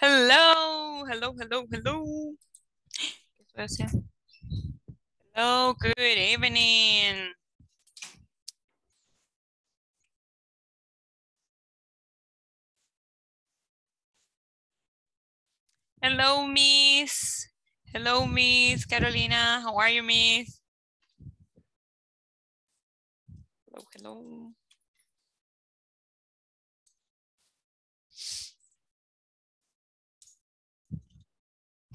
Hello, hello, hello, hello. Hello, good evening. Hello, Miss. Hello, Miss Carolina. How are you, Miss? Hello, hello.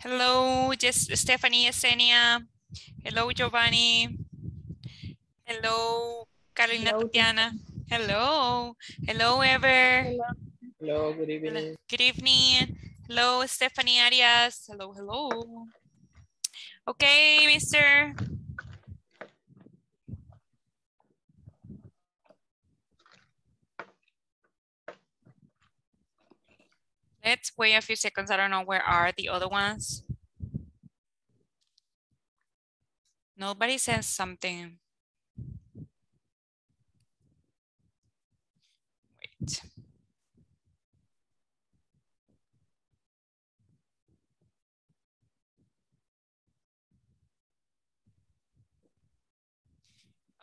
Hello, just Stephanie Esenia. Hello, Giovanni. Hello, Carolina Hello, Tatiana. Hello. Hello, Ever. Hello. Hello, good evening. Good evening. Hello, Stephanie Arias. Hello, hello. Okay, mister. Let's wait a few seconds. I don't know where are the other ones. Nobody says something. Wait.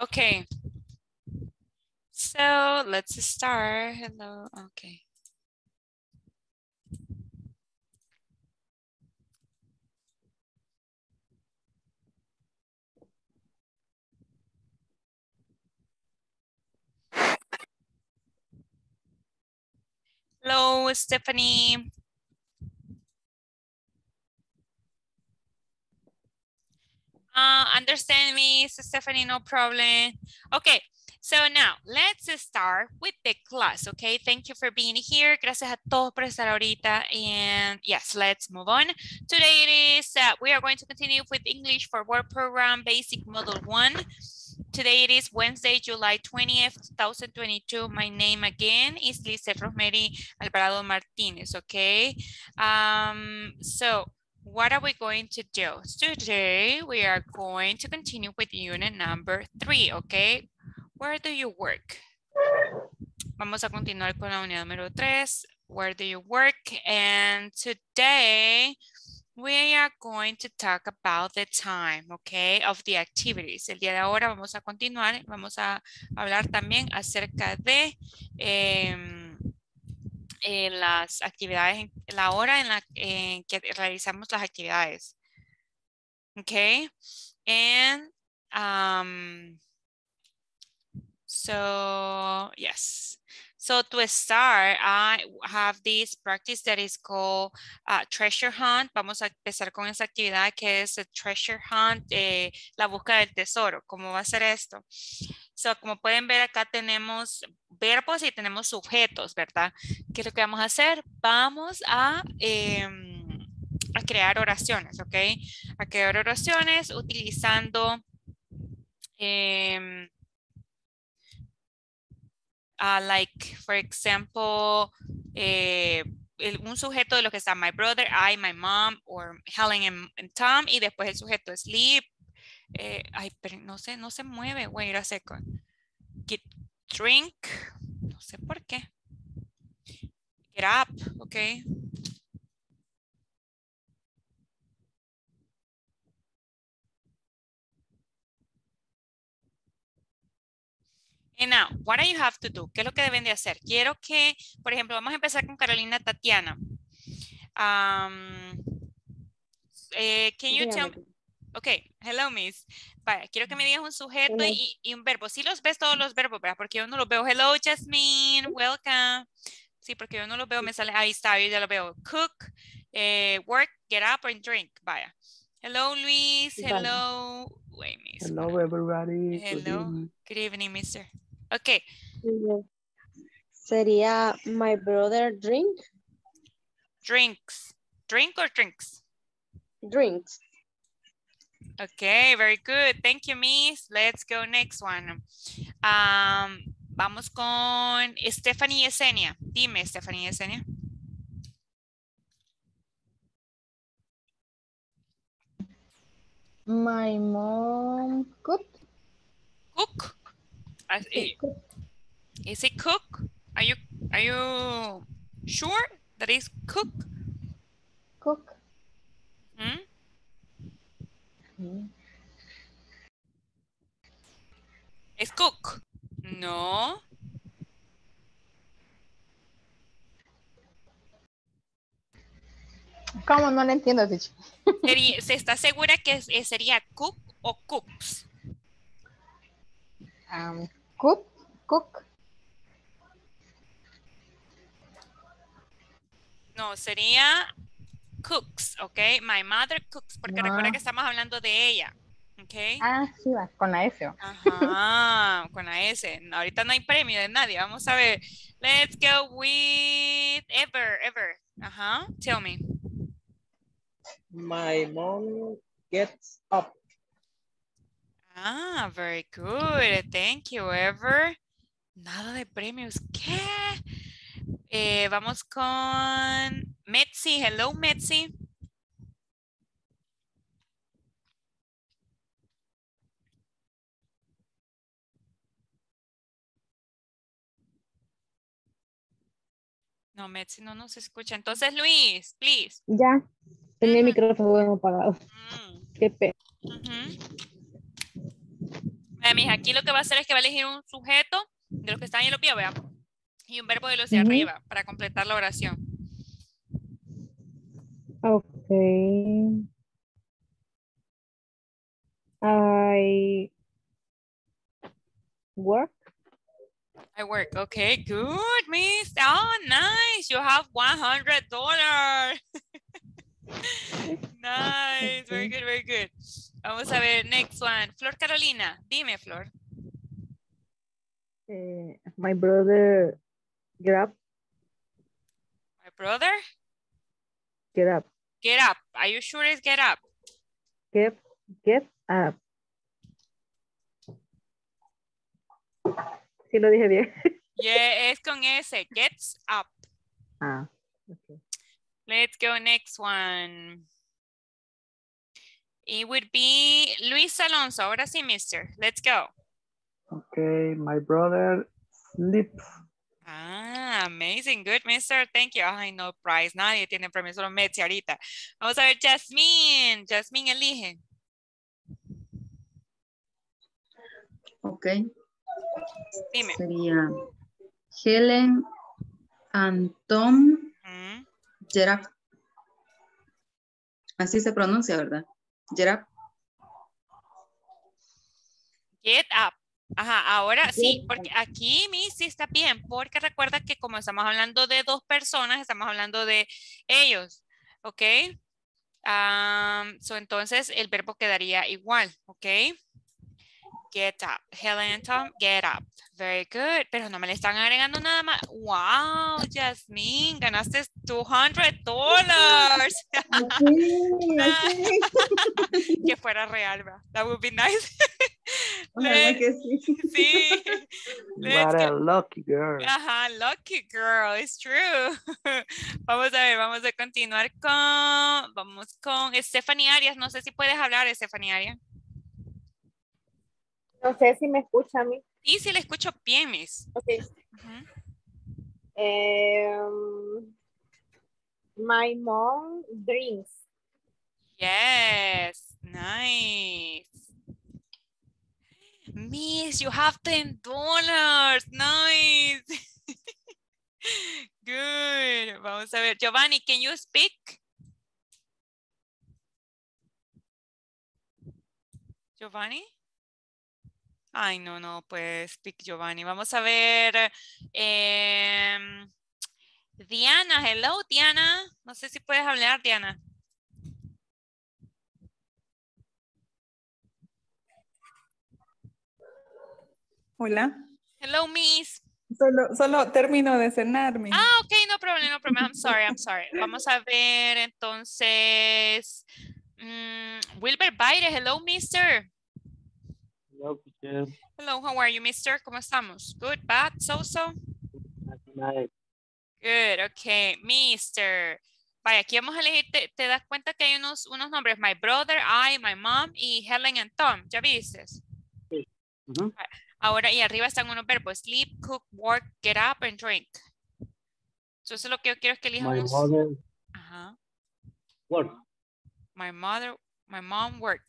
Okay. So let's start. Hello. Okay. Hello, Stephanie. Uh, understand me, Stephanie, no problem. Okay, so now let's start with the class, okay? Thank you for being here. Gracias a todos por estar ahorita. And yes, let's move on. Today it is, uh, we are going to continue with English for Work Program Basic Model 1. Today it is Wednesday, July 20th, 2022. My name again is Lisa Rosemary Alvarado Martinez, okay? Um, so what are we going to do? Today we are going to continue with unit number three, okay? Where do you work? Vamos a continuar con la unidad número tres. Where do you work? And today we are going to talk about the time, okay, of the activities. El día de ahora vamos a continuar, vamos a hablar también acerca de eh, las actividades, la hora en la en que realizamos las actividades. Okay, and um, so yes. So to start, I have this practice that is called uh, treasure hunt. Vamos a empezar con esa actividad que es treasure hunt, eh, la búsqueda del tesoro. ¿Cómo va a ser esto? So, como pueden ver acá tenemos verbos y tenemos sujetos, ¿verdad? ¿Qué es lo que vamos a hacer? Vamos a, eh, a crear oraciones, ¿ok? A crear oraciones utilizando... Eh, uh, like, for example, eh, un sujeto de lo que está my brother, I, my mom, or Helen and, Tom, y después el sujeto sleep. Eh, ay, pero no sé, no se mueve. Wait a second. Get, drink. No sé por qué. Get up, ok. And now, what do you have to do? ¿Qué es lo que deben de hacer? Quiero que, por ejemplo, vamos a empezar con Carolina Tatiana. Um, eh, can you tell me? Ok, hello, miss. Vaya, quiero que me digas un sujeto y, y, un verbo. Sí los ves todos los verbos, ¿verdad? Porque yo no los veo. Hello, Jasmine, welcome. Sí, porque yo no los veo, me sale, ahí está, yo ya lo veo. Cook, eh, work, get up and drink. Vaya. Hello, Luis. Hello. Wait, miss. Hello, everybody. Hello. Good evening, Good evening mister. Ok. Sería my brother drink. Drinks. Drink or drinks? Drinks. Okay, very good. Thank you, Miss. Let's go next one. Um, vamos con Stephanie Yesenia. Dime, Stephanie Yesenia. My mom cooked. Cook? Is it cook? Are you are you sure that is cook? Cook. ¿Mm? Mm. ¿Es cook? No. ¿Cómo? No lo entiendo. Sería- ¿Se está segura que eh, sería cook o cooks? Um, cook. Cook. No, sería cooks, ¿ok? My mother cooks, porque recuerda Ah. que estamos hablando de ella, ¿ok? Ah, sí, va. Con la S. Ajá, con la S. No, Ahorita no hay premio de nadie. Vamos a ver. Let's go with Ever, Ever. Ajá, tell me. My mom gets up. Ah, very good. Thank you, Ever. Nada de premios. ¿Qué? Eh, vamos con Metzi. Hello, Metzi. No, Metzi no nos escucha. Entonces, Luis, please. Ya. Tenía el micrófono apagado. Mm, Qué pena. Mija, aquí lo que va a hacer es que va a elegir un sujeto de los que están en el pie, vea, y un verbo de los de Ujú. arriba para completar la oración. Okay. I work. I work. Okay, good, miss. Oh, nice. You have $100. nice. Very good, very good. Vamos a ver, next one. Flor Carolina, dime, Flor. Eh, my brother get up, My brother, get up, get up. Are you sure it's get up? get, get up. Sí lo dije bien. Yeah, es con S. Gets up. Ah, okay. Let's go next one. It would be Luis Alonso. Ahora sí, mister. Let's go. Okay, my brother sleeps. Ah, amazing. Good, mister. Thank you. Ay, no prize. Nadie tiene premio, solo Metzi ahorita. Vamos a ver, Jasmine. Jasmine, elige. Ok, Dime. sería Helen and Tom Mm, Gerard. Así se pronuncia, ¿verdad? Gerard. Get up. Ajá, ahora sí, porque aquí mi sí está bien, porque recuerda que como estamos hablando de dos personas, estamos hablando de ellos, ¿ok? Am, so entonces el verbo quedaría igual, ¿ok? Get up. Helen and Tom, get up. Very good. Pero no me le están agregando nada más. Wow, Jasmine, ganaste 200 dólares. que fuera real, ¿verdad? That would be nice. Ojalá Let- que sí. sí. Let's What a lucky girl. Ajá, lucky girl, it's true. Vamos a ver, vamos a continuar con, vamos con Stephanie Arias. No sé si puedes hablar, Stephanie Arias. No sé si me escucha a mí. Y si le escucho bien, Miss. Ok. Em, my mom drinks. Yes, nice. Miss, you have ten dollars. Nice. Good. Vamos a ver. Giovanni, can you speak? Giovanni? Ay, no, no puede speak Giovanni. Vamos a ver. em, Diana, hello, Diana. No sé si puedes hablar, Diana. Hola. Hello, Miss. Solo, solo termino de cenarme. Ah, ok, no problem, no problem. I'm sorry, I'm sorry. Vamos a ver entonces. mm, Wilber Baire, hello, mister. Hello, teacher. Hello, how are you, mister? ¿Cómo estamos? Good, bad, so-so? Nice. Good, ok, mister. Vaya, aquí vamos a elegir, te, te das cuenta que hay unos, unos nombres, my brother, I, my mom y Helen and Tom, ¿ya viste? Ujú. Ahora, y arriba están unos verbos, sleep, cook, work, get up and drink. Entonces lo que yo quiero es que My elijamos. mother Ajá. Work. My mother, my mom worked.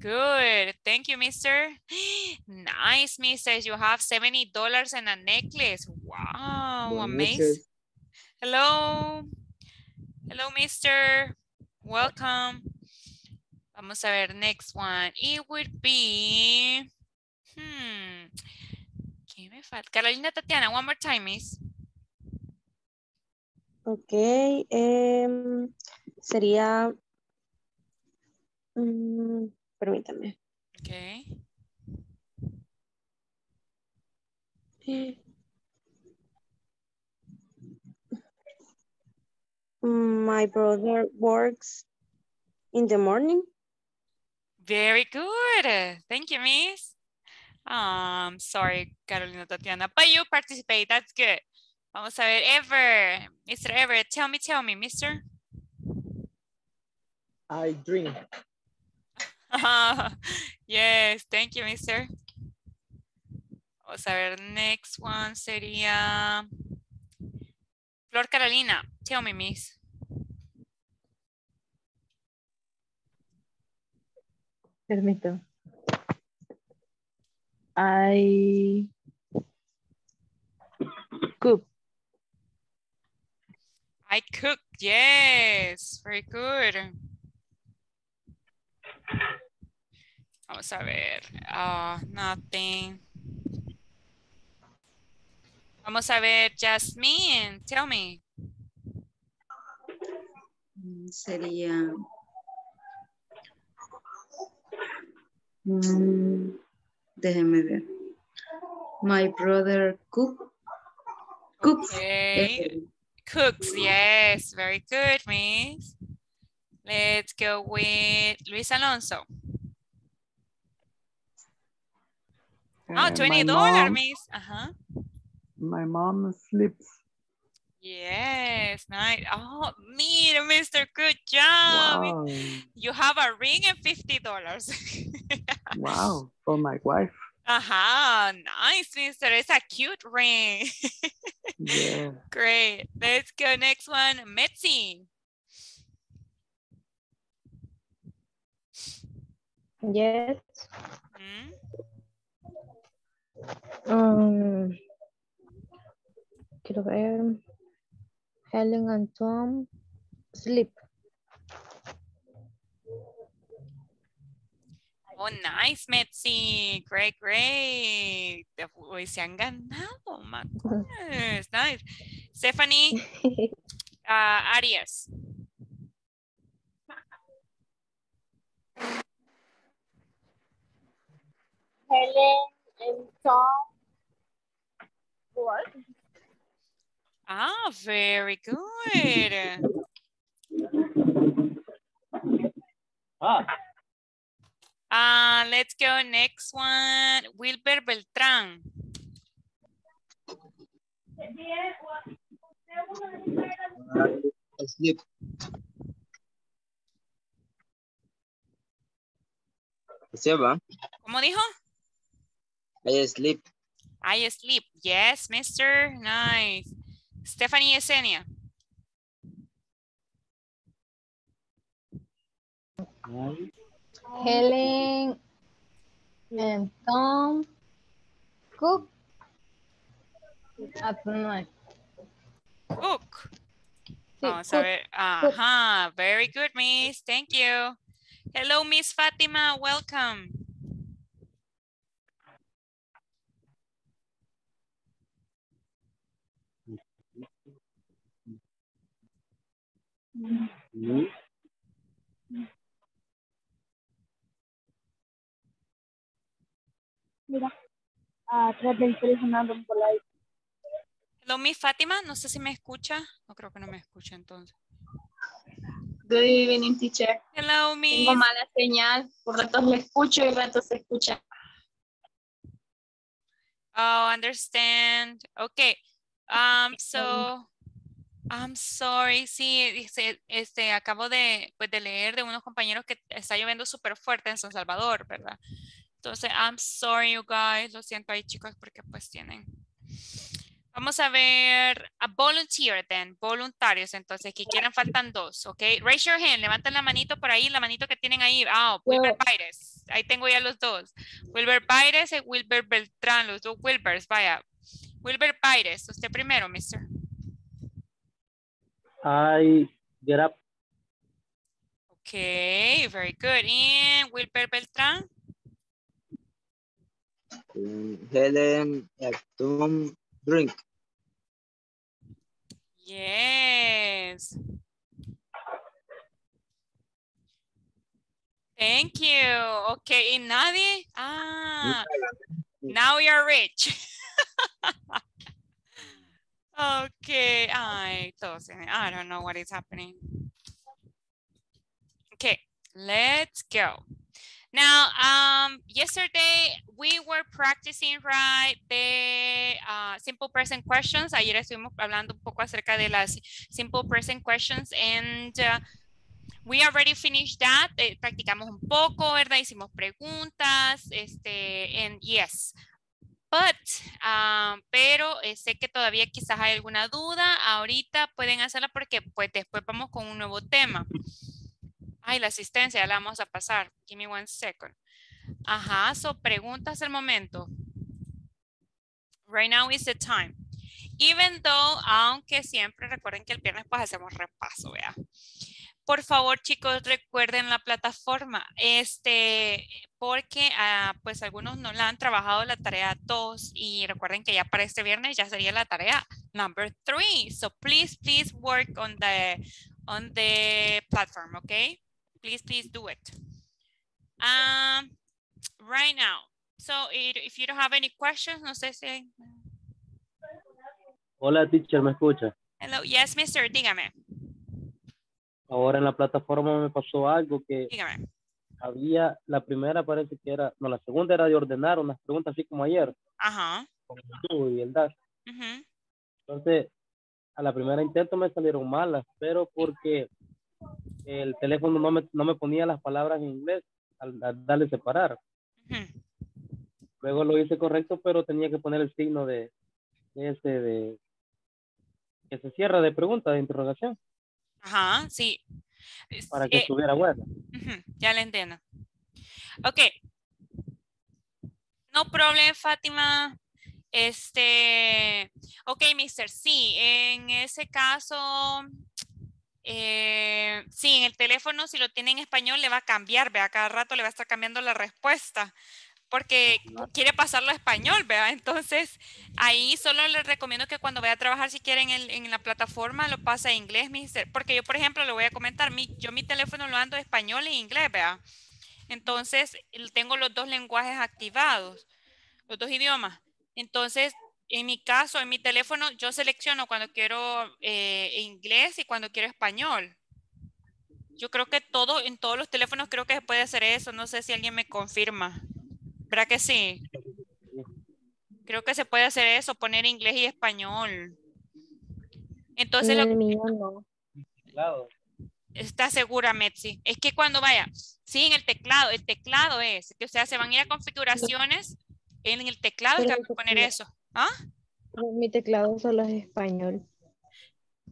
Good. Thank you, mister. Nice, mister. You have $70 and a necklace. Wow, Buenas amazing. noches. Hello. Hello, mister. Welcome. Vamos a ver, next one. It would be, hmm, ¿qué me falta? Carolina Tatiana, one more time, miss. Ok, em, sería, mm, permítame. Okay. My brother works in the morning. Very good. Thank you, miss. Um, sorry, Carolina Tatiana, but you participate. That's good. Vamos a ver, Ever. Mr. Ever, tell me, tell me, mister. I drink. yes, thank you, mister. Vamos a ver, next one sería Flor Carolina. Tell me, miss. Permítame. I cook. I cook. Yes, very good. Vamos a ver. Ah, nothing. Vamos a ver, Jasmine. Tell me. Mm, Sería. Mm, déjeme ver. My brother cook. Cooks. Okay. Cooks. Yes, very good, miss. Let's go with Luis Alonso. Oh, Uh, $20, my mom- miss. Uh-huh. My mom sleeps. Yes, nice. Oh, mira, Mr. Good job. Wow. You have a ring and $50. Wow. For my wife. Aha, nice, mister. It's a cute ring. Yeah. Great. Let's go next one. Metzi. Yes. Hmm? Um, quiero ver. Helen and Tom sleep. Oh, nice, Metzi. Great, great. Hoy se han ganado, my goodness. Nice. Stephanie uh, Arias. Helen and Tom work. Ah, very good. Ah, Uh, let's go next one. Wilber Beltrán. Sleep. ¿Se va? ¿Cómo dijo? I sleep. I sleep. Yes, mister. Nice. Stephanie Yesenia. Helen and Tom cook ah, at night. Cook. Sí, Vamos a ver. Ajá. Very good, miss. Thank you. Hello, Miss Fatima. Welcome. Mm, Ah, traten telefonando por ahí. Hello, Miss Fátima. No sé si me escucha. No creo que no me escucha entonces. Good evening, teacher. Hello, Miss. Tengo mala señal, por ratos le escucho y ratos se escucha. Oh, understand. Okay. Um, so, I'm sorry. Sí, dice, este, acabo de, pues, de leer de unos compañeros que está lloviendo súper fuerte en San Salvador, ¿verdad? Entonces, I'm sorry, you guys. Lo siento ahí, chicos, porque pues tienen. Vamos a ver a volunteer then, voluntarios. Entonces, que quieran, faltan dos, ¿ok? Raise your hand, levanten la manito por ahí, la manito que tienen ahí. Ah, Wilber Baires. Ahí tengo ya los dos. Wilber Baires y Wilber Beltrán, los dos Wilbers, vaya. Wilber Baires, usted primero, mister. I get up. Okay, very good. And Wilber Beltrán. Mm, Helen and Tom drink. Yes. Thank you. Okay, ¿y nadie? Ah, now you're rich. okay, I don't know what is happening. Okay, let's go. Now, um, yesterday we were practicing, right, the uh, simple present questions. Ayer estuvimos hablando un poco acerca de las simple present questions and uh, we already finished that. Eh, practicamos un poco, ¿verdad? Hicimos preguntas, este, and yes. But, um, pero eh, sé que todavía quizás hay alguna duda. Ahorita pueden hacerla porque pues después vamos con un nuevo tema. Ay, la asistencia, la vamos a pasar. Give me one second. Ajá, so preguntas el momento. Right now is the time. Even though, aunque siempre recuerden que el viernes pues hacemos repaso, vea. Por favor, chicos, recuerden la plataforma, este, porque ah, pues algunos no la han trabajado la tarea 2 y recuerden que ya para este viernes ya sería la tarea number 3. So please, please work on the, on the platform, okay? Please, please do it. Um, right now. So it- if you don't have any questions, no sé si... Hola, teacher, ¿me escucha? Hello, yes, mister, dígame, Ahora en la plataforma me pasó algo que dígame. había, la primera parece que era, no, la segunda era de ordenar unas preguntas así como ayer, Ajá. con el y el dash. Entonces, a la primera intento me salieron malas, pero porque el teléfono no me, no me ponía las palabras en inglés al, al darle separar. Luego lo hice correcto, pero tenía que poner el signo de, de ese de que se cierra de pregunta, de interrogación, Ajá, sí. para que Eh, estuviera bueno. Ujú, Ya le entiendo. Ok. No problem, Fátima. Este, ok, mister, sí, en ese caso, eh, sí, en el teléfono, si lo tiene en español, le va a cambiar, vea, cada rato le va a estar cambiando la respuesta, porque quiere pasarlo a español, vea, entonces ahí solo le recomiendo que cuando vaya a trabajar, si quiere en, en la plataforma, lo pase a inglés, mister, porque yo, por ejemplo, le voy a comentar, mi, yo mi teléfono lo ando español e inglés, vea, entonces tengo los dos lenguajes activados, los dos idiomas. Entonces, en mi caso, en mi teléfono, yo selecciono cuando quiero eh, inglés y cuando quiero español. Yo creo que todo, en todos los teléfonos creo que se puede hacer eso. No sé si alguien me confirma. ¿Verdad que sí? Creo que se puede hacer eso, poner inglés y español. Entonces, lo no. Claro. Está segura, Metsi. Es que cuando vaya, sí, en el teclado, el teclado es, que o sea, se van a ir a configuraciones, en el teclado van a poner eso. ¿Ah? Mi teclado solo es español.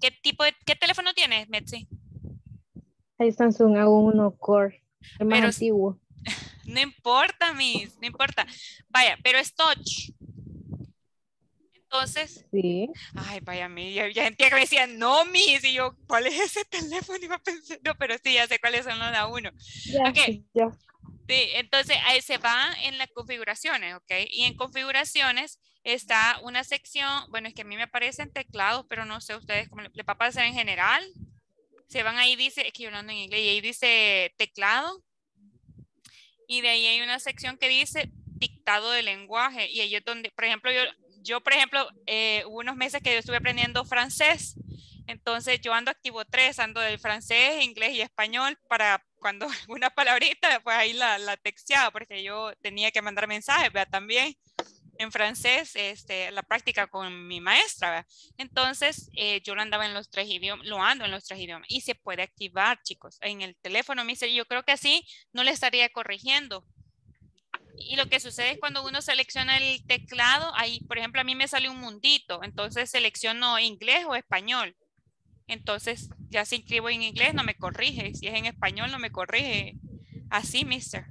¿Qué tipo de, qué teléfono tienes, Metsi? Hay Samsung A1 Core, el más Pero- antiguo. No importa, Miss, no importa. Vaya, pero es touch. Entonces, Sí. ay, vaya, mi, ya, ya que me decían, no, Miss, y yo, ¿cuál es ese teléfono? Iba no, pero sí, ya sé cuáles son los de A1. Ya, Ok. ya. Sí, entonces ahí se va en las configuraciones, ¿ok? Y en configuraciones está una sección, bueno, es que a mí me aparecen teclados, pero no sé ustedes cómo le, le va a aparecer en general. Se van ahí, dice, es que yo hablando en inglés, y ahí dice teclado. Y de ahí hay una sección que dice dictado de lenguaje. Y ahí es donde, por ejemplo, yo, yo por ejemplo, eh, hubo unos meses que yo estuve aprendiendo francés. Entonces yo ando activo tres, ando del francés, inglés y español para cuando alguna palabrita, pues ahí la, la texteaba, porque yo tenía que mandar mensajes, ¿verdad? También en francés, este, la práctica con mi maestra, ¿verdad? Entonces eh, yo lo andaba en los tres idiomas, lo ando en los tres idiomas y se puede activar, chicos, en el teléfono, me dice, yo creo que así no le estaría corrigiendo. Y lo que sucede es cuando uno selecciona el teclado, ahí, por ejemplo, a mí me sale un mundito, entonces selecciono inglés o español. Entonces, ya si inscribo en inglés, no me corrige. Si es en español, no me corrige. Así, mister.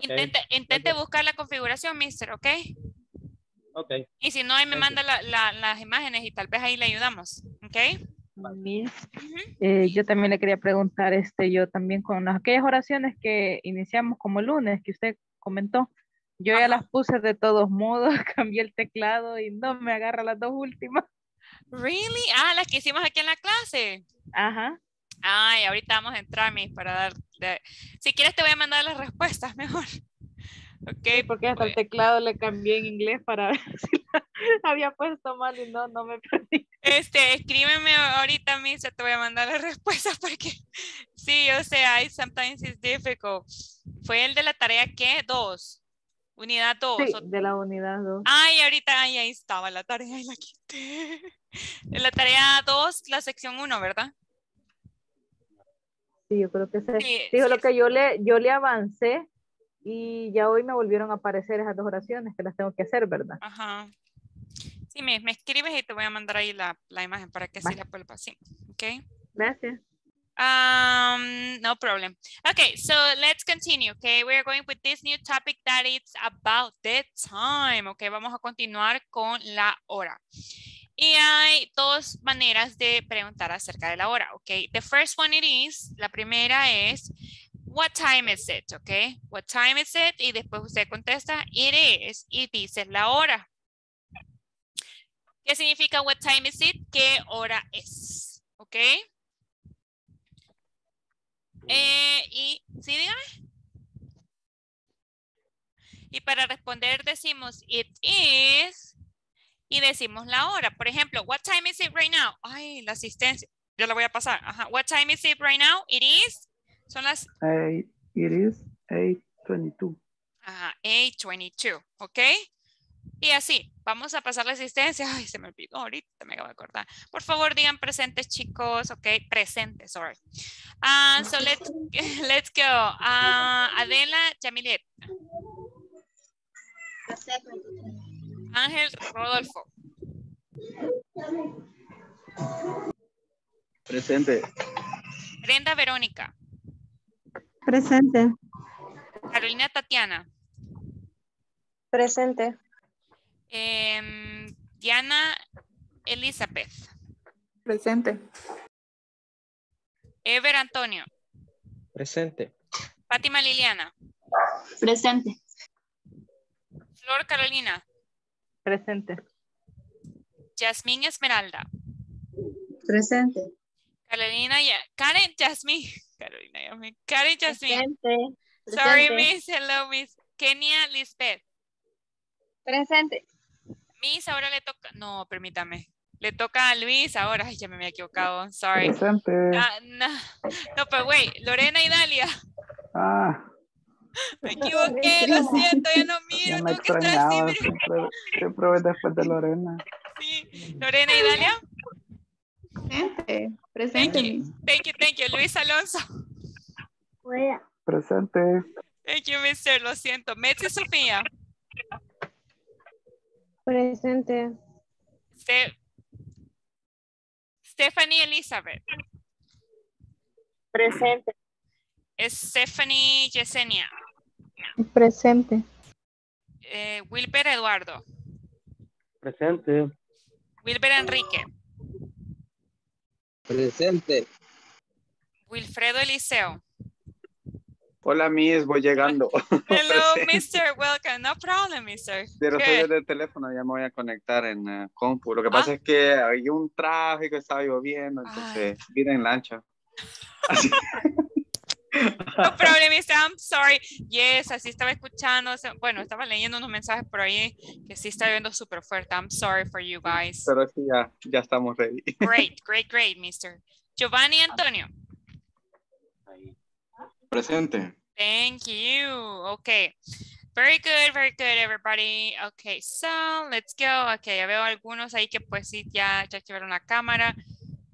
Intente, intente buscar la configuración, mister, ¿ok? Ok. Y si no, ahí me manda la- la- las imágenes y tal vez ahí le ayudamos, ¿ok? Miss, eh, yo también le quería preguntar, este, yo también con las- aquellas oraciones que iniciamos como lunes, que usted comentó, yo ya las puse de todos modos, cambié el teclado y no me agarra las dos últimas. Really? Ah, las que hicimos aquí en la clase. Ajá. Ay, ahorita vamos a entrar, Miss, para dar... de- Si quieres te voy a mandar las respuestas mejor. Ok, Sí, porque hasta el pues, teclado le cambié en inglés para ver si la había puesto mal y no, no me perdí. Este, escríbeme ahorita, Miss, ya te voy a mandar las respuestas porque sí, yo sé, I sometimes it's difficult. Fue el de la tarea que dos, unidad dos. Sí, o- de la unidad 2. Ay, ahorita ay, ahí estaba la tarea y la quité. La tarea 2, la sección 1, ¿verdad? Sí, yo creo que sí. Sí, Digo, sí, lo que yo le, yo le avancé y ya hoy me volvieron a aparecer esas dos oraciones que las tengo que hacer, ¿verdad? Ajá. Sí, me, me escribes y te voy a mandar ahí la, la imagen para que así la así. Ok. Gracias. Um, no problem. Okay, so let's continue. Okay, we're going with this new topic that it's about the time. Okay, vamos a continuar con la hora. Y hay dos maneras de preguntar acerca de la hora. Okay, the first one it is, la primera es, what time is it? Okay, what time is it? Y después usted contesta, it is, y dice la hora. ¿Qué significa what time is it? ¿Qué hora es? Okay. Eh, y, sí, dígame. Y para responder decimos it is y decimos la hora. Por ejemplo, what time is it right now? Ay, la asistencia. Yo la voy a pasar. Ajá. What time is it right now? It is. Son las Eh, it is 8.22. ajá, 8.22. ¿Ok? Y así, vamos a pasar la asistencia. Ay, se me olvidó ahorita, me acabo de acordar. Por favor, digan presentes, chicos. Ok, presentes, sorry. Ah, so let's, let's go. Ah, Adela Yamilet. Ángel Rodolfo. Presente. Brenda Verónica. Presente. Carolina Tatiana. Presente. em, Diana Elizabeth. Presente. Ever Antonio. Presente. Fátima Liliana. Presente. Flor Carolina. Presente. Yasmín Esmeralda. Presente. Carolina ya. Karen Yasmín. Carolina Yasmín. Karen Yasmín. Presente. Sorry, Presente. Miss. Hello, Miss. Kenia Lisbeth. Presente. Miss, ahora le toca. No, permítame. Le toca a Luis ahora. Ay, ya me había equivocado. Sorry. Presente. Ah, no. no, pero wait. Lorena y Dalia. Ah, Me equivoqué, lo siento, ya no miro. ya me tengo que así, extrañaba. Siempre, después de Lorena. Sí. Lorena y Dalia. Presente. Thank Presente. you, thank you, thank you. Luis Alonso. Presente. Thank you, mister. Lo siento. Metzi Sofía. Presente. Ste- Stephanie Elizabeth. Presente. Stephanie Yesenia. Presente. Eh, Wilber Eduardo. Presente. Wilber Enrique. Presente. Wilfredo Eliseo. Hola, Miss, voy llegando. Hello, mister. Welcome. No problem, mister. Pero estoy Good. desde el teléfono, ya me voy a conectar en eh, compu. Lo que pasa es que hay un tráfico, estaba lloviendo, entonces vine en lancha. No problem, mister. I'm sorry. Yes, así estaba escuchando. Bueno, estaba leyendo unos mensajes por ahí que sí está viendo súper fuerte. I'm sorry for you guys. Pero sí, ya, ya estamos ready. Great, great, great, mister. Giovanni Antonio. Presente. Thank you. Okay. Very good, very good, everybody. Okay, so let's go. Okay, ya veo algunos ahí que pues sí, ya, ya activaron la cámara.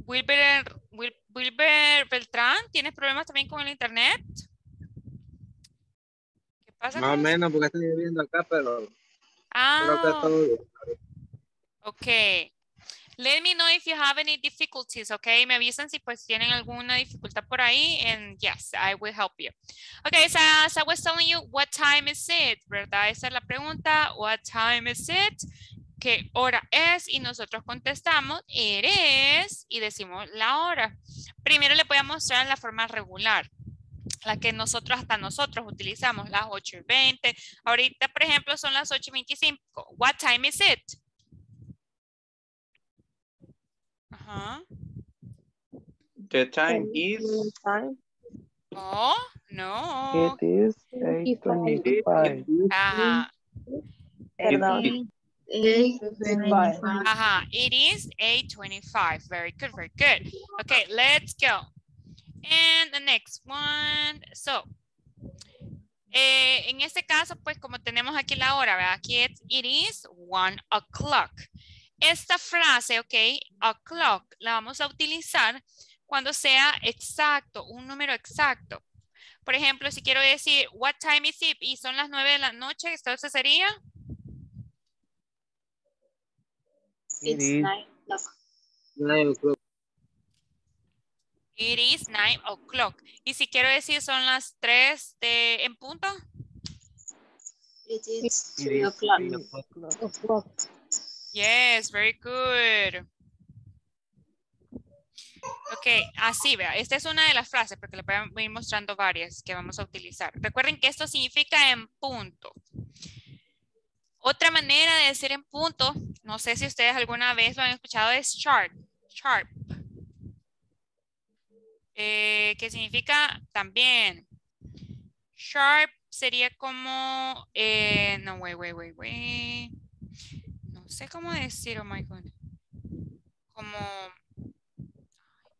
Wilber, Wil- Wilber Beltrán, ¿tienes problemas también con el internet? ¿Qué pasa Más o menos porque estoy viviendo acá, pero creo que Ah, todo bien. okay. Let me know if you have any difficulties, okay? Me avisan si pues tienen alguna dificultad por ahí and yes, I will help you. Okay, so as I was telling you, what time is it? ¿Verdad? Esa es la pregunta. What time is it? ¿Qué hora es? Y nosotros contestamos, it is, y decimos la hora. Primero le voy a mostrar la forma regular, la que nosotros, hasta nosotros utilizamos, las 8 y 20. Ahorita, por ejemplo, son las 8 y 25. What time is it? Ajá. The time is Oh, no. It is 8.25. Ajá. Perdón. Ajá. It is 8.25. Very good, very good. Okay, let's go. And the next one. So, eh, en este caso, pues como tenemos aquí la hora, ¿verdad? Aquí es, it is one o'clock. Esta frase, ok, o'clock, la vamos a utilizar cuando sea exacto, un número exacto. Por ejemplo, si quiero decir, what time is it? Y son las nueve de la noche, entonces sería, It is Nine o'clock. it is nine o'clock. Y si quiero decir son las tres de, en punto, It is three o'clock. o'clock. O'clock. Yes, very good. Ok, así vea. Esta es una de las frases porque le voy a ir mostrando varias que vamos a utilizar. Recuerden que esto significa en punto. Otra manera de decir en punto, no sé si ustedes alguna vez lo han escuchado, es sharp. Sharp. Eh, que significa también. Sharp sería como, eh, no, wait, wait, wait, wait. No sé cómo decir, oh my goodness. Como,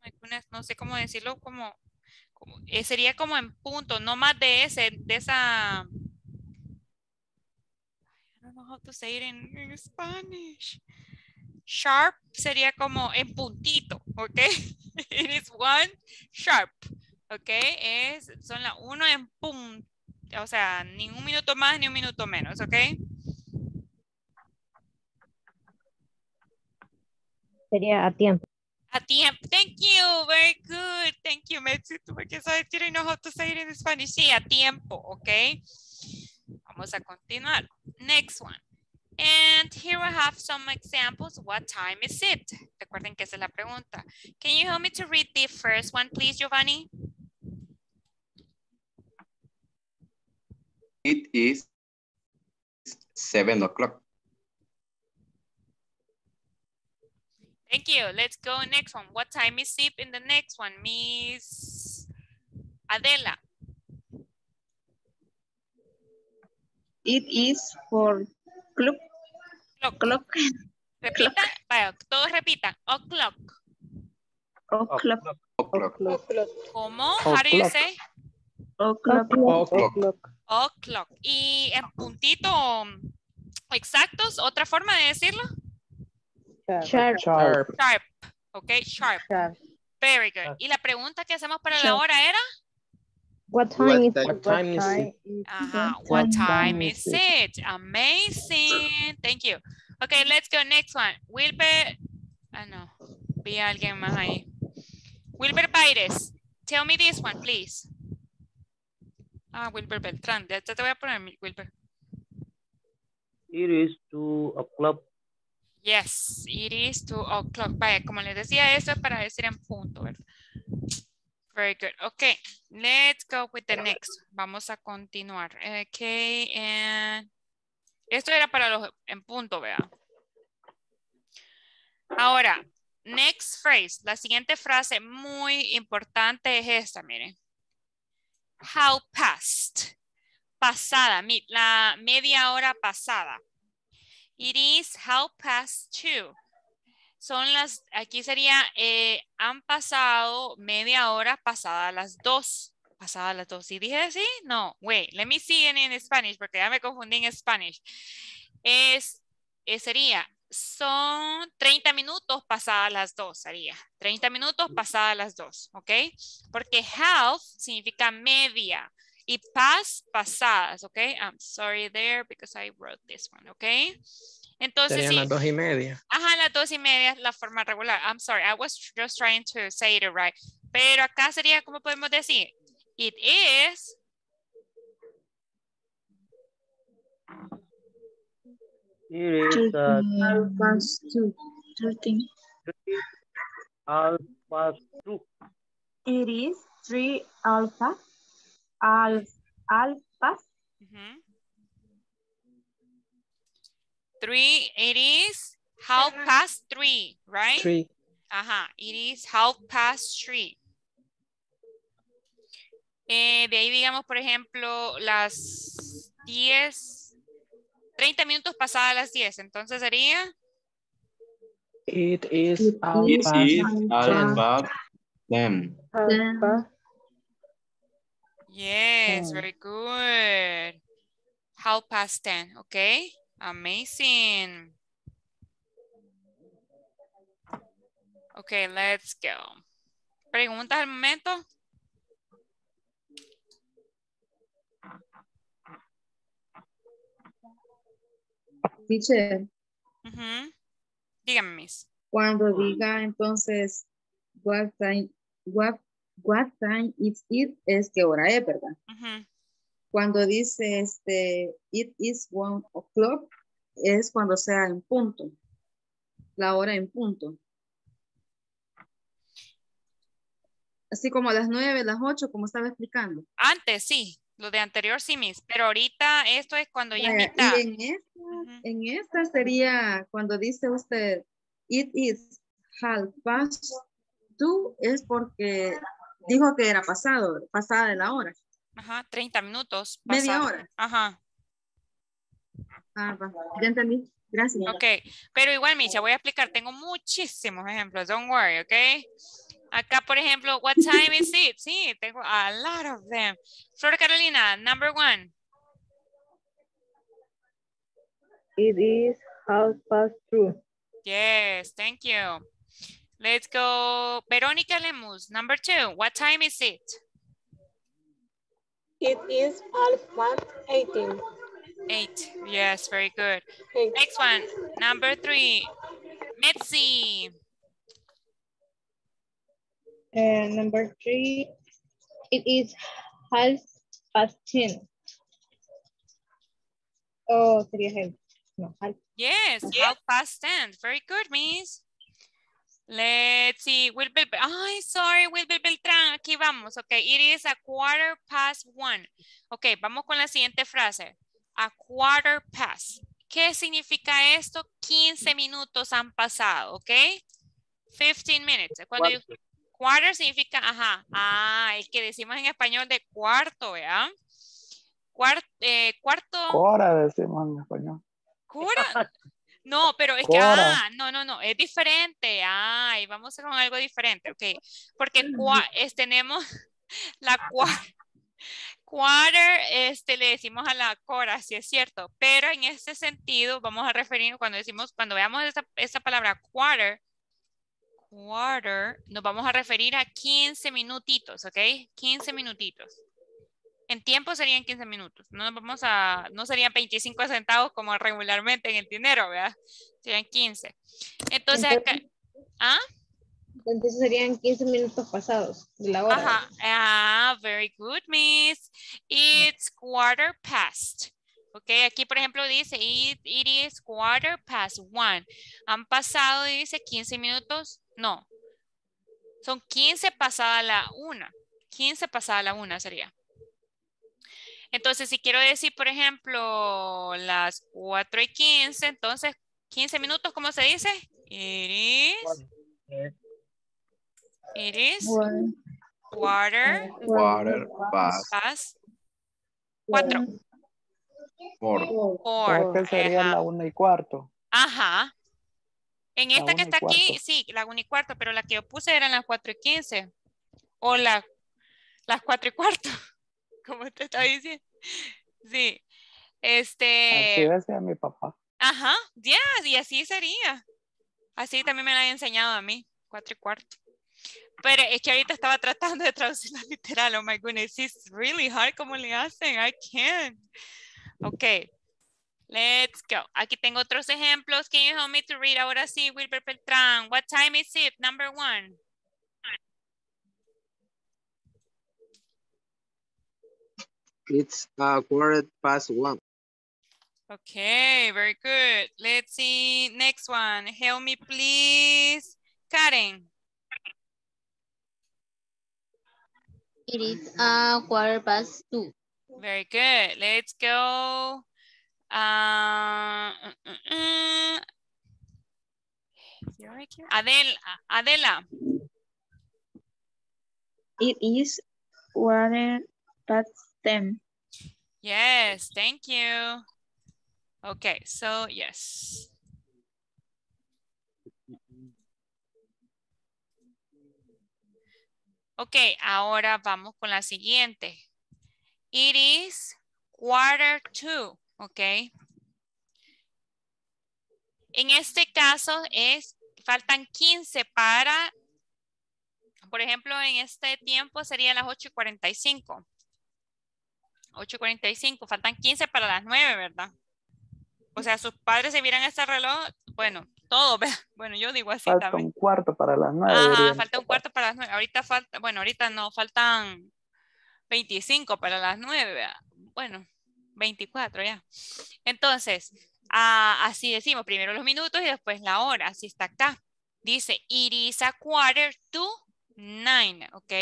my goodness, no sé cómo decirlo, como, como- eh, sería como en punto, no más de ese, de esa. How to say it in, in Spanish. Sharp sería como en puntito, ¿ok? It is one sharp, ¿ok? Es, son las uno en punto, o sea, ni un minuto más ni un minuto menos, ¿ok? Sería a tiempo. A tiempo. Thank you. Very good. Thank you, Metsito, porque I didn't know how to say it in Spanish. Sí, a tiempo, ¿ok? Vamos a continuar. Next one. And here we have some examples. What time is it? Recuerden que esa es la pregunta. Can you help me to read the first one, please, Giovanni? It is seven o'clock. Thank you. Let's go next one. What time is it in the next one, Miss Adela? It is for. Clock. Clock. Repitan. Vaya, todos repitan. O'clock. O'clock. O'clock. ¿Cómo? How do you say? O'clock. O'clock. O'clock. Y en puntito exactos, otra forma de decirlo. Sharp. Sharp. Sharp. Ok, sharp. Sharp. Very good. Y la pregunta que hacemos para la hora era, What time is time- What time is it? ajá, What what time is it? Amazing. Thank you. Okay, let's go next one. Wilber, ah no, vi a alguien más ahí. Wilber Baires, tell me this one, please. Ah, Wilber Beltrán, ya te voy a poner Wilber. It is two o'clock. Yes, it is two o'clock. Vaya, como les decía, eso es para decir en punto, ¿verdad? Very good. Okay, let's go with the next. Vamos a continuar. Okay, and esto era para los en punto, vea. Ahora, next phrase. La siguiente frase muy importante es esta, miren. How past. Pasada, la media hora pasada. It is how past two. Son las, aquí sería, eh, han pasado media hora pasada las dos. Pasada las dos. ¿Sí dije así? No, wait, let me see it in Spanish porque ya me confundí en Spanish. Es, eh, sería, son 30 minutos pasadas las dos, sería. 30 minutos pasadas las dos, ¿ok? Porque half significa media Y past, pasadas, ¿ok? I'm sorry there because I wrote this one, ¿ok? Entonces, Serían sí. las dos y media. Ajá, las dos y media es la forma regular. I'm sorry, I was just trying to say it right. Pero acá sería, ¿cómo podemos decir? It is It is uh, Half past two. Thirteen. half past two. It is three alpha. Al, alpha. ujú. Three, it is half past three, right? Three. Ajá, it is half past three. Eh, de ahí digamos, por ejemplo, las 10, 30 minutos pasadas las 10, entonces sería It is It half is past half ten. past Them. Alpha. Yes, Ten. very good. Half past 10, okay? Amazing. Okay, let's go. ¿Preguntas al momento? Teacher, Ujú. Dígame, Miss. cuando diga entonces what time, what, what time is it, es que hora es, ¿verdad? Ujú. Cuando dice este, it is one o'clock, es cuando sea en punto. La hora en punto. Así como a las nueve, las ocho, como estaba explicando. Antes, sí. Lo de anterior, sí, Miss. Pero ahorita esto es cuando ya es. Y en esta, Ujú. en esta sería cuando dice usted, it is half past two, es porque dijo que era pasado, pasada de la hora. Ajá, 30 minutos. Media hora. Ajá. Ah, va, ya entendí. Gracias. Ok, pero igual, Micha, voy a explicar. Tengo muchísimos ejemplos. Don't worry, ok? Acá, por ejemplo, what time is it? Sí, tengo a lot of them. Flor Carolina, number one. It is half past two. Yes, thank you. Let's go. Verónica Lemus, number two. What time is it? It is half past eighteen. Eight. Yes, very good. Eight. Next one, number three. Mitzi. Uh, number three, it is half past ten. Oh, sería half. No, half. Yes, half past 10. Very good, Miss. Let's see. Wilber, ay, sorry, Wilber Beltrán. Aquí vamos. Ok, it is a quarter past one. Ok, vamos con la siguiente frase. A quarter past. ¿Qué significa esto? 15 minutos han pasado, ¿ok? 15 minutes. Cuando yo- quarter significa, ajá, ah, el que decimos en español de cuarto, ¿verdad? Cuar- eh, cuarto. Decimos en español. ¿Cura? No, pero es que, ah, no, no, no, es diferente. Ay, vamos con algo diferente, ok. Porque cua- es, tenemos la cua- quarter, este, le decimos a la cora, sí es cierto, pero en este sentido vamos a referir, cuando decimos, cuando veamos esa, esa palabra quarter, quarter, nos vamos a referir a 15 minutitos, ok, 15 minutitos. En tiempo serían 15 minutos. No nos vamos a, no serían 25 centavos como regularmente en el dinero, ¿verdad? Serían 15. Entonces acá, ¿ah? Entonces serían 15 minutos pasados de la hora. Ajá. Ah, very good, miss. It's quarter past. Ok, aquí por ejemplo dice, it, it is quarter past one. Han pasado, dice, 15 minutos. No. Son 15 pasada la una. 15 pasada la una sería. Entonces, si quiero decir, por ejemplo, las 4 y 15, entonces, 15 minutos, ¿cómo se dice? It is, it is One, quarter Water past past 4. four. Four. que sería ajá. la una y cuarto. Ajá. En esta que una está aquí, sí, la 1 y cuarto, pero la que yo puse eran las 4 y 15. O la, las 4 y cuarto, como te estaba diciendo. Sí. Así Este, decía mi papá. ajá, yes, y así sería. Así también me la han enseñado a mí, 4 y cuarto. Pero es que ahorita estaba tratando de traducir la literal. Oh my goodness, it's really hard. ¿Cómo le hacen? I can't. Ok. Let's go. Aquí tengo otros ejemplos. Can you help me to read ahora sí, Wilber Beltrán? What time is it? Number one. It's a quarter past one. Okay, very good. Let's see. Next one. Help me, please. Karen. It is a quarter past two. Very good. Let's go. Uh, uh, uh, uh. Adela, Adela. It is quarter past ten. Yes, thank you. Okay, so yes. Ok, ahora vamos con la siguiente. It is quarter to, ok. En este caso es, faltan 15 para, por ejemplo, en este tiempo sería las 8 y 45. 8 y 45, faltan 15 para las 9, ¿verdad? O sea, sus padres se miran este reloj, bueno, todo, bueno, yo digo así falta también. un cuarto para las nueve. Ah, dirían. falta un cuarto para las nueve. Ahorita falta, bueno, ahorita no, faltan 25 para las nueve. ¿verdad? Bueno, 24 ya. Entonces, ah, así decimos, primero los minutos y después la hora, así está acá. Dice, it is a quarter to nine, ¿ok?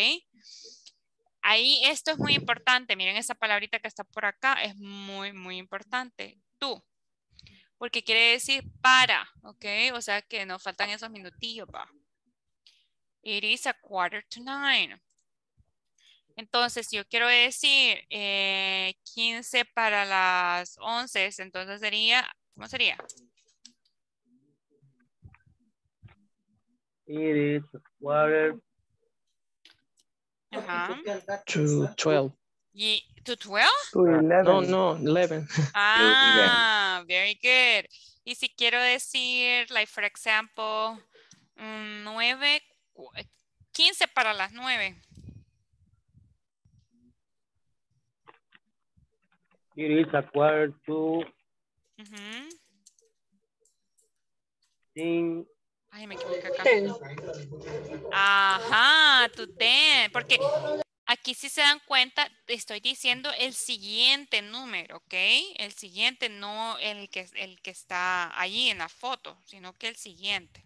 Ahí esto es muy importante. Miren esa palabrita que está por acá, es muy, muy importante. Tú. Porque quiere decir para, ¿ok? O sea que nos faltan esos minutillos, va. It is a quarter to nine. Entonces, yo quiero decir eh, 15 para las 11, entonces sería, ¿cómo sería? It is quarter Ajá. To 12. Y, ¿To 12? To eleven. No, no, 11. Ah, very good. Y si quiero decir, like, for example, 9, 15 para las 9. It is a quarter to Ujú. ten. Ay, me equivoqué acá. Ajá, to 10. Porque aquí si se dan cuenta, estoy diciendo el siguiente número, ¿ok? El siguiente, no el que, el que está allí en la foto, sino que el siguiente.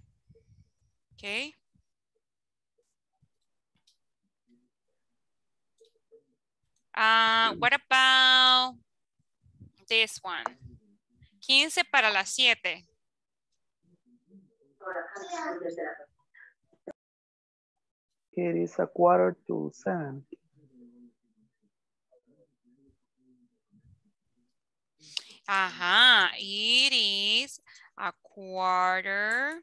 ¿Ok? Ah, what about this one? 15 para las 7. It is a quarter to seven. Ajá, it is a quarter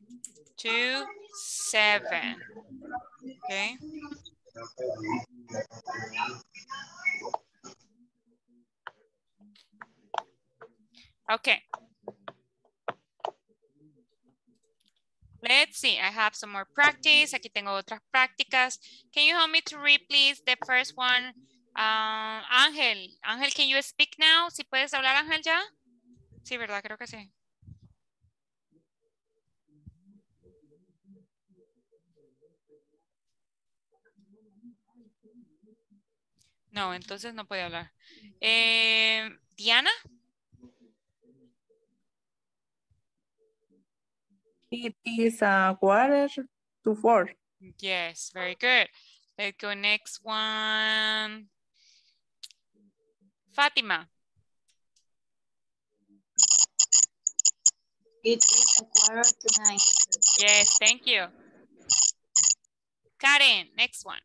to seven. Okay. Okay. Let's see, I have some more practice. Aquí tengo otras prácticas. Can you help me to read, please, the first one? Ah, Ángel, Ángel, can you speak now? Si puedes hablar, Ángel, ya. Sí, ¿verdad? Creo que sí. No, entonces no puede hablar. Eh, Diana. It is a quarter to four. Yes, very good. Let's go next one. Fatima. It is a quarter to nine. Yes, thank you. Karen, next one.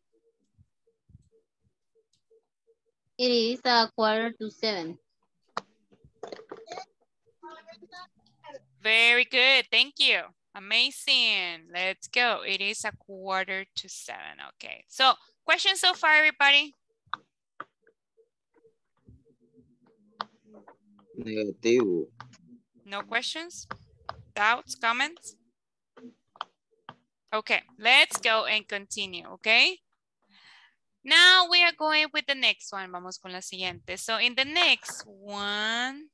It is a quarter to seven. Very good, thank you. Amazing. Let's go. It is a quarter to seven. Okay. So, questions so far, everybody? Negativo. No questions? Doubts? Comments? Okay, let's go and continue, okay? Now we are going with the next one. Vamos con la siguiente. So in the next one,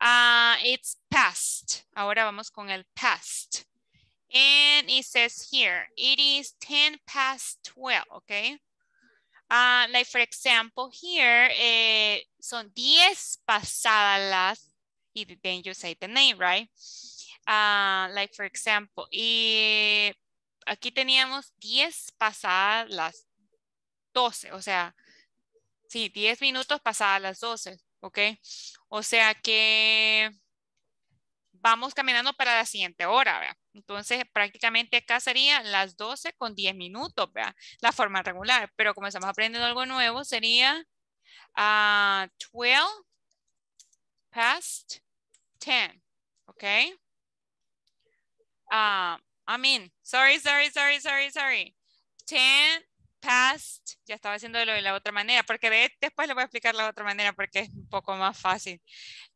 uh, it's past. Ahora vamos con el past. And it says here, it is 10 past 12, okay? Uh, like for example, here, eh, son 10 pasadas las, y then you say the name, right? Uh, like for example, y aquí teníamos 10 pasadas las 12, o sea, sí, 10 minutos pasadas las 12, ¿ok? O sea que vamos caminando para la siguiente hora. Entonces, prácticamente acá sería las 12 con 10 minutos, ¿verdad? La forma regular, pero como estamos aprendiendo algo nuevo, sería uh, 12 past 10, ¿ok? Uh, I mean, sorry, sorry, sorry, sorry, sorry. 10 past, ya estaba haciendo lo de la otra manera, porque de, después le voy a explicar la otra manera porque es un poco más fácil.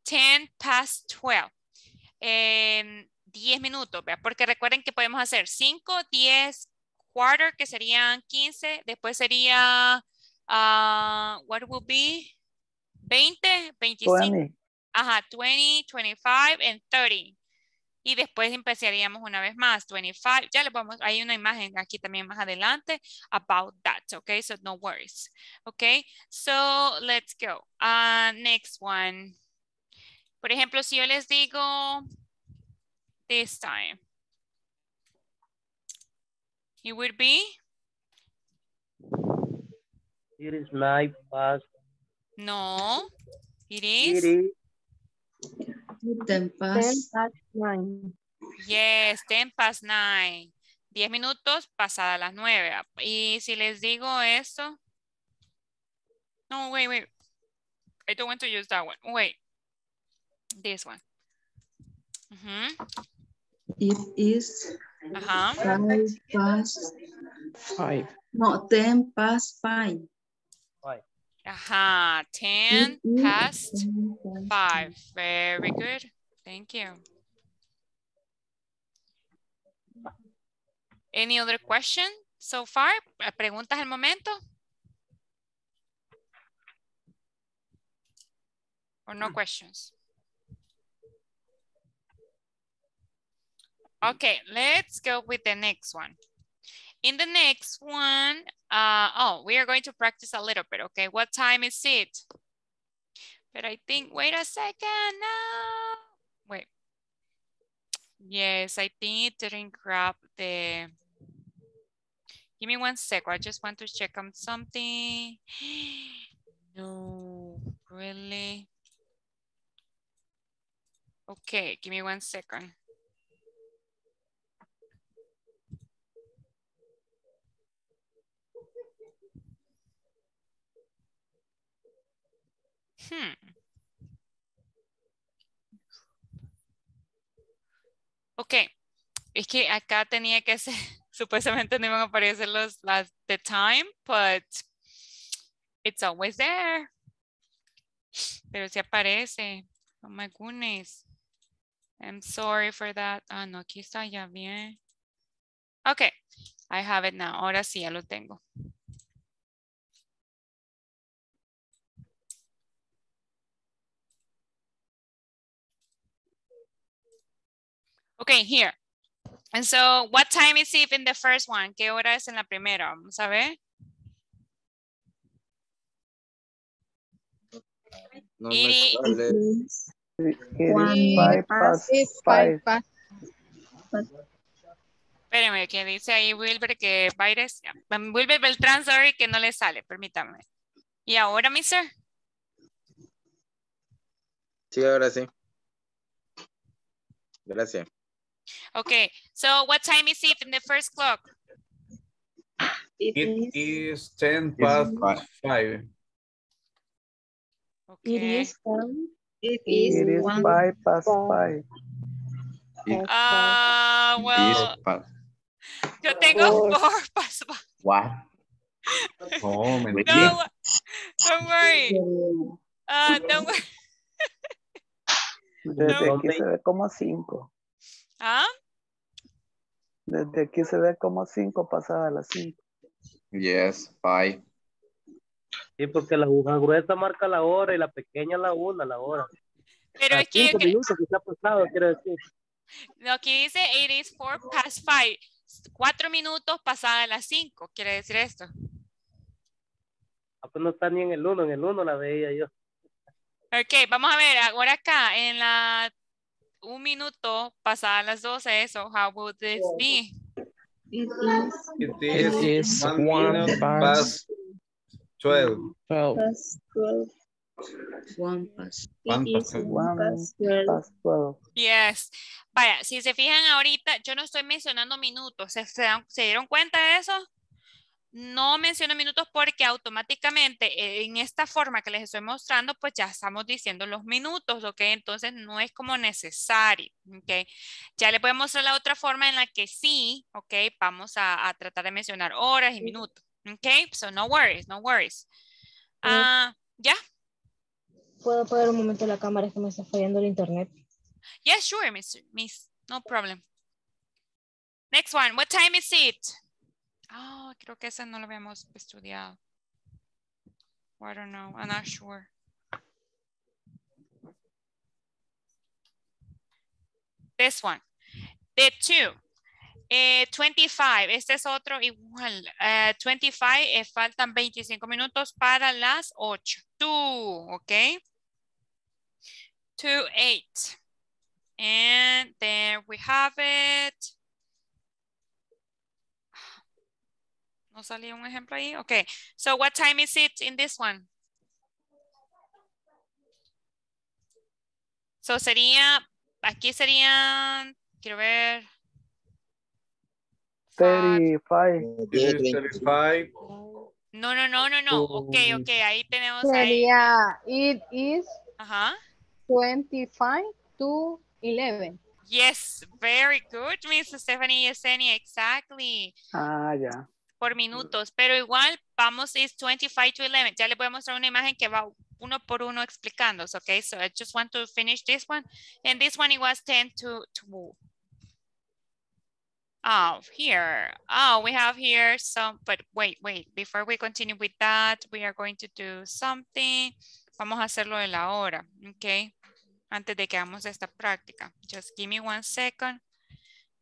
10 past 12. En 10 minutos, ¿vea? porque recuerden que podemos hacer 5, 10, quarter, que serían 15, después sería, uh, what would be? 20, 25. 20. Ajá, 20, 25 and 30. Y después empezaríamos una vez más, 25. Ya le vamos, hay una imagen aquí también más adelante about that, okay? So no worries, okay? So let's go. Uh, next one. Por ejemplo, si yo les digo this time, it would be? It is my past. No, it is? It is. Ten past. nine. Yes, 10 past 9. 10 minutos pasadas las 9. Y si les digo esto. No, wait, wait. I don't want to use that one. Wait. This one. Ujú. It is Ajá. five past, Five. no, ten past five. Ajá. 10 It is past 10 past 5. Very good. Thank you. Any other question so far? Eh, ¿Preguntas al momento? Or no mm. questions? Okay, let's go with the next one. In the next one, uh, oh, we are going to practice a little bit, okay? What time is it? But I think, wait a second, no. Wait. Yes, I think it didn't grab the, give me one sec. I just want to check on something. No, really? Okay, give me one second. Hmm. Ok, es que acá tenía que ser, supuestamente no iban a aparecer los, las, the time, but it's always there. Pero sí aparece. Oh my goodness. I'm sorry for that. Ah, no, aquí está ya bien. Ok, I have it now. Ahora sí, ya lo tengo. Okay, here. And so, what time is it in the first one? ¿Qué hora es en la primera? Vamos a ver. No. It is five past five. Espérenme, que dice ahí Wilber que Baires, Wilber Beltrán, sorry, que no le sale, permítame. ¿Y ahora, mister? Sí, ahora sí. Gracias. Okay, so what time is it in the first clock? It It is, is ten past fi- five. It Okay. is um, it is It is one. five past Five. five. Ah, is well, past. yo tengo Four. four past five. What? Oh, No, mentira. don't worry. Uh, don't worry. Desde No. aquí se ve como cinco. ¿Ah? Desde aquí se ve como 5 pasadas las 5. Yes, five. Sí, porque la aguja gruesa marca la hora y la pequeña la una, la hora. Pero A es que, cinco que- minutos que se ha pasado, quiere decir. lo que dice it is four past five. Cuatro minutos pasadas las cinco, quiere decir esto. Ah, pues no está ni en el uno, en el uno la veía yo. Ok, vamos a ver, ahora acá, en la un minuto pasadas las 12, eso, how would this be? It It It is one minute past past twelve. twelve. past 12. One past one past 12. Past 12. Yes. Vaya, si se fijan ahorita, yo no estoy mencionando minutos. ¿Se, se dan- se dieron cuenta de eso? No menciono minutos porque automáticamente en esta forma que les estoy mostrando, pues ya estamos diciendo los minutos, ¿ok? Entonces no es como necesario, ¿ok? Ya les voy a mostrar la otra forma en la que sí, ¿ok? Vamos a, a tratar de mencionar horas y minutos, ¿ok? So no worries, no worries. Ah, ¿Ya? ¿Puedo apagar un momento la cámara? Es que me está fallando el internet. Yes, sure, Miss, Miss. No problem. Next one. What time is it? Oh, creo que ese no lo habíamos estudiado. I don't know. I'm not sure. This one. The two. Eh, 25. Este es otro igual. Eh, 25. eh, faltan 25 minutos para las 8. Two. Ok. Two, eight. And there we have it. ¿No salió un ejemplo ahí? Okay. So what time is it in this one? So sería, aquí serían, quiero ver, 35. It is thirty-five. no, no, no, no, no. Ok, ok, ahí tenemos ahí. Sería, it is Ajá. 25 to 11. Yes, very good, Miss Stephanie Yesenia, exactly. Ah, ya. Por minutos, pero igual vamos es 25 to 11. Ya les voy a mostrar una imagen que va uno por uno explicando, okay? So I just want to finish this one. And this one it was 10 to 2. Oh, here. Oh, we have here some, but wait, wait. Before we continue with that, we are going to do something. Vamos a hacerlo de la hora, okay? Antes de que hagamos esta práctica. Just give me one second.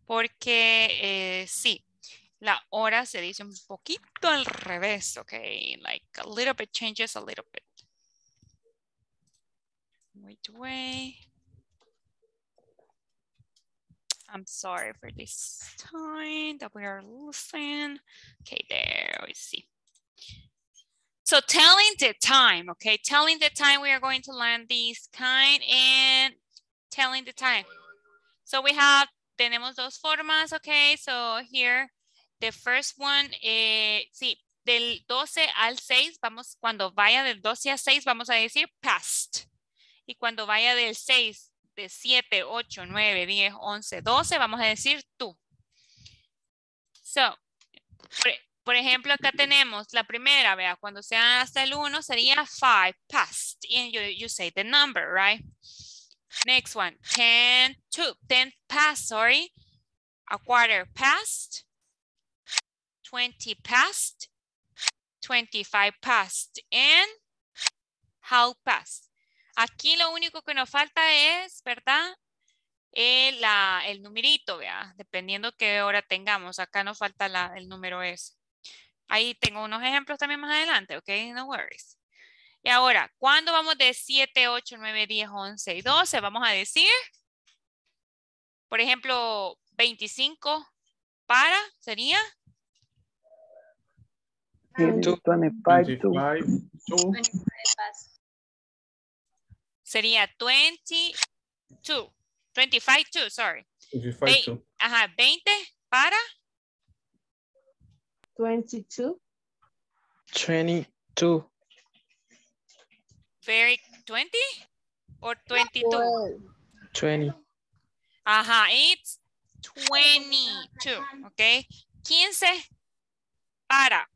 Porque eh, sí, la hora se dice un poquito al revés, okay? Like a little bit changes a little bit. Wait, wait. I'm sorry for this time that we are losing. Okay, there we see. So telling the time, okay? Telling the time, we are going to learn this kind and telling the time. So we have, tenemos dos formas, okay? So here, the first one, eh, sí, del 12 al 6, vamos, cuando vaya del 12 al 6, vamos a decir past. Y cuando vaya del 6, de 7, 8, 9, 10, 11, 12, vamos a decir tú. So, por, por ejemplo, acá tenemos la primera, vea, cuando sea hasta el 1 sería 5, past. And you, you say the number, right? Next one, 10, 2, 10 past, sorry. A quarter past. 20 past. 25 past. And how past. Aquí lo único que nos falta es, ¿verdad? El, la, el numerito, vea, dependiendo qué hora tengamos. Acá nos falta la, el número S. Ahí tengo unos ejemplos también más adelante, ¿ok? No worries. Y ahora, ¿cuándo vamos de 7, 8, 9, 10, 11 y 12? Vamos a decir, por ejemplo, 25 para, ¿sería? It is 25 to. Sería 22. 25 to, sorry. 25 Ve- to. Ajá, 20 para. 22. 22. Very 20 or 22. 20. Ajá, it's 22, ¿ok? 15 para.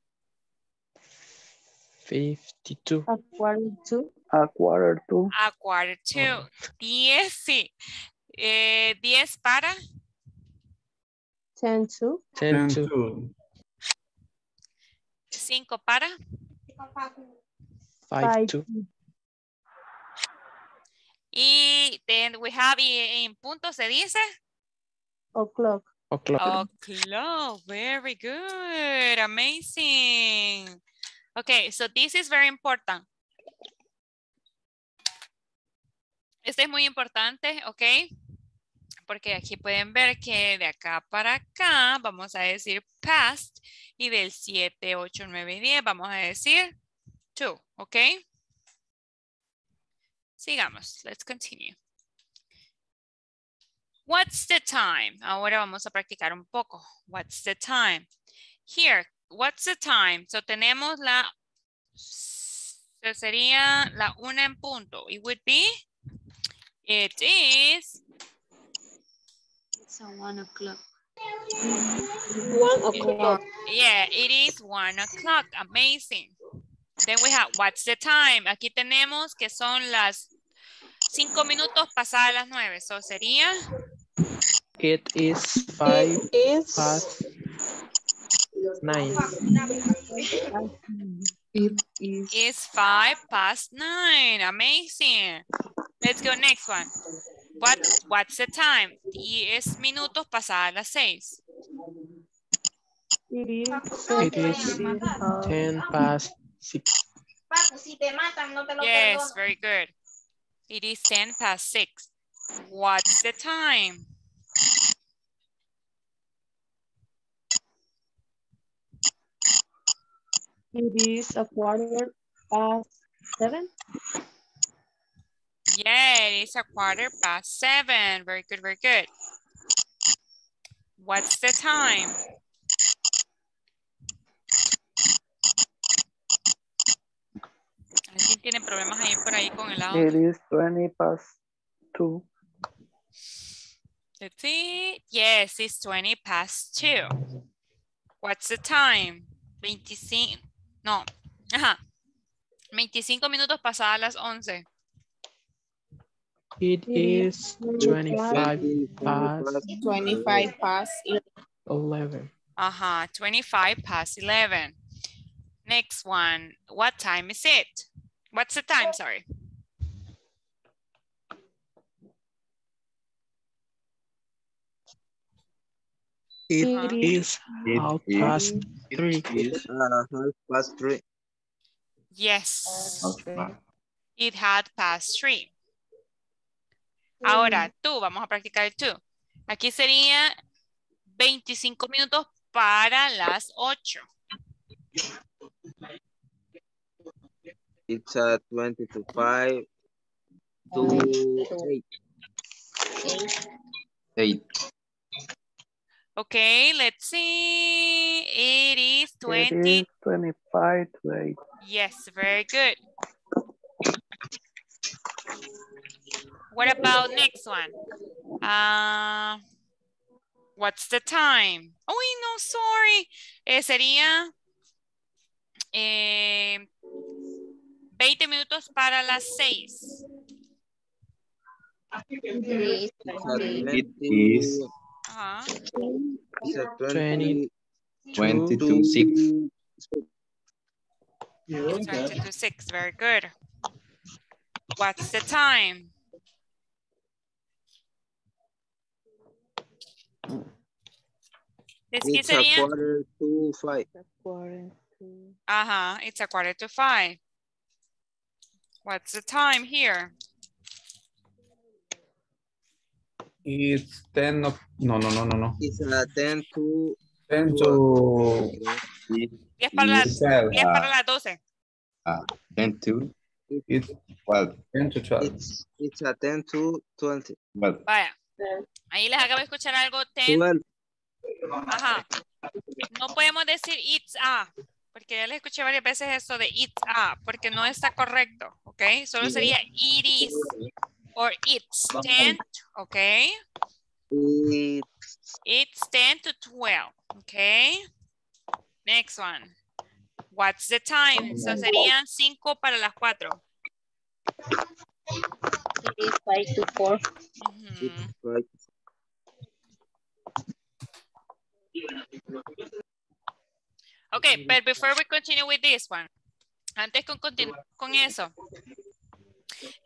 52. A quarter to. A quarter to. A quarter to. 10, sí. Eh, 10 para. Ten to. Ten Ten to. to. Cinco para. Five to. Y then we have y- en punto se dice. O'clock. O'clock. O'clock. Very good. Amazing. Okay, so this is very important. Este es muy importante, ¿ok? Porque aquí pueden ver que de acá para acá vamos a decir past y del 7, 8, 9 y 10 vamos a decir to, ¿ok? Sigamos, let's continue. What's the time? Ahora vamos a practicar un poco. What's the time? Here, what's the time? So tenemos la, so sería la una en punto. It would be, it is, It's a one o'clock. One o'clock. yeah, it is one o'clock. Amazing. Then we have, what's the time? Aquí tenemos que son las cinco minutos pasadas las nueve. So sería, It is five It is past nine. It is is five past nine. Amazing. Let's go next one. What, what's the time? Diez minutos pasadas las seis. It is. It is ten past six. Yes, very good. It is 10 past 6. What's the time? It is a quarter past seven. Yeah, it is a quarter past 7. Very good, very good. What's the time? ¿Alguien tiene problemas ahí por ahí con el It audio? is 20 past 2. Let's see. Yes, it's 20 past 2. What's the time? 25. No. Ajá. 25 minutos pasadas las 11. It is twenty-five past 25 past eleven. Ajá. 25 past 11. Next one. What time is it? What's the time? Sorry. It is It half is- past three. It's uh, half past three. Yes. Okay. It had past 3. Ahora, tú, vamos a practicar el tú. Aquí sería 25 minutos para las 8. It's a 20 to 5 to 8. Eight. Okay, let's see. It is It 20. is 25 to 8. Yes, very good. What about next one? Uh, what's the time? Oh, no, sorry. Eh, sería eh, 20 minutos para las 6. It's a It 20 is Ajá. It's a 20 20 to six. It's 20 to 6. Very good. What's the time? Es que It's a quarter to 5. ajá, it's a quarter to five. What's the time here? It's ten of, no, no, no, no, no. It's a 10 to Ten to. 10 para las, It's, uh, 10 para las 12. Uh, ten to It's twelve. ten to twelve. it's, it's a 10 to 20. Well, Vaya. Ahí les acabo de escuchar algo. 10. 12. Ajá. No podemos decir it's a. Porque ya les escuché varias veces eso de it's a. Porque no está correcto. ¿Ok? Solo sería it is. Or it's 10. ¿Ok? It's It's 10 to 12. Okay. Next one. What's the time? So serían 5 para las 4. It is five to four. Ujú. right. Okay, but before we continue with this one, antes con, con eso,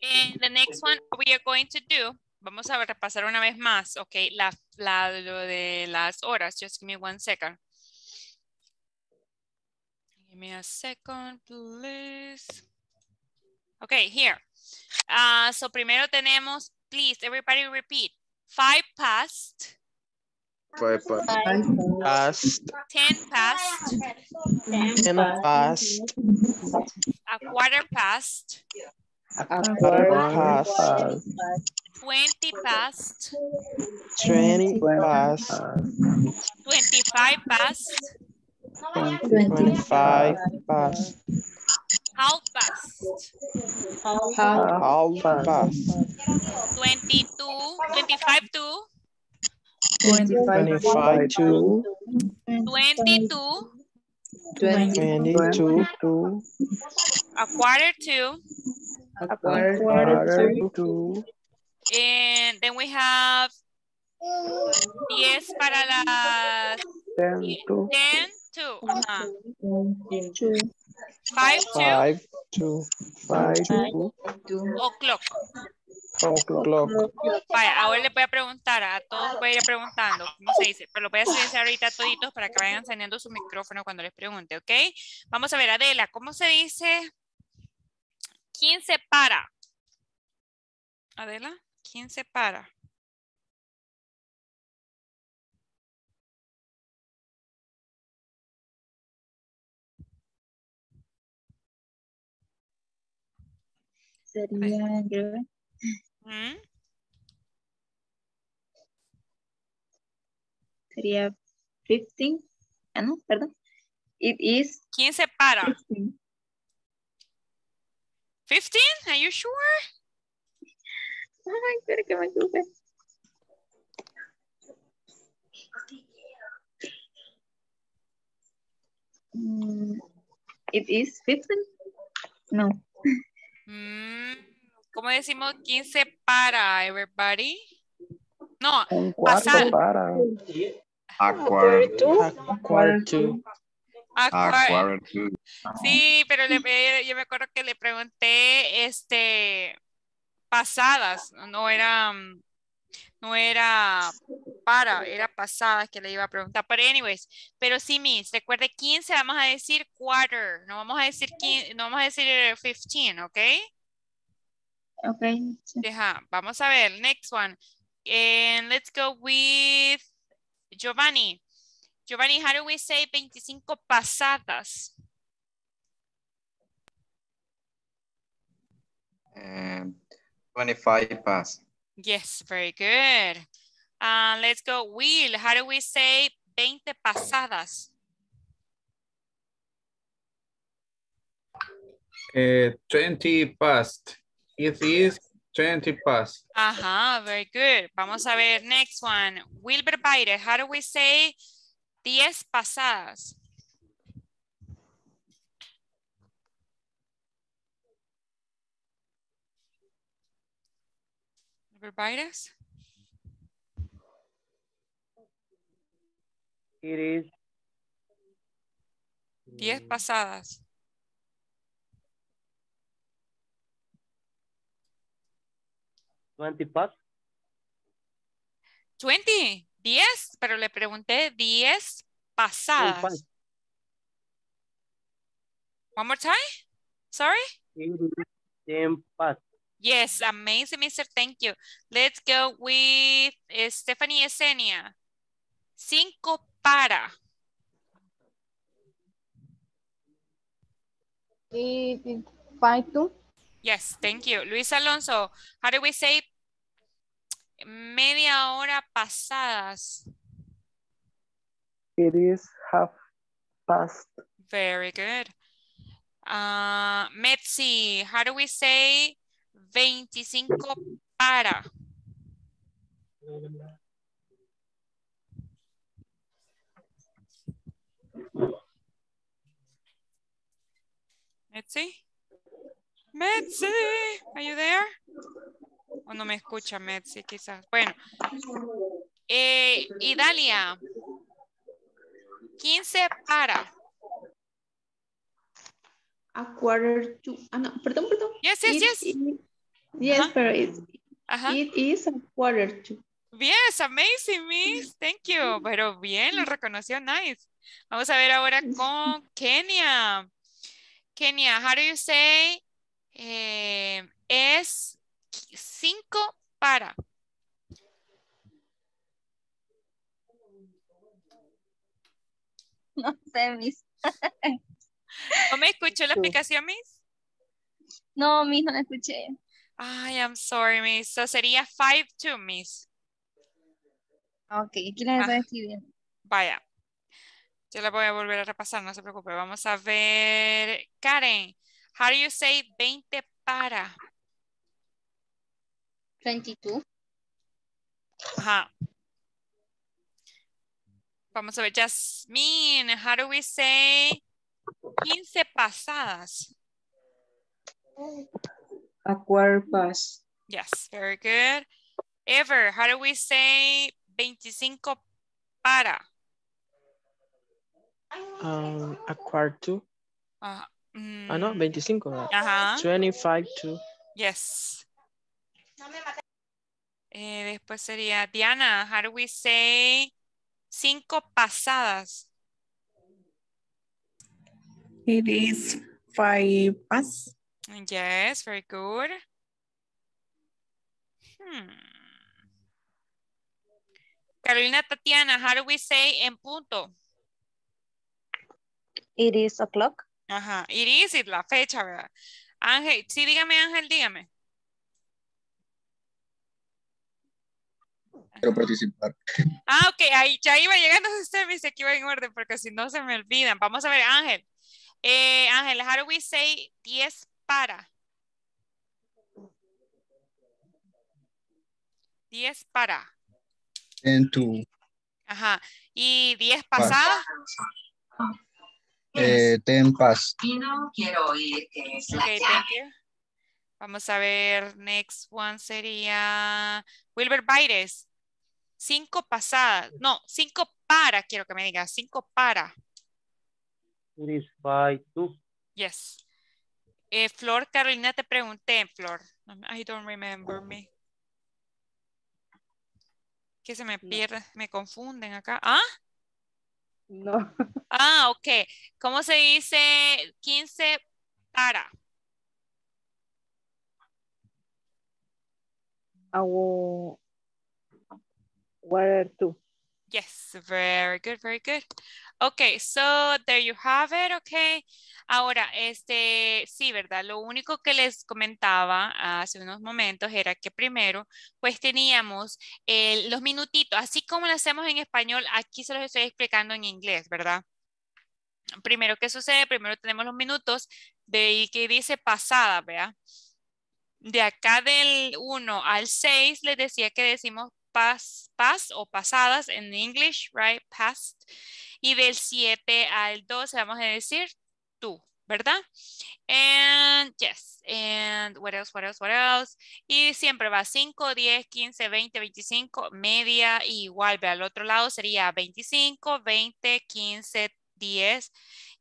and the next one we are going to do, vamos a repasar una vez más, okay, la, la, lo de las horas, just give me one second. Give me a second, please. Okay, here. Uh, so primero tenemos, please, everybody repeat. Five past, Five past. Past. ten past, Ten past. a quarter past, Quarter past. twenty past, Twenty past. twenty-five past, Twenty-five past. half past, Half past. twenty-two, twenty-five to, Twenty-five to. twenty-two, Twenty-two. Two. a quarter to, A quarter to. and then we have diez para las Ten to. ten to, ajá. five to, Five to. Five to. o'clock. O'clock. Vaya, ahora les voy a preguntar a todos, voy a ir preguntando, ¿cómo se dice? Pero lo voy a silenciar ahorita a toditos para que vayan encendiendo su micrófono cuando les pregunte, ¿ok? Vamos a ver, Adela, ¿cómo se dice? ¿Quién se para? Adela, ¿quién se para? Sería, creo, ¿Mm? sería 15. Ah, no, perdón. It is ¿Quién se para? 15. 15? Are you sure? Ay, espera que me equivoqué. Mm, It is 15? No. Mm, ¿Cómo decimos quién se para, everybody? No, Un cuarto pasar. para. A quarter to. A quarter to. A A quar- quarter to. Sí, pero le, yo me acuerdo que le pregunté, este, pasadas, no era, no era para, era pasadas que le iba a preguntar. Pero anyways, pero sí, Miss, recuerde 15, vamos a decir quarter, no vamos a decir 15, no vamos a decir eh, 15, ¿ok? Ok. sí. Deja, vamos a ver, next one. And let's go with Giovanni. Giovanni, how do we say 25 pasadas? And 25 past. Yes, very good. Uh, let's go, Will. How do we say 20 pasadas? Uh, 20 past. It is 20 past. Ajá, very good. Vamos a ver, next one. Wilber Baire, how do we say 10 pasadas? Baires? It is 10 pasadas. twenty past. 20, 10, pero le pregunté 10 pasadas. One more time? Sorry? Yes, amazing, Mr. Thank you. Let's go with Stephanie Esenia. Cinco para. Five to. Yes, thank you. Luis Alonso, how do we say media hora pasadas? It is half past. Very good. Uh, Metzi, how do we say 25 para? Metzi? Metzi, are you there? O no me escucha Metzi, quizás. Bueno. Eh, Idalia, 15 para. A quarter to. Ah, no, perdón, perdón. Yes, yes, It yes. yes, pero it's, Ajá. it is a quarter to. Yes, amazing, Miss. Thank you. Pero bien, lo reconoció. Nice. Vamos a ver ahora con Kenia. Kenia, how do you say eh, es cinco para? No sé, Miss. ¿No me escuchó la explicación, Miss? No, Miss, no la escuché. Ay, I'm sorry, Miss. So sería five two, Miss. Ok, aquí la estoy Ah. escribiendo. Vaya. Yo la voy a volver a repasar, no se preocupe. Vamos a ver. Karen, how do you say 20 para? 22. Ajá. Vamos a ver, Jasmine, how do we say 15 pasadas? A quarter past. Yes, very good. Ever, how do we say 25 para? Um, a quarter to. Ah, Ah, no, mm, 25. ¿verdad? Ajá. 25 to. Yes. Eh, después sería Diana, how do we say cinco pasadas? It is five past. Yes, very good. Hmm. Carolina Tatiana, how do we say en punto? It is o'clock. Ajá, it is it, la fecha, ¿verdad? Ángel, sí, dígame, Ángel, dígame. Quiero participar. Ah, ok, ahí ya iba llegando usted, me dice que iba en orden, porque si no se me olvidan. Vamos a ver, Ángel. Eh, Ángel, how do we say 10 para? 10 para. And to Ajá. ¿Y 10 pasadas? eh, ten past. Y no quiero oír que es la thank you. Vamos a ver, next one sería Wilber Baires. Cinco pasadas. No, cinco para, quiero que me diga. Cinco para. It is five two. Yes. Eh, Flor, Carolina, te pregunté, Flor. I don't remember me. Que se me pierde, me confunden acá. ¿Ah? No. Ah, ok. ¿Cómo se dice 15 para? Our Yes, very good, very good. Okay, so there you have it, okay. Ahora, este, sí, ¿verdad? Lo único que les comentaba hace unos momentos era que primero, pues teníamos los minutitos, así como lo hacemos en español, aquí se los estoy explicando en inglés, ¿verdad? Primero, ¿qué sucede? Primero tenemos los minutos de ahí que dice pasada, ¿vea? De acá del 1 al 6 les decía que decimos pas, pas o pasadas en English, right? Past. Y del 7 al 12 vamos a decir tú, ¿verdad? And yes, and what else, what else, what else? Y siempre va 5, 10, 15, 20, 25, media, y igual, ve al otro lado sería 25, 20, 15, 10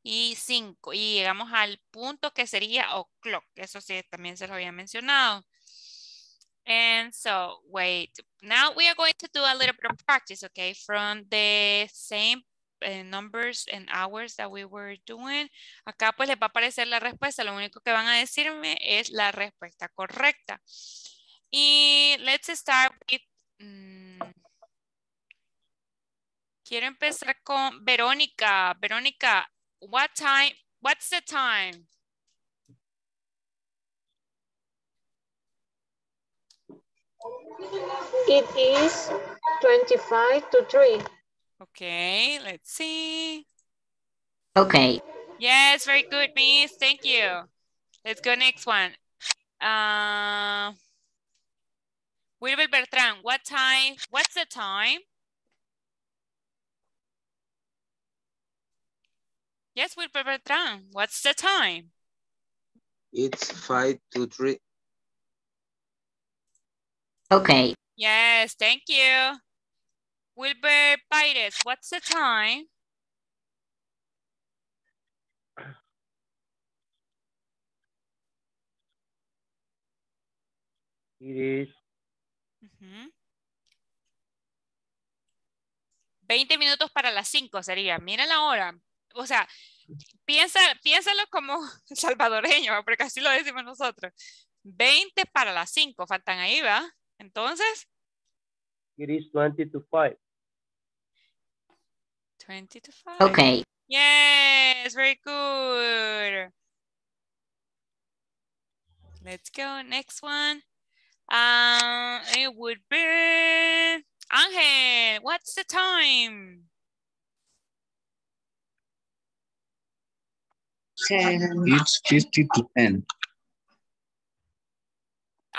y 5. Y llegamos al punto que sería o'clock. Eso sí, también se lo había mencionado. And so, wait, now we are going to do a little bit of practice, okay, from the same eh, numbers and hours that we were doing. Acá pues les va a aparecer la respuesta. Lo único que van a decirme es la respuesta correcta. Y let's start with... mm, quiero empezar con Verónica. Verónica, what time, what's the time? It is 25 to 3. Okay, let's see. Okay. Yes, very good, Miss. Thank you. Let's go next one. Uh, Wilber Bertrand, what time? What's the time? Yes, Wilber Bertrand, what's the time? It's five to three. Okay. Yes, thank you. Wilbur Pires, what's the time? It is. Uh -huh. 20 minutos para las 5 sería. Mira la hora. O sea, piensa, piénsalo como salvadoreño, porque así lo decimos nosotros. 20 para las 5, faltan ahí, ¿va? Entonces, it is 20 to 5. 20 to 5. Okay. Yes, very good. Let's go, next one. Uh, it would be Angel. What's the time? It's 50 to 10.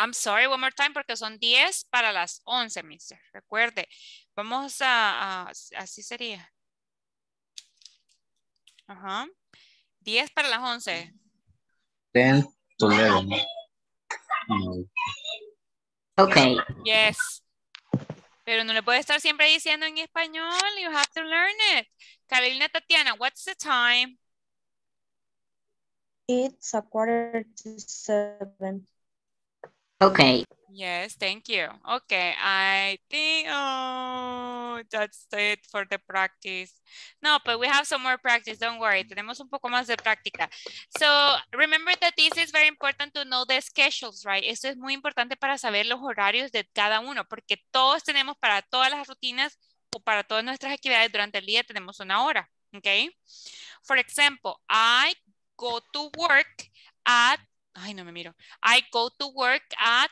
I'm sorry, one more time, porque son 10 para las 11, mister. Recuerde, vamos a, a- así sería. Ajá. 10 para las 11. 10 to 11. No. Okay. Yes. Pero no le puede estar siempre diciendo en español. You have to learn it. Carolina Tatiana, what's the time? It's a quarter to seven. Okay. Yes, thank you. Okay, I think, oh, that's it for the practice. No, but we have some more practice, don't worry. Tenemos un poco más de práctica. So, remember that this is very important to know the schedules, right? Esto es muy importante para saber los horarios de cada uno, porque todos tenemos para todas las rutinas o para todas nuestras actividades durante el día tenemos una hora, okay? For example, I go to work at, ay, no me miro. I go to work at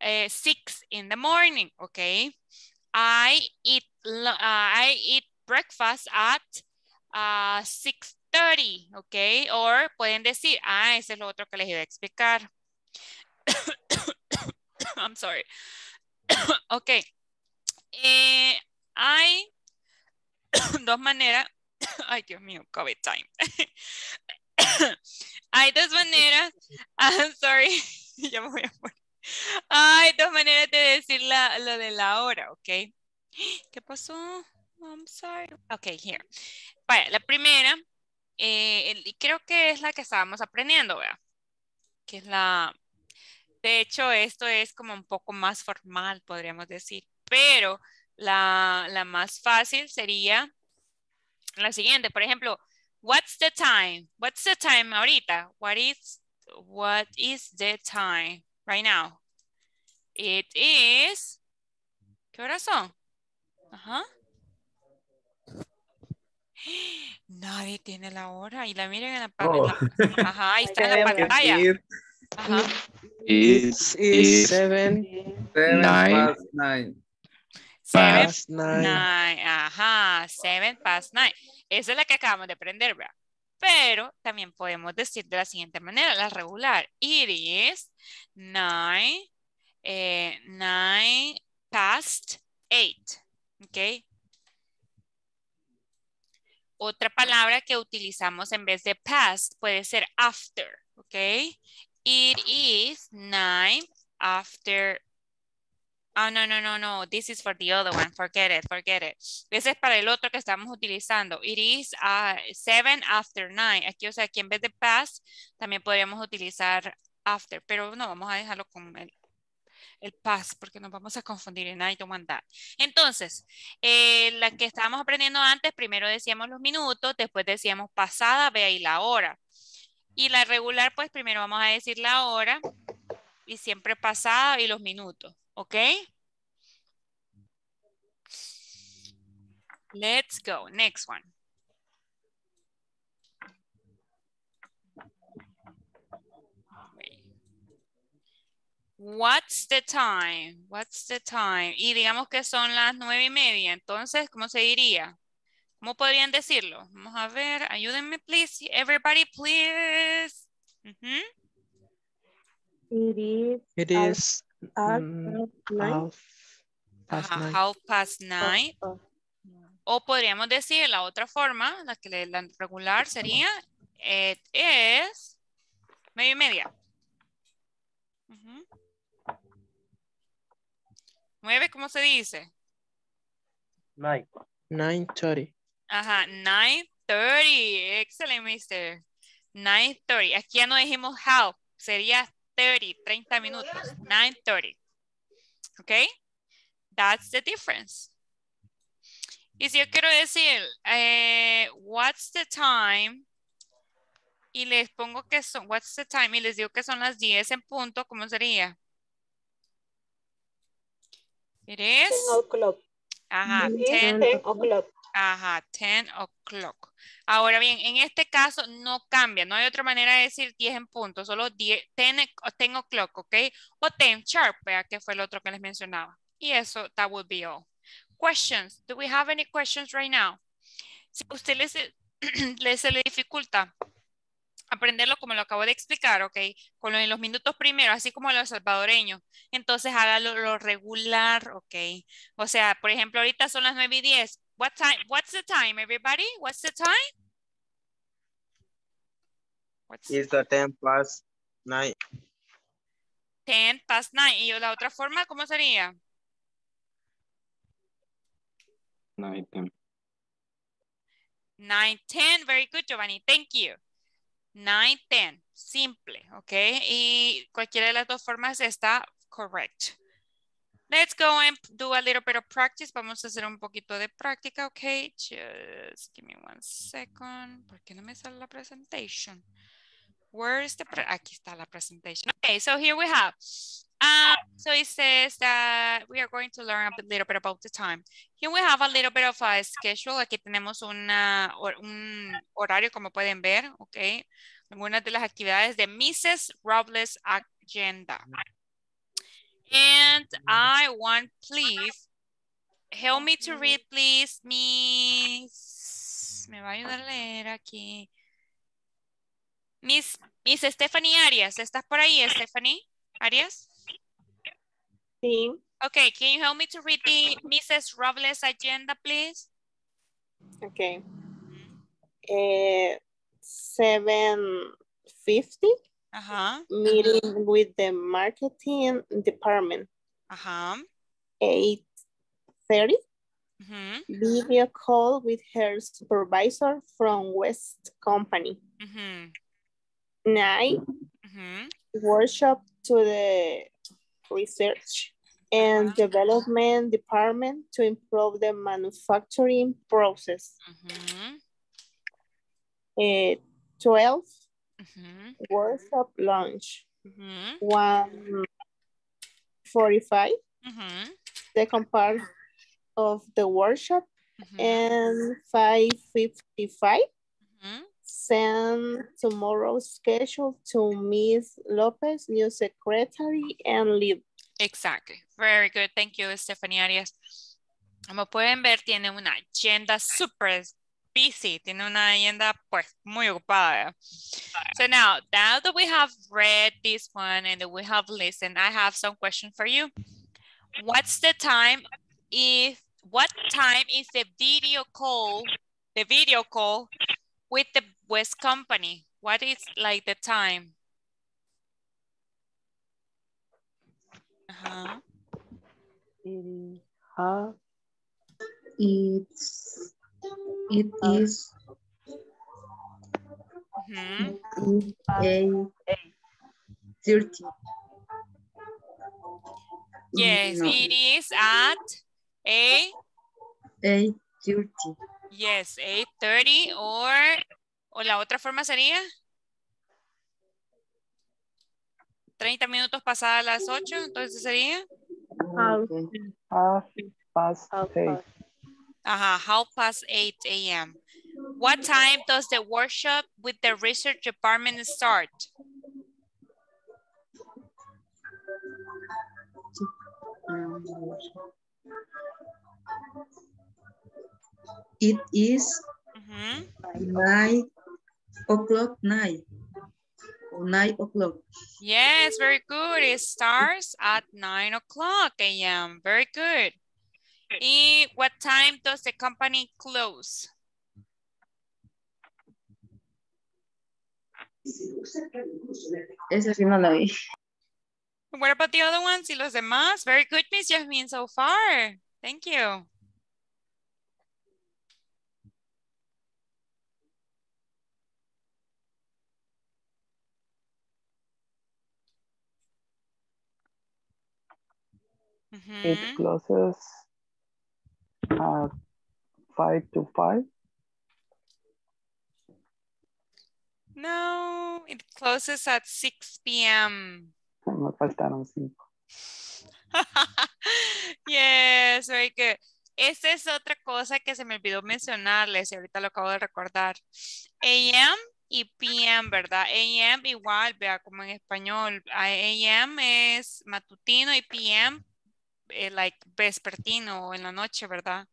uh, six in the morning, okay? I eat uh, I eat breakfast at uh, 6.30, okay? Or pueden decir, ah, ese es lo otro que les iba a explicar. I'm sorry. okay. Eh, hay dos maneras. Ay, Dios mío, COVID time. hay dos maneras. I'm sorry. ya me voy a morir. Hay dos maneras de decir la, lo de la hora, ¿ok? ¿Qué pasó? I'm sorry. Ok, here. Vaya, la primera, eh, creo que es la que estábamos aprendiendo, ¿verdad? Que es la... De hecho, esto es como un poco más formal, podríamos decir. Pero la, la más fácil sería la siguiente. Por ejemplo, what's the time? What's the time ahorita? What is, what is the time right now? It is... ¿Qué horas son? Ajá. Nadie tiene la hora y la miren en la Oh. pantalla. Ajá, ahí está en la pantalla. It Ajá. It's, it's seven, seven nine, past nine. Seven past nine. nine. Ajá, seven past nine. Esa es la que acabamos de aprender, ¿verdad? Pero también podemos decir de la siguiente manera, la regular. It is nine, eh, nine past eight. ¿Ok? Otra palabra que utilizamos en vez de past puede ser after. ¿Ok? It is nine after Oh, no, no, no, no. This is for the other one. Forget it, forget it. Ese es para el otro que estamos utilizando. It is uh, seven after nine. Aquí, o sea, aquí en vez de past, también podríamos utilizar after, pero no, vamos a dejarlo con el, el past porque nos vamos a confundir en I don't want that. Entonces, eh, la que estábamos aprendiendo antes, primero decíamos los minutos, después decíamos pasada, ve ahí la hora. Y la regular, pues primero vamos a decir la hora y siempre pasada y los minutos. ¿Ok? Let's go. Next one. What's the time? What's the time? Y digamos que son las nueve y media. Entonces, ¿cómo se diría? ¿Cómo podrían decirlo? Vamos a ver. Ayúdenme, please. Everybody, please. It is It is half mm, past nine. half past nine. half past nine. Oh, O podríamos decir la otra forma, la que le- la regular sería, it is media y media. Ujú. Nueve, ¿cómo se dice? Nine. Nine thirty. Ajá, 9.30. Excelente, mister. 9.30. Aquí ya no dijimos half, sería 9.30, 30 minutos, 9.30. Okay? That's the difference. Y si yo quiero decir, eh, what's the time? Y les pongo que son, what's the time? Y les digo que son las 10 en punto, ¿cómo sería? It is? 10 o'clock. Ajá, It is 10 10 o'clock. Ajá, 10 o'clock. Ahora bien, en este caso no cambia, no hay otra manera de decir 10 en punto, solo 10, 10, o 10 o'clock, ¿ok? O 10 sharp, vea que fue el otro que les mencionaba. Y eso, that would be all. Questions, do we have any questions right now? Si a usted les, les le dificulta aprenderlo como lo acabo de explicar, ¿ok? Con lo en los minutos primeros, así como los salvadoreños. Entonces hágalo lo regular, ¿ok? O sea, por ejemplo, ahorita son las 9 y 10. What time? What's the time, everybody? What's the time? What's It's the 10 past 9. 10 past 9. ¿Y la otra forma cómo sería? 9, 10. 9, 10. Very good, Giovanni. Thank you. 9, 10. Simple, ¿ok? Y cualquiera de las dos formas está correct. Let's go and do a little bit of practice. Vamos a hacer un poquito de práctica, ¿ok? Just give me one second. ¿Por qué no me sale la presentation? Where is the, aquí está la presentation. Okay, so here we have. Uh, so it says that we are going to learn a little bit about the time. Here we have a little bit of a schedule. Aquí tenemos una, un horario, como pueden ver, ok. Algunas de las actividades de Mrs. Robles Agenda. And I want, please, help me to read, please, Miss. Me va a ayudar a leer aquí. Miss, Miss Stephanie Arias. ¿Estás por ahí, Stephanie Arias? Sí. Okay, can you help me to read the Mrs. Robles agenda, please? Okay. Uh, 750. Uh-huh. Meeting with the marketing department. Uh-huh. 8.30. Mm-hmm. Video call with her supervisor from West Company. Mm-hmm. Nine. Mm-hmm. Workshop to the research and development department to improve the manufacturing process. Uh, 12. Mm-hmm. Workshop lunch. Mm-hmm. 145. Mm-hmm. Second part of the workshop. And 555. Send tomorrow's schedule to Miss Lopez, new secretary, and leave. Exactly. Very good. Thank you, Stephanie Arias. Como pueden ver, tiene una agenda super busy. Tiene una agenda, pues, muy ocupada. So now, now that we have read this one and we have listened, I have some question for you. What's the time if, what time is the video call, the video call with the West Company? What is like the time? Uh-huh. It, ha, It's, it is Mhm. a 30. Yes, No, it is at a a 30. yes, 8:30 or o la otra forma sería 30 minutos pasadas las 8, entonces sería half past eight. Ajá, half past 8 a.m. What time does the workshop with the research department start? It is Mhm. nine o'clock night. Nine o'clock. Yes, very good. It starts at 9 o'clock a.m. Very good. Y what time does the company close? Eso sí no lo vi. What about the other ones y los demás? Very good, Miss Jasmine, so far. Thank you. Mm -hmm. It mm-hmm. closes at 5 to 5. No, it closes at 6 p.m. Me faltaron 5. yes, very good. Esta es otra cosa que se me olvidó mencionarles y ahorita lo acabo de recordar. AM y PM, ¿verdad? AM igual, vea como en español. AM es matutino y PM eh, like vespertino en la noche, ¿verdad?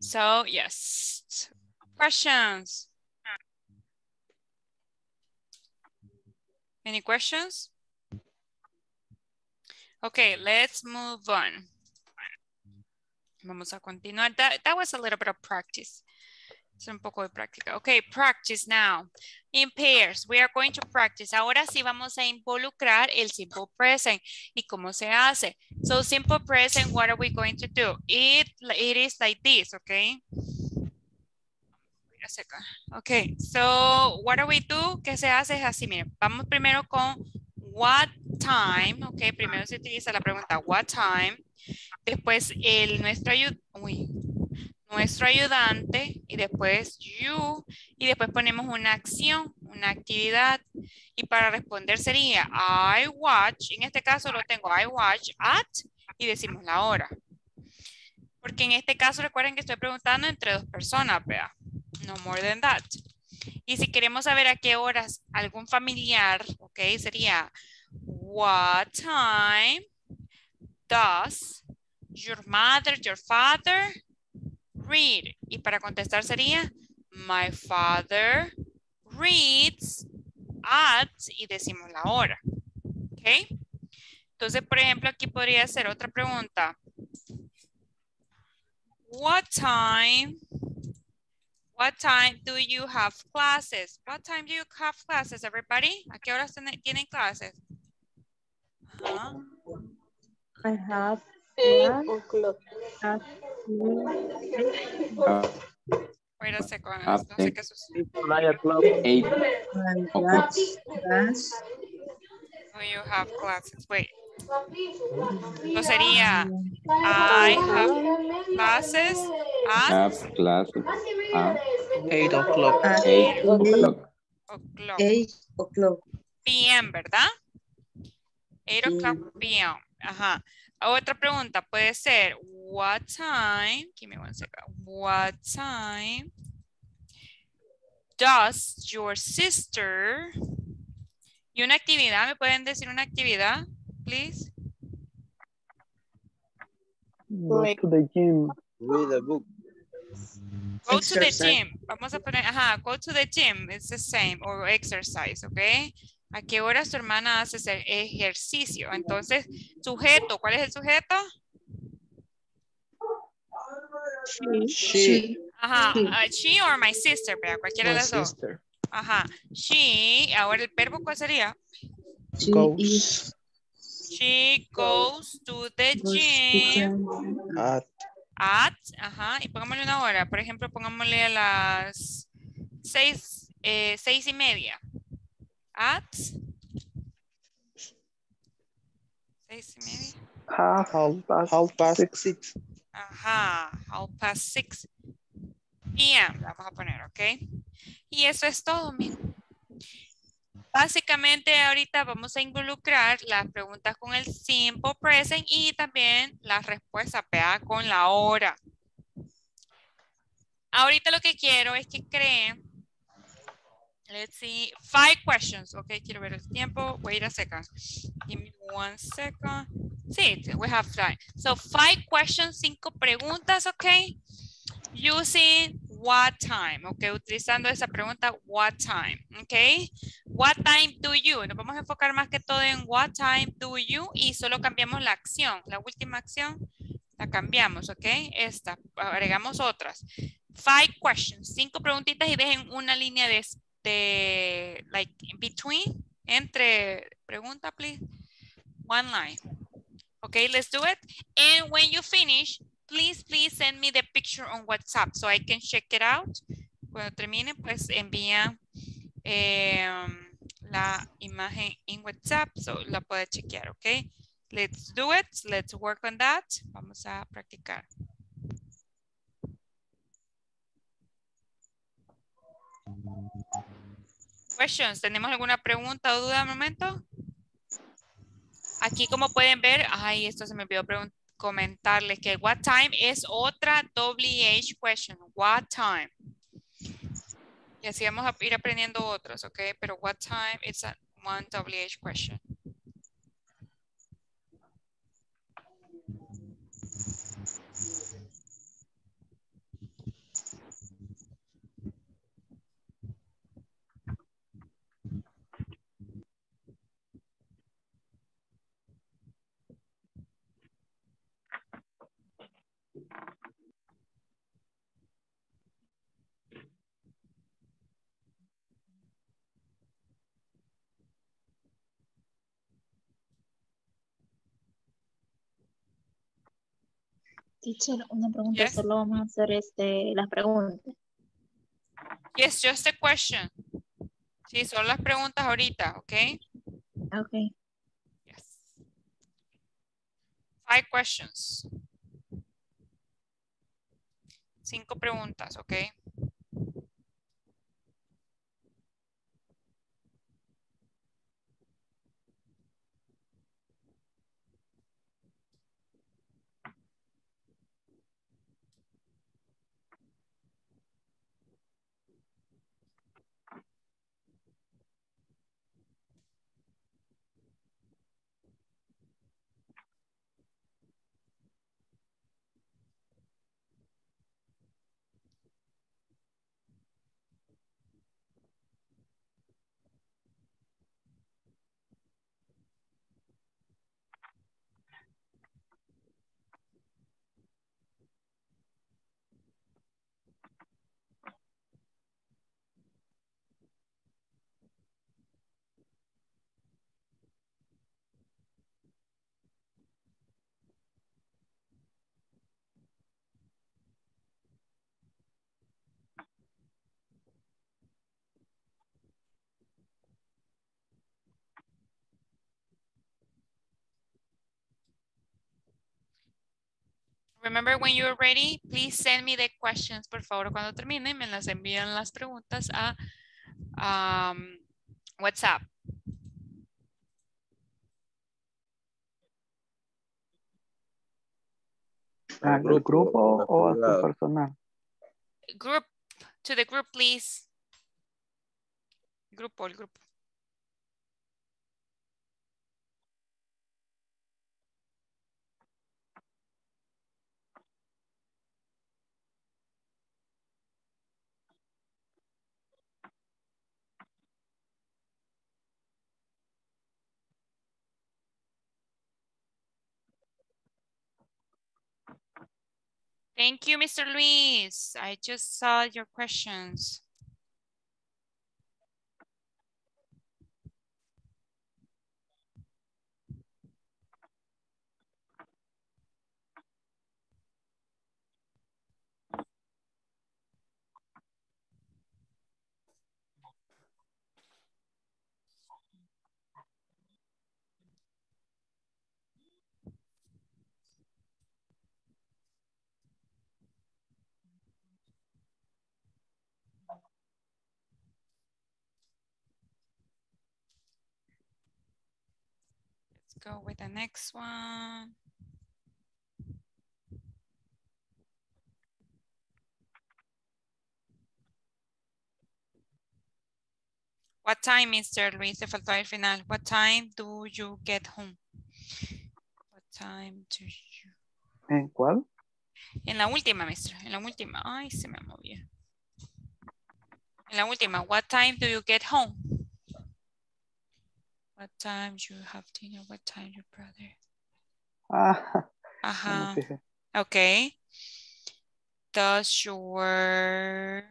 So, yes. Questions? Any questions? Okay, let's move on. Vamos a continuar. That, that was a little bit of practice. Es un poco de práctica. Okay, practice now. In pairs, we are going to practice. Ahora sí vamos a involucrar el simple present. ¿Y cómo se hace? So, simple present, what are we going to do? It, it is like this, second. Okay, so what do we do? ¿Qué se hace? Es así, miren. Vamos primero con what time, ok, primero se utiliza la pregunta what time, después el nuestro, uy, nuestro ayudante y después you y después ponemos una acción, una actividad y para responder sería I watch, en este caso lo tengo I watch at y decimos la hora. Porque en este caso recuerden que estoy preguntando entre dos personas, vea, no more than that. Y si queremos saber a qué horas algún familiar, ok, sería What time does your mother, your father read? Y para contestar sería My father reads at y decimos la hora. ¿Ok? Entonces, por ejemplo, aquí podría ser otra pregunta. What time What time do you have classes? What time do you have classes, everybody? ¿A qué horas tiene- tienen clases? Ajá. I have Eight o'clock. at Wait a second. No sé qué sucede. Nine o'clock. Eight o'clock. you have classes? Wait. No sería I have classes at Have classes at Eight o'clock. At eight o'clock. o'clock eight o'clock. p.m., ¿verdad? 8 Sí. o'clock p.m. Ajá. Otra pregunta puede ser, what time, give me one second, what time does your sister, y una actividad, ¿me pueden decir una actividad, please? Go to the gym. Read a book. Go to the gym. Vamos a poner, ajá, go to the gym. It's the same. Or exercise, ¿ok? ¿A qué hora su hermana hace ese ejercicio? Entonces, sujeto, ¿cuál es el sujeto? She, Ajá, ah, she or my sister, vea, cualquiera de las dos. sister, Ajá, she, ahora el verbo, ¿cuál sería? She goes She goes to the goes gym at at, ajá, y pongámosle una hora. Por ejemplo, pongámosle a las seis, eh, seis y media. At seis y media. Half, half, past half past six. six. Ajá, half past six p.m. Vamos a poner, ¿ok? Y eso es todo, miren. Básicamente ahorita vamos a involucrar las preguntas con el simple present y también las respuestas, con la hora. Ahorita lo que quiero es que creen, let's see, five questions, ok, quiero ver el tiempo, wait a second, give me one second. Sí, we have time. So five questions, cinco preguntas, ok, using what time, ok, utilizando esa pregunta, what time, ok. What time do you? Nos vamos a enfocar más que todo en what time do you y solo cambiamos la acción, la última acción la cambiamos, ok. Esta, agregamos otras. Five questions, cinco preguntitas y dejen una línea de, de like, in between, entre pregunta, please. One line. Okay, let's do it. And when you finish, please, please send me the picture on WhatsApp so I can check it out. Cuando termine, pues envía eh, la imagen en WhatsApp, so la puede chequear, ok. Let's do it. Let's work on that. Vamos a practicar. Questions. ¿Tenemos alguna pregunta o duda al momento? Aquí como pueden ver, ay, esto se me olvidó comentarles que what time es otra WH question. What time? Y así vamos a ir aprendiendo otros, ¿ok? Pero what time is a one WH question. Teacher, una pregunta, solo vamos a hacer este, las preguntas. Yes, just a question. Sí, son las preguntas ahorita, ¿ok? Ok. Yes. Five questions. Cinco preguntas, ¿ok? Remember when you're ready, please send me the questions, por favor, cuando termine, me las envían las preguntas a um, WhatsApp. ¿Al grupo o a su personal? Group, to the group, please. Grupo, el grupo. Thank you, Mr. Luis. I just saw your questions. Go with the next one. What time, Mr. Luis? Te faltó el final. What time do you get home? What time do you... ¿En cuál? En la última, maestro. En la última. Ay, se me movió. En la última. What time do you get home? What time you have dinner? What time your brother? Ah, Ajá. Okay. Does your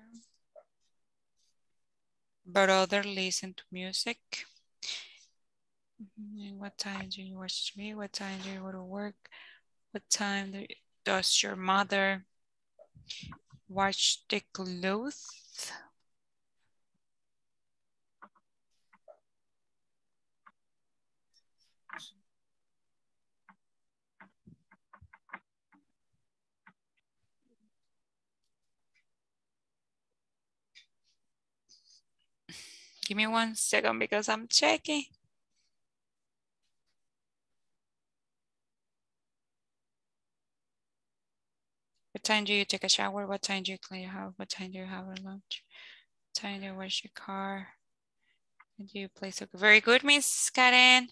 brother listen to music? What time do you watch TV? What time do you go to work? What time do, does your mother wash the clothes? Give me one second because I'm checking. What time do you take a shower? What time do you clean your house? What time do you have a lunch? What time do you wash your car? When do you play soccer? Very good, Miss Karen.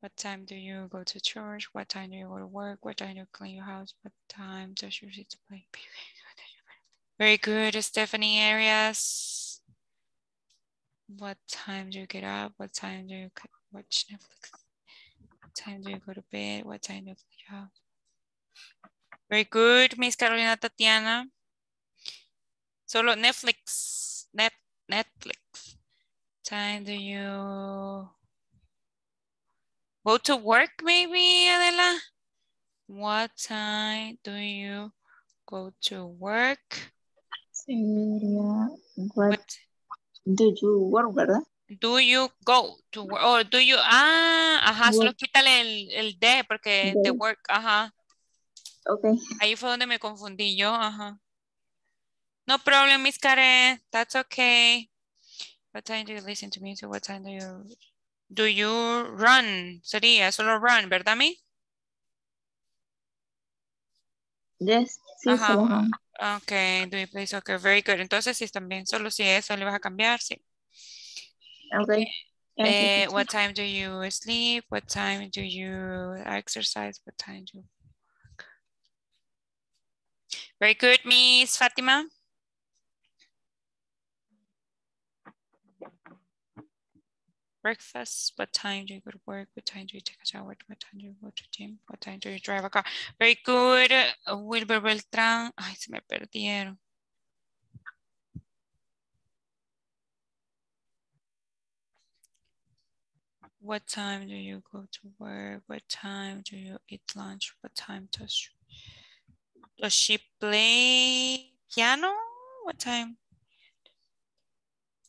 What time do you go to church? What time do you go to work? What time do you clean your house? What time does you to play? Very good, Stephanie Arias. What time do you get up? What time do you watch Netflix? What time do you go to bed? What time do you clean your house? Very good, Miss Carolina Tatiana. Solo Netflix, net, Netflix. Time do you go to work maybe, Adela? What time do you go to work? Sería, what, do you work, ¿verdad? Do you go to work? Or do you, ah, ajá, solo Work. quítale el, el de porque de work, ajá. Okay. Ahí fue donde me confundí yo, ajá. No problem, Miss Karen. That's okay. What time do you listen to music? What time do you do you run? Sería solo run, ¿verdad, mi? Yes, sí, Ajá. one. Okay, do you play soccer? Very good. Entonces sí también, solo si eso le vas a cambiar, sí. You, Eh, teacher. what time do you sleep? What time do you exercise? What time do you work? Very good, Miss Fatima. Breakfast. What time do you go to work? What time do you take a shower? What time do you go to gym? What time do you drive a car? Very good. uh, Wilber Beltrán. Ay, se me perdieron. What time do you go to work? What time do you eat lunch? What time does she, does she play piano? What time?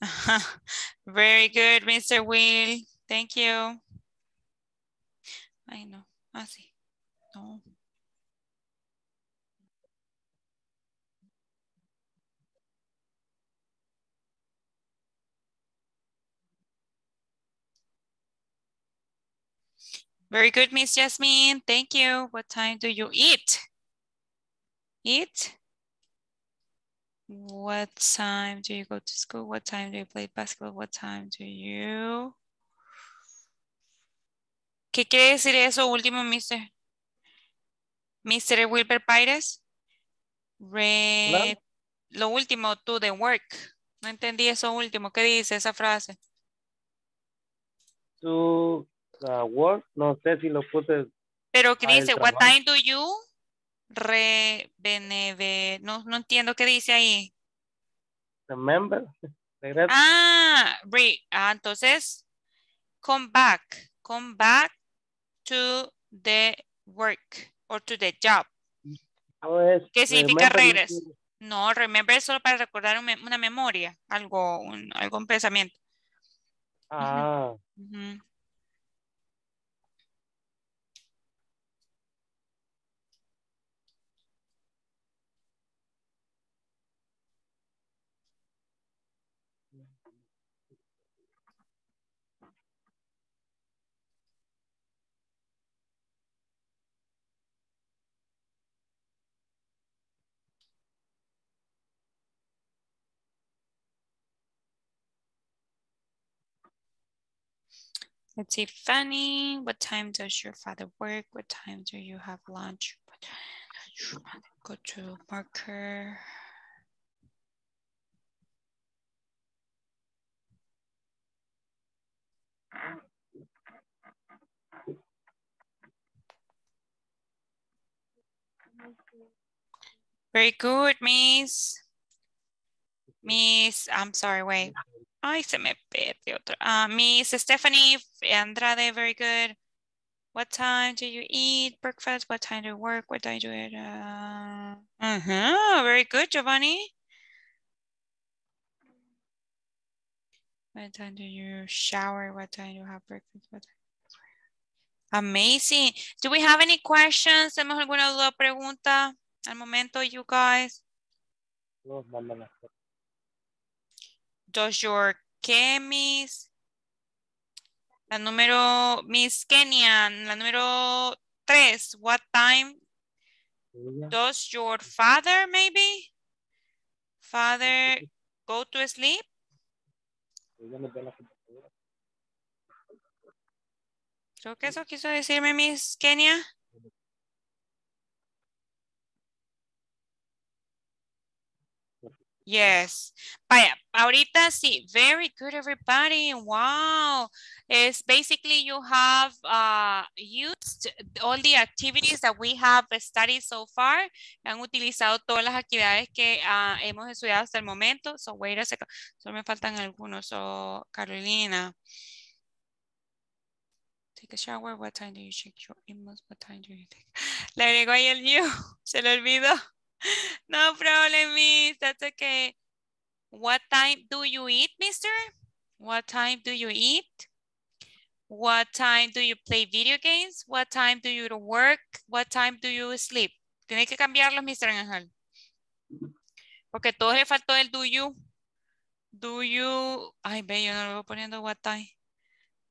Very good, Mr. Will. Thank you. I know. Ah, sí. No. Very good, Miss Jasmine. Thank you. What time do you eat? Eat? What time do you go to school? What time do you play basketball? What time do you... ¿Qué quiere decir eso último, Mr. Mr. Wilber Pires? Re... Lo último, tú de work. No entendí eso último. ¿Qué dice esa frase? To uh, work, no sé si lo puse. Pero ¿qué dice? What time do you re beneve- No, no entiendo qué dice ahí. Remember? Regresa. Ah, re, ah, entonces, come back, come back to the work or to the job. No es ¿Qué significa remember, regres? No, remember es solo para recordar una memoria, algo, un, algún pensamiento. Ah. Let's see, Fanny, what time does your father work? What time do you have lunch? Go to marker. Very good, Miss. Miss, I'm sorry, wait. Ay, se me perdió otra. Ah, Miss Stephanie Andrade, very good. What time do you eat breakfast? What time do you work? What time do you eat? Uh, uh-huh, very good, Giovanni. What time do you shower? What time do you have breakfast? What time- Amazing. Do we have any questions? ¿Tenemos alguna duda o pregunta al momento, you guys? no, mándame. Does your Miss? La número, Miss Kenya, la número tres. What time does your father, maybe? Father go to sleep? Creo que eso quiso decirme Miss Kenia. Yes. Vaya, ahorita sí. Very good, everybody. Wow. It's basically you have uh, used all the activities that we have studied so far. Han utilizado todas las actividades que uh, hemos estudiado hasta el momento. So, wait a second. Solo me faltan algunos. So, Carolina. Take a shower. What time do you check your emails? What time do you take? Le agregó ahí el new. Se le olvidó. No problem, miss. That's okay. What time do you eat, mister? What time do you eat? What time do you play video games? What time do you work? What time do you sleep? Tiene que cambiarlos, Mr. Ángel. Porque todos le faltó el do you. Do you... Ay, ve, yo no lo voy poniendo what time.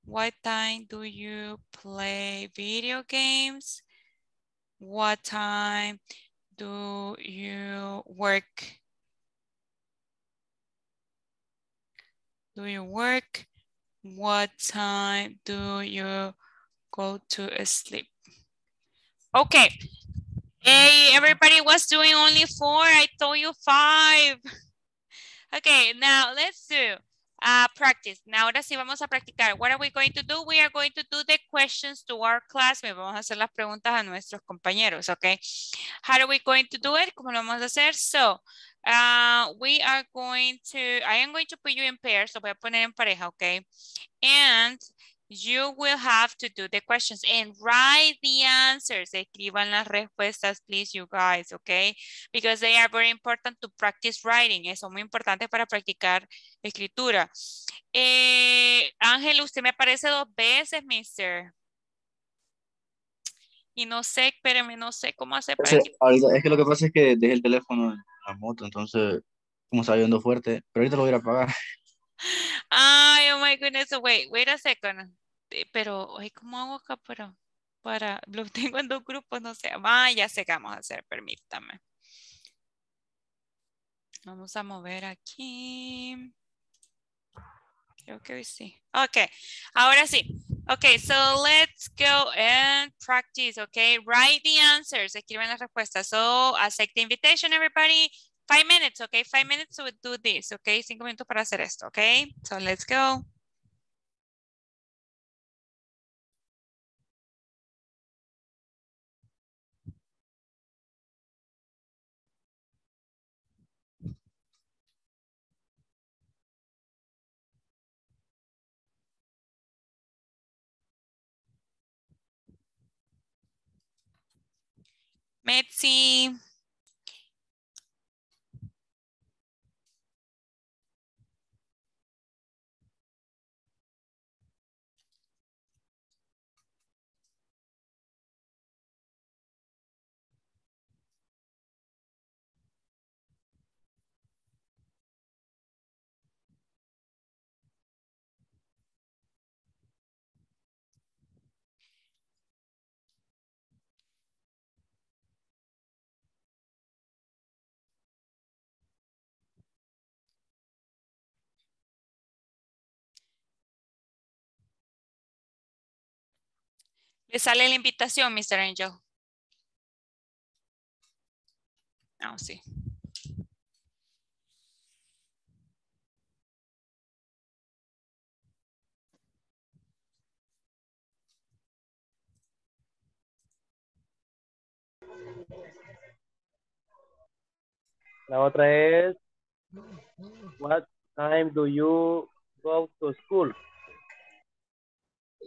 What time do you play video games? What time do you work? Do you work? What time do you go to sleep? Okay. Hey, everybody was doing only four. I told you five. Okay, now let's do uh, practice. Now, ahora sí vamos a practicar. What are we going to do? We are going to do the questions to our classmates. Vamos a hacer las preguntas a nuestros compañeros, okay? How are we going to do it? ¿Cómo lo vamos a hacer? So, uh, we are going to, I am going to put you in pairs. So voy a poner en pareja, okay? And you will have to do the questions and write the answers. Escriban las respuestas, please, you guys, okay? Because they are very important to practice writing. Eso muy importante para practicar escritura. Eh, Ángel, usted me aparece dos veces, mister. Y no sé, espérame, no sé cómo hacer para Ese- ahorita- es que lo que pasa es que dejé el teléfono en la moto, entonces, como estaba viendo fuerte, pero ahorita lo voy a apagar. Ay, oh my goodness. Wait, wait a second. Eh, Pero, ay, ¿cómo hago para, para, lo tengo en dos grupos, no sé. Ah, ya sé qué vamos a hacer, permítame. Vamos a mover aquí. Creo que hoy sí. Ok, ahora sí. Ok, so let's go and practice, okay? Write the answers, escriben las respuestas. So, accept the invitation, everybody. Five minutes, okay? Five minutes to do this, okay? Cinco minutos para hacer esto, okay? So, let's go. Metzi. Le sale la invitación, Mr. Angel. Ah, sí. La otra es, what time do you go to school?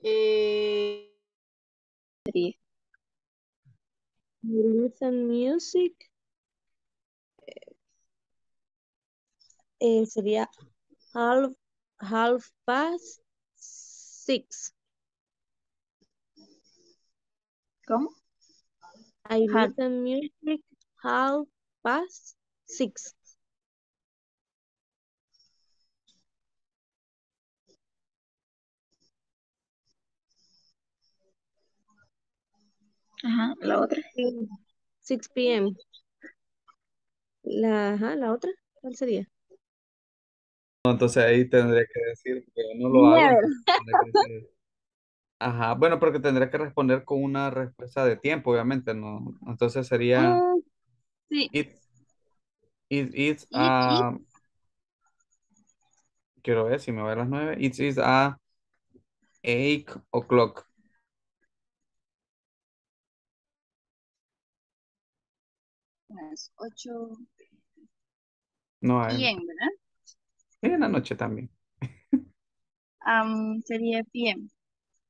Eh, listen music. Eh, sería half, half past six. ¿Cómo? I Half. listen music half past six. Ajá, la otra. 6 p.m. La, ajá, la otra, ¿cuál sería? No, entonces ahí tendría que decir que no lo hago. Ajá, bueno, porque tendría que responder con una respuesta de tiempo, obviamente, ¿no? Entonces sería, Ah, sí. it, it is It a, quiero ver si me va a las nueve, it is a eight o'clock. Las 8 No hay, PM, ¿verdad? sí, en la noche también. Am, sería PM.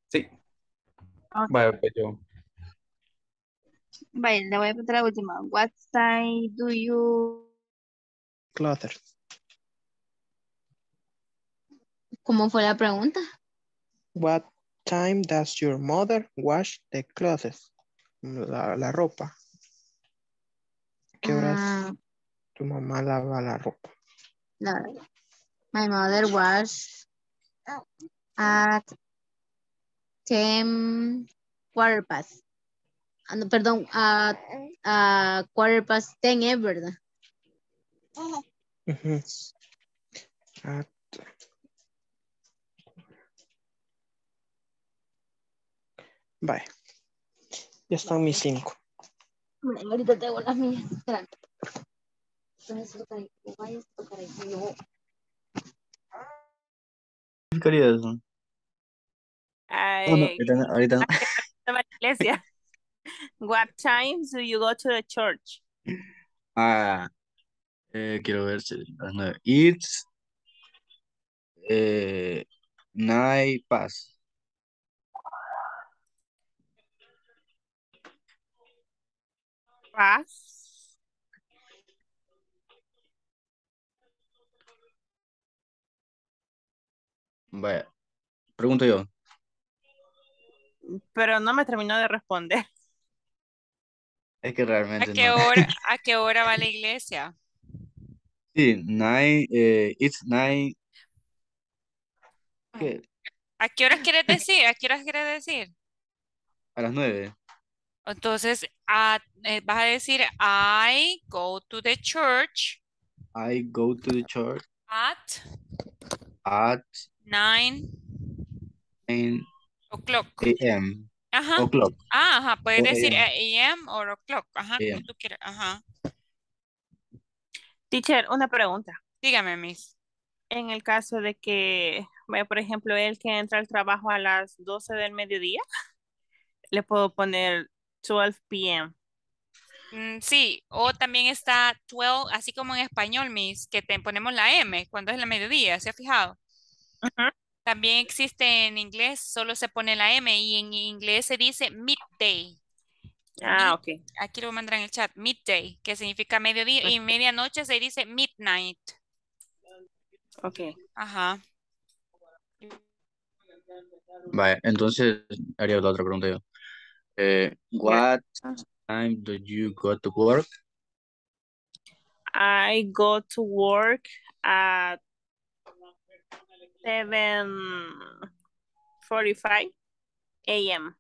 Sí, Ok. vaya, pues yo. Vale, le voy a preguntar la última. What time do you... Clother. ¿Cómo fue la pregunta? What time does your mother wash the clothes? La, la ropa. ¿Qué horas Ah, tu mamá lava la ropa? la, my mother was at 10 quarter past. Ah, no, perdón, a a quarter past 10 es verdad. Ujú. At- Vaya. Ya están mis cinco. Bueno, ahorita tengo las mías. Entonces, tocar ahí, no no. No, no, ahorita no, ahorita no. a la iglesia. What times do you go to the church? Ah, eh, quiero ver si las nueve. It's eh, night pass. Paz. Vaya, pregunto yo. Pero no me terminó de responder. Es que ¿A realmente qué no. hora, a qué hora va la iglesia? Sí, nine, eh, it's nine. ¿Qué? ¿A qué horas quieres decir? ¿A qué horas quieres decir? A las nueve. Entonces, a- eh, vas a decir, I go to the church I go to the church at at 9 9 o'clock. a.m. Ajá. O'clock. Ah, ajá, puedes decir AM. O o'clock. Ajá, como tú quieras. Ajá. Teacher, una pregunta. Dígame, Miss. En el caso de que, por ejemplo, él que entra al trabajo a las 12 del mediodía, le puedo poner 12 p.m. Mm, sí, o también está 12, así como en español, Miss, que te ponemos la M cuando es la mediodía, ¿se ha fijado? También existe en inglés, solo se pone la M y en inglés se dice midday. Ah, ok. Aquí lo mandan en el chat, midday, que significa mediodía, y medianoche se dice midnight. Ok. Ajá. Vaya, entonces haría la otra pregunta yo. Eh, what time do you go to work? I go to work at 7:45 a.m.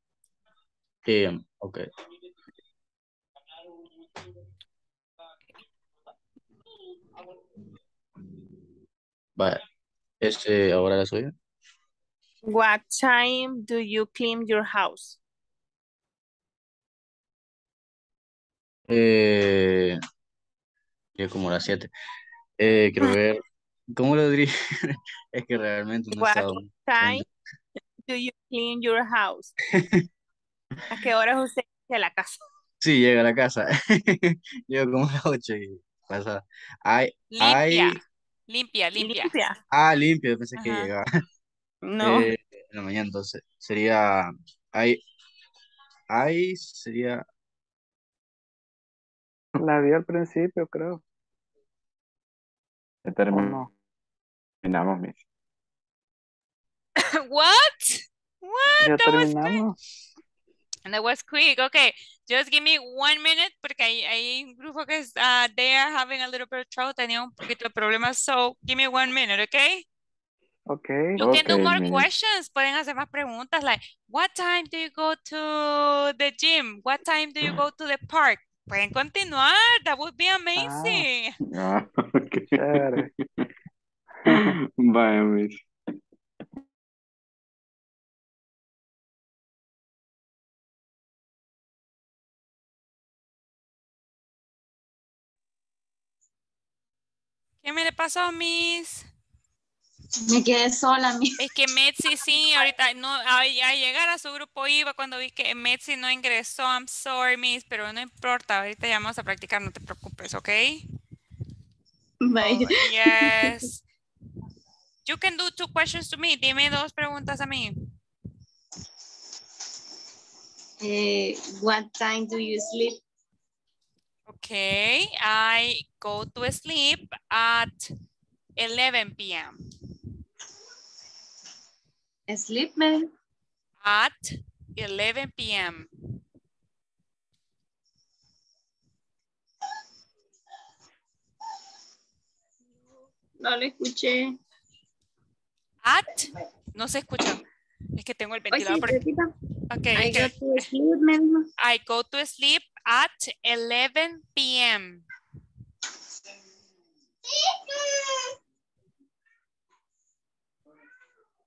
AM. Okay. Vaya, este, ahora la suya. What time do you clean your house? Eh, como las 7. Eh, quiero ver, ¿cómo lo diría? Es que realmente no What estado. time do you clean your house? ¿A qué horas usted llega a la casa? Sí, llega a la casa. Llego como a las 8 y pasa. Ay, Limpia, ay, limpia, limpia. Limpia. ah, limpio, pensé que llegaba. No. Eh, en la mañana, entonces. Sería. Ay, ay, sería. La vi al principio, creo. Terminó. Terminamos, Miss. What? What? Ya That was quick. terminamos. That was quick. Okay, just give me one minute porque hay, hay un grupo que está, they are having a little bit of trouble, tenía un poquito de problemas, so give me one minute, okay? Okay. You can do Okay, more miss. questions. Pueden hacer más preguntas like, what time do you go to the gym? What time do you go to the park? Pueden continuar. That would be amazing. Ah, ok. Chévere. Vaya, miss. ¿Qué me le pasó Miss? Me quedé sola, mi. Es que Metsi sí, ahorita no, a, a llegar a su grupo iba cuando vi que Metsi no ingresó. I'm sorry, Miss, pero no importa. Ahorita ya vamos a practicar, no te preocupes, ¿ok? Bye. Yes. You can do two questions to me. Dime dos preguntas a mí. Eh, what time do you sleep? Okay, I go to sleep at 11 p.m. Sleep, me. At 11 p.m. No lo escuché. At, no se escucha. Es que tengo el Oye, ventilador. por. Okay, I okay. go to sleep, me dijo. I go to sleep at 11 p.m.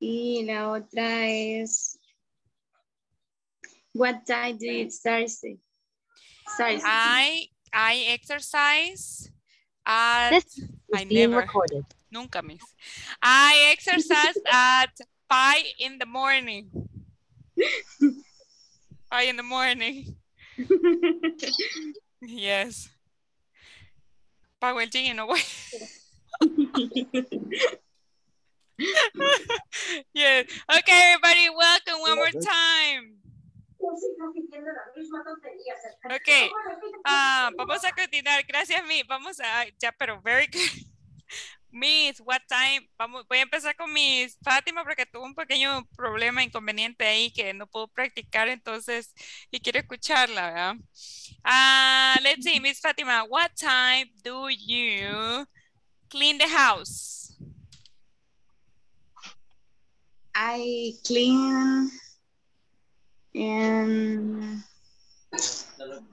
Y la otra es. What time do you. I I exercise at This I is being never recorded. Nunca miss. I exercise at five in the morning. Five in the morning. Yes. Pago el gym y no voy. yes. Okay, everybody, welcome one more time. Ok, ah, vamos a continuar. Gracias, Mi. Vamos a, ya, pero very good. Miss, what time? Vamos, voy a empezar con Miss Fátima porque tuvo un pequeño problema, inconveniente ahí que no pudo practicar, entonces, y quiero escucharla, ¿verdad? Ah, let's see, Miss Fátima, what time do you clean the house? I clean in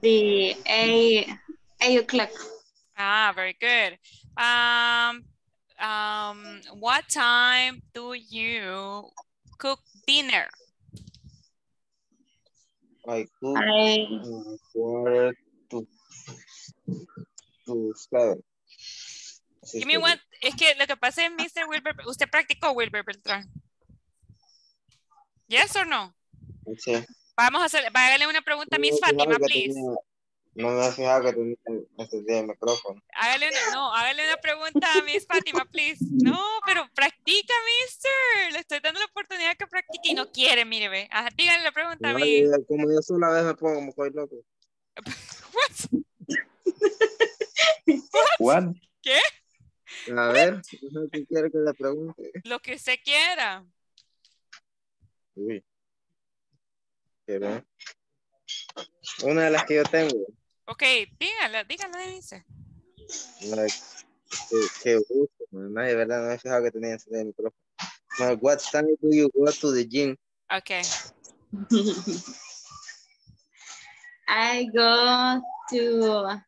the eight, eight o'clock. Ah, very good. Um, um, what time do you cook dinner? I cook I quarter to, to seven. Give me one. Es que lo que pasa es, Mr. Wilber, usted practicó Wilber Beltrán. Yes or no? Sí. Vamos a hacer, hágale una pregunta a Miss Fátima, please. No me he fijado que tenía este el micrófono. Hágale una, no, hágale una pregunta a Miss Fátima, please. No, pero practica, Mister. Le estoy dando la oportunidad que practique y no quiere, mire, ve. Ajá, dígale la pregunta a mí. yo- como yo sola vez me pongo como soy loco. What? ¿Qué? A ver, ¿qué quiere que le pregunte? Lo que usted quiera. Uy. Pero, una de las que yo tengo, Ok, dígala, dígala, dice. que uso, man, nadie, ¿verdad? No me he fijado que tenía ese el micrófono. Man, what time do you go to the gym? Ok. I go to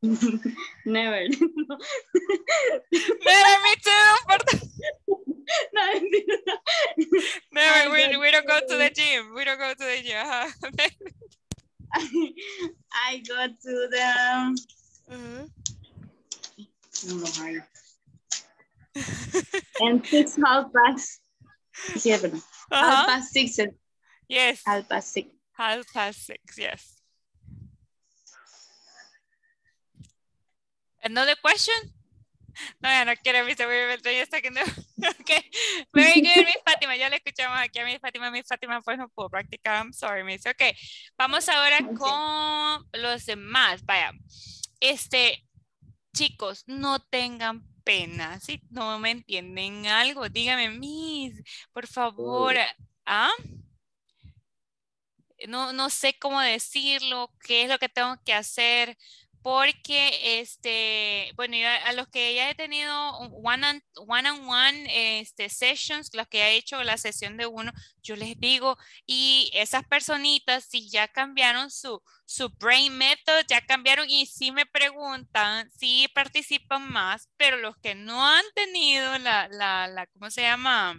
never. Never, me too. No, mentira. Never, we, we don't go to the gym. We don't go to the gym. Ajá. I go to the no, ay. and six half past seven. es verdad. half uh-huh. past six Yes. half past six Half past six, yes. Another question? No, ya no quiero, Mr. Wilberton, ya está que no. Ok, very good, Miss Fátima, ya le escuchamos aquí a Miss Fátima, Miss Fátima pues no pudo practicar, I'm sorry, Miss. Ok, vamos ahora con los demás, vaya. Este, chicos, no tengan pena, si no me entienden algo, dígame, Miss, por favor, ¿ah? No, no sé cómo decirlo, qué es lo que tengo que hacer porque este, bueno, a los que ya he tenido one on one, on one este, sessions, los que he hecho la sesión de uno, yo les digo, y esas personitas si ya cambiaron su, su brain method, ya cambiaron y sí me preguntan, sí participan más, pero los que no han tenido la, la, la ¿cómo se llama?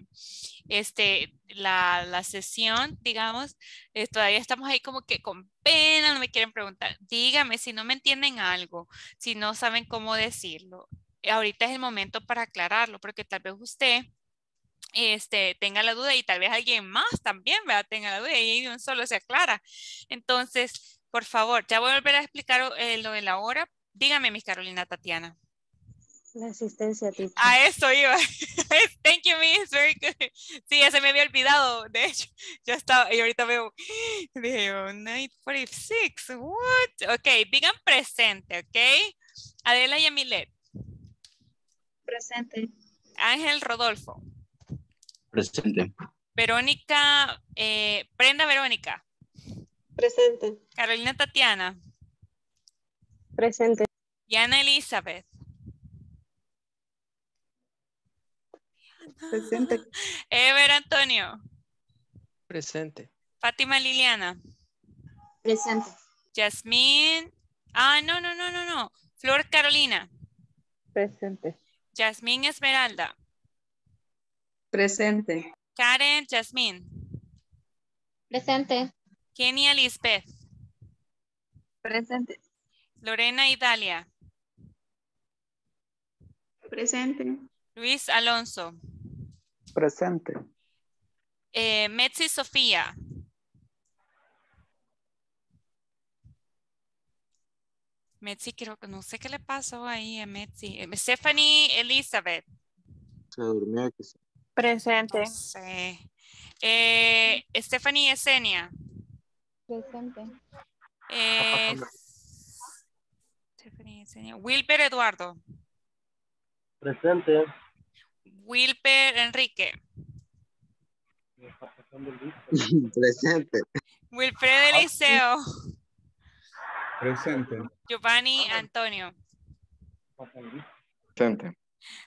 Este, la, la sesión, digamos, eh, todavía estamos ahí como que con pena, no me quieren preguntar. Dígame si no me entienden algo, si no saben cómo decirlo. Ahorita es el momento para aclararlo, porque tal vez usted este, tenga la duda y tal vez alguien más también ¿verdad? tenga la duda y un solo se aclara. Entonces, por favor, ya voy a volver a explicar eh, lo de la hora. Dígame, mi Carolina Tatiana. La asistencia, teacher. A eso iba. Thank you, Miss. Very good. Sí, ya se me había olvidado. De hecho, ya estaba. Y ahorita veo. Dije, 946. What? Ok, digan presente, ok. Adela y Emilet. Presente. Ángel Rodolfo. Presente. Verónica. Eh, Brenda Verónica. Presente. Carolina Tatiana. Presente. Diana Elizabeth. Presente. Ever Antonio. Presente. Fátima Liliana. Presente. Yasmín. Ah, no, no, no, no, no. Flor Carolina. Presente. Yasmín Esmeralda. Presente. Karen Yasmín. Presente. Kenia Lisbeth. Presente. Lorena Idalia. Presente. Luis Alonso. Presente. Eh, Metzi Sofía. Metzi, creo que no sé qué le pasó ahí a Metzi. Eh, Stephanie Elizabeth. Se durmió. quizá. Presente. No sé. Eh, Stephanie Esenia. Presente. Eh, Stephanie Esenia. Wilber Eduardo. Presente. Wilber Enrique. Presente. Wilfredo Eliseo. Presente. Giovanni Antonio. Presente.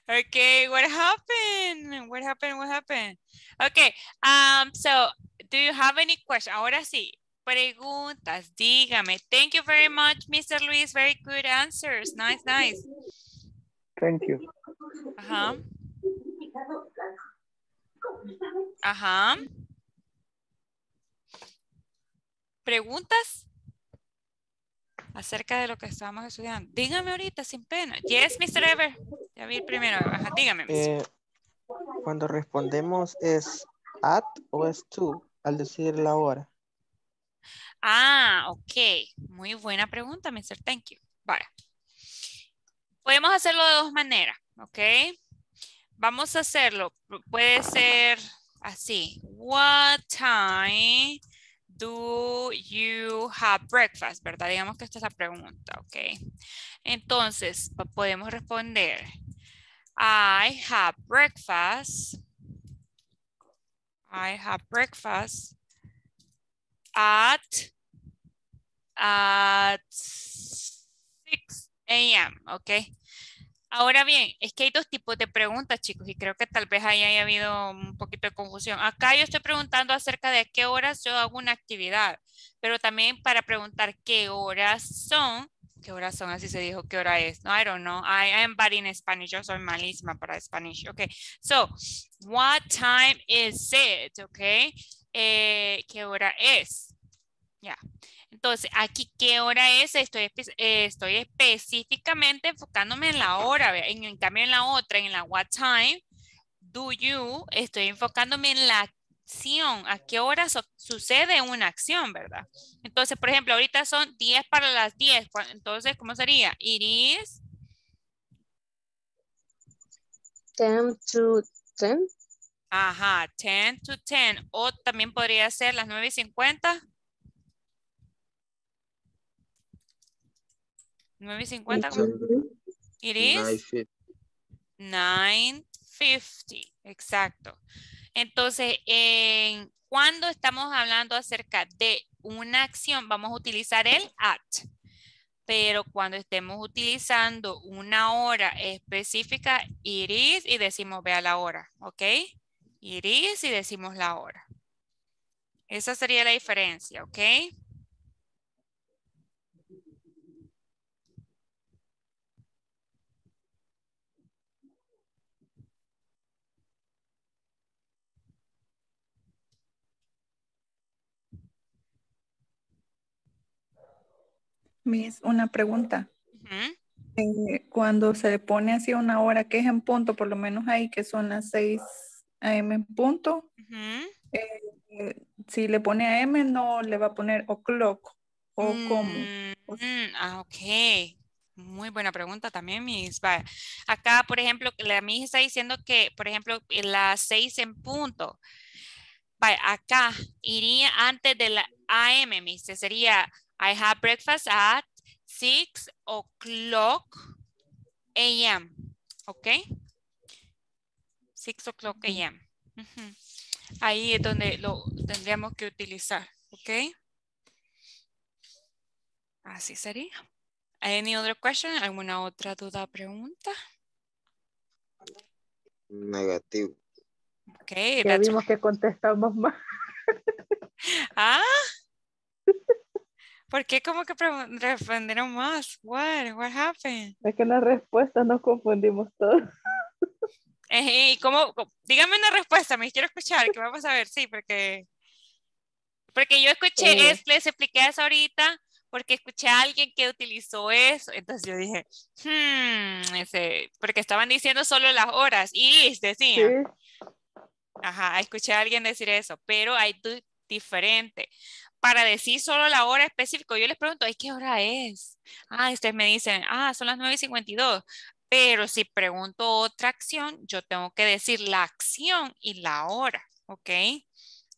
Okay, what happened? What happened? What happened? Okay, um, so do you have any question? Ahora sí, preguntas, dígame. Thank you very much, Mr. Luis. Very good answers. Nice, nice. Thank you. Ajá. Ajá. ¿Preguntas? Acerca de lo que estábamos estudiando. Dígame ahorita, sin pena. Yes, Mr. Ever. Ya vi primero. Ajá, dígame. Eh, cuando respondemos es at o es to al decir la hora. Ah, ok. Muy buena pregunta, Mr. Thank you. Vale. Podemos hacerlo de dos maneras, ¿ok? Vamos a hacerlo. Pu- Puede ser así. What time do you have breakfast? ¿Verdad? Digamos que esta es la pregunta, ¿ok? Entonces, po- podemos responder. I have breakfast. I have breakfast at at 6 a.m., ¿ok? Ahora bien, es que hay dos tipos de preguntas, chicos, y creo que tal vez ahí haya habido un poquito de confusión. Acá yo estoy preguntando acerca de qué horas yo hago una actividad, pero también para preguntar qué horas son, qué horas son, así se dijo, qué hora es. No, I don't know. I am bad in Spanish. Yo soy malísima para Spanish. Ok, so, what time is it? Ok, eh, ¿qué hora es? Ya. Entonces, aquí, ¿qué hora es? Estoy, eh, estoy específicamente enfocándome en la hora. En, en cambio, en la otra, en la what time do you, estoy enfocándome en la acción. ¿A qué hora so- sucede una acción, verdad? Entonces, por ejemplo, ahorita son 10 para las 10. cua- Entonces, ¿cómo sería? It is 10 to 10. Ajá, 10 to 10. O también podría ser las 9 y 50. 9 y 50. ¿cómo? It is 950. Exacto. Entonces, en, cuando estamos hablando acerca de una acción, vamos a utilizar el at. Pero cuando estemos utilizando una hora específica, it is y decimos vea la hora, ¿ok? It is y decimos la hora. Esa sería la diferencia, ¿ok? Miss, una pregunta. Eh, cuando se le pone así una hora que es en punto, por lo menos ahí que son las 6 AM en punto, eh, si le pone AM no le va a poner o'clock o cómo. Mm, ah, ok. Muy buena pregunta también, Miss. Vaya. Acá, por ejemplo, la Miss está diciendo que, por ejemplo, en las seis en punto. Vaya, acá iría antes de la AM, Miss. Sería, I have breakfast at 6 o'clock a.m. ¿Ok? 6 o'clock a.m. Ahí es donde lo tendríamos que utilizar. ¿Ok? Así sería. Any other question? ¿Alguna otra duda o pregunta? Negativo. Okay, Ya vimos que contestamos más. Ah. ¿Por qué como que respondieron más? What? What happened? Es que en las respuestas nos confundimos todos. Eh, ¿y cómo? cómo- Dígame una respuesta, me quiero escuchar, que vamos a ver, sí, porque porque yo escuché, Eh. es, les expliqué eso ahorita, porque escuché a alguien que utilizó eso, entonces yo dije, hmm, ese, porque estaban diciendo solo las horas, y decían. Ajá, escuché a alguien decir eso, pero hay diferente. Para decir solo la hora específica, yo les pregunto, ¿ay qué hora es? Ah, ustedes me dicen, ah, son las 9 y 52. Pero si pregunto otra acción, yo tengo que decir la acción y la hora, ¿ok?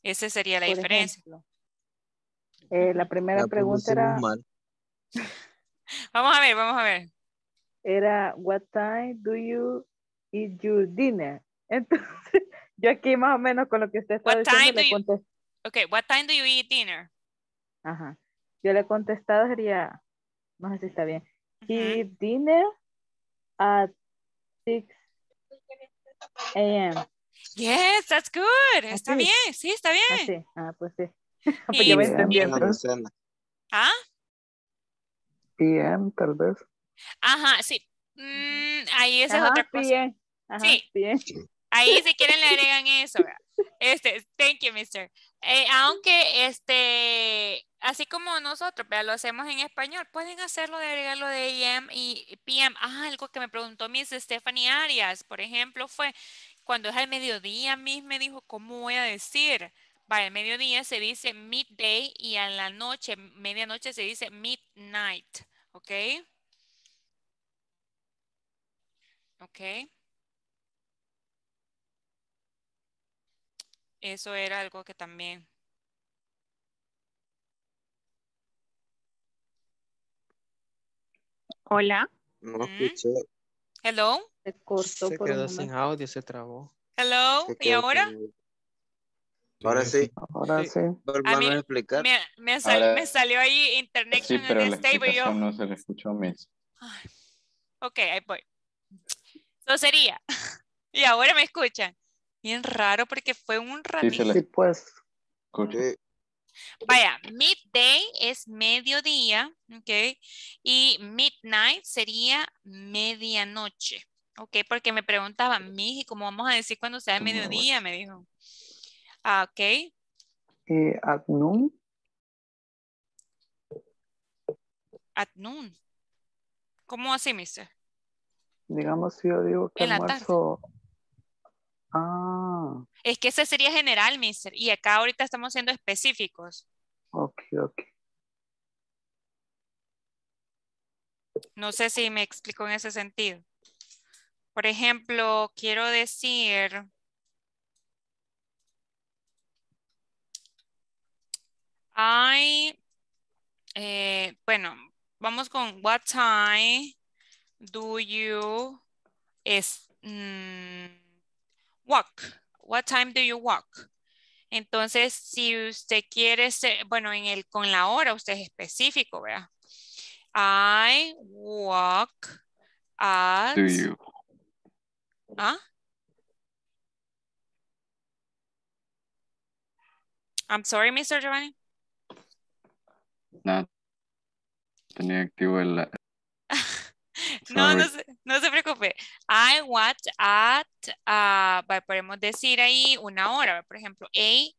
Esa sería la Por diferencia. ejemplo, eh, la primera Ya pregunta era, mal. Vamos a ver, vamos a ver. era, what time do you eat your dinner? Entonces, yo aquí más o menos con lo que usted está What diciendo do le you- contesté. Okay, what time do you eat dinner? Ajá. Yo le he contestado sería, no sé si está bien. Ujú. Eat dinner at 6 a.m. Yes, that's good. Está Así. bien, sí, está bien. Así. Ah, pues sí. pues yo voy PM, entendiendo. tal vez. Cena. ¿Ah? PM, tal vez. Ajá, sí. Mm, ahí esa es Ajá, otra cosa. bien. Ajá, Sí. bien. Ahí si quieren le agregan eso. Este, thank you, mister. Eh, aunque este, así como nosotros, ¿verdad? lo hacemos en español, pueden hacerlo de agregarlo de AM y PM. Ah, algo que me preguntó Miss Stephanie Arias, por ejemplo, fue cuando es al mediodía, Miss me dijo, ¿cómo voy a decir? Vaya, al mediodía se dice midday y a la noche, medianoche se dice midnight, ¿ok? ¿Ok? Eso era algo que también. Hola. No escuché. Hello, Se cortó Se por un quedó sin audio, se trabó. hello, Se ¿y ahora? sin- Ahora sí. Ahora Sí. sí. A mí a explicar. me, me sal- Ahora- me salió ahí Sí, interconnection pero la stable yo. no se le escuchó, Miss. Ok, ahí voy. Eso sería. Y ahora me escuchan. Bien raro porque fue un ratito. Sí, pues. Vaya, midday es mediodía, ¿ok? Y midnight sería medianoche, ¿ok? Porque me preguntaban, Miji, ¿cómo vamos a decir cuando sea mediodía? Me dijo. Ah, ok. Y at noon, At noon. ¿Cómo así, mister? digamos si yo digo que En la tarde. Ah, Es que ese sería general, mister. Y acá ahorita estamos siendo específicos. ok, ok. No sé si me explico en ese sentido. Por ejemplo, quiero decir, I, eh, bueno, vamos con what time do you es, mm, walk? What time do you walk? Entonces, si usted quiere ser, bueno, en el, con la hora usted es específico, ¿verdad? I walk at... Do you? ¿Ah? I'm sorry, Mr. Giovanni. No. Tenía activo el... No, no se, no se preocupe. I watch at, va, podemos decir ahí una hora, por ejemplo, 8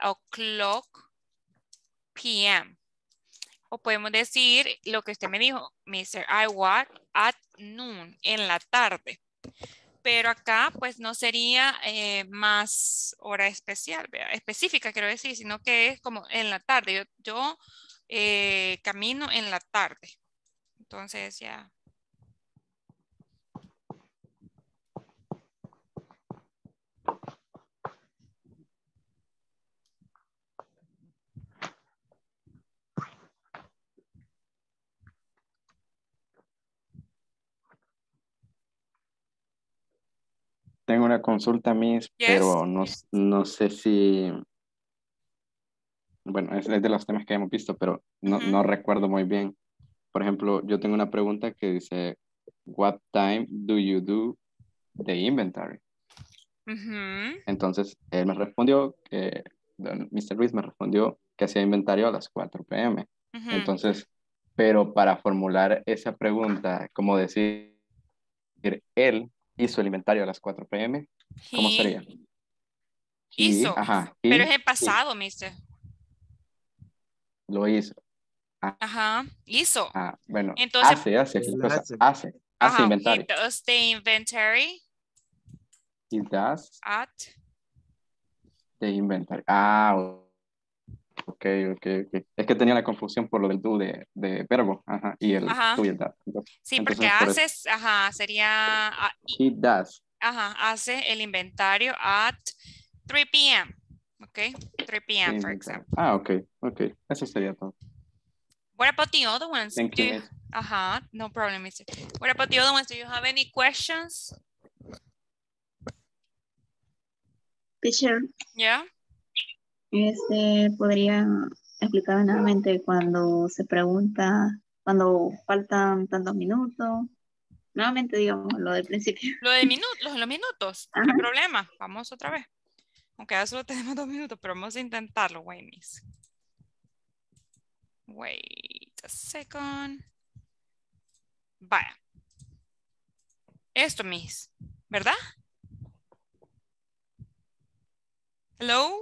o'clock p.m. O podemos decir lo que usted me dijo, Mr. I watch at noon, en la tarde. Pero acá, pues, no sería eh, más hora especial, específica, quiero decir, sino que es como en la tarde. Yo, yo eh, camino en la tarde. Entonces, ya. Tengo una consulta, Miss, pero no, no sé si... Bueno, es, es de los temas que hemos visto, pero no, no recuerdo muy bien. Por ejemplo, yo tengo una pregunta que dice, What time do you do the inventory? Entonces, él me respondió que, don Mr. Ruiz me respondió que hacía inventario a las 4 p.m. Entonces, pero para formular esa pregunta, como decir, él hizo el inventario a las 4 p.m., ¿cómo He sería? He- Hizo. ajá, Pero es en pasado, mister. lo hizo. Ajá, hizo. Ah, bueno, Entonces- hace, hace, hace. hace, hace Ajá, inventario. he does the inventory He does at. the inventory. Ah, ok, ok, ok. Es que tenía la confusión por lo del do de, de verbo, ajá, y el Ajá. do y el that. Entonces, Sí, porque por eso, haces, ajá, sería, ah, He does. ajá, hace el inventario at 3 p.m. Ok, 3 p.m. for inventario. example. Ah, ok, ok. Eso sería todo. What about the other ones? Thank Do you, you-. Ajá, no problem, mister. What about the other ones? Do you have any questions? Teacher, Yeah. este, podría explicar nuevamente cuando se pregunta, cuando faltan tantos minutos. Nuevamente, digamos, lo del principio. Lo de minutos, los, los minutos, no problema. Vamos otra vez. Aunque ya solo tenemos dos minutos, pero vamos a intentarlo. Wait, miss. Wait a second. Vaya. Esto, miss. ¿Verdad? Hello.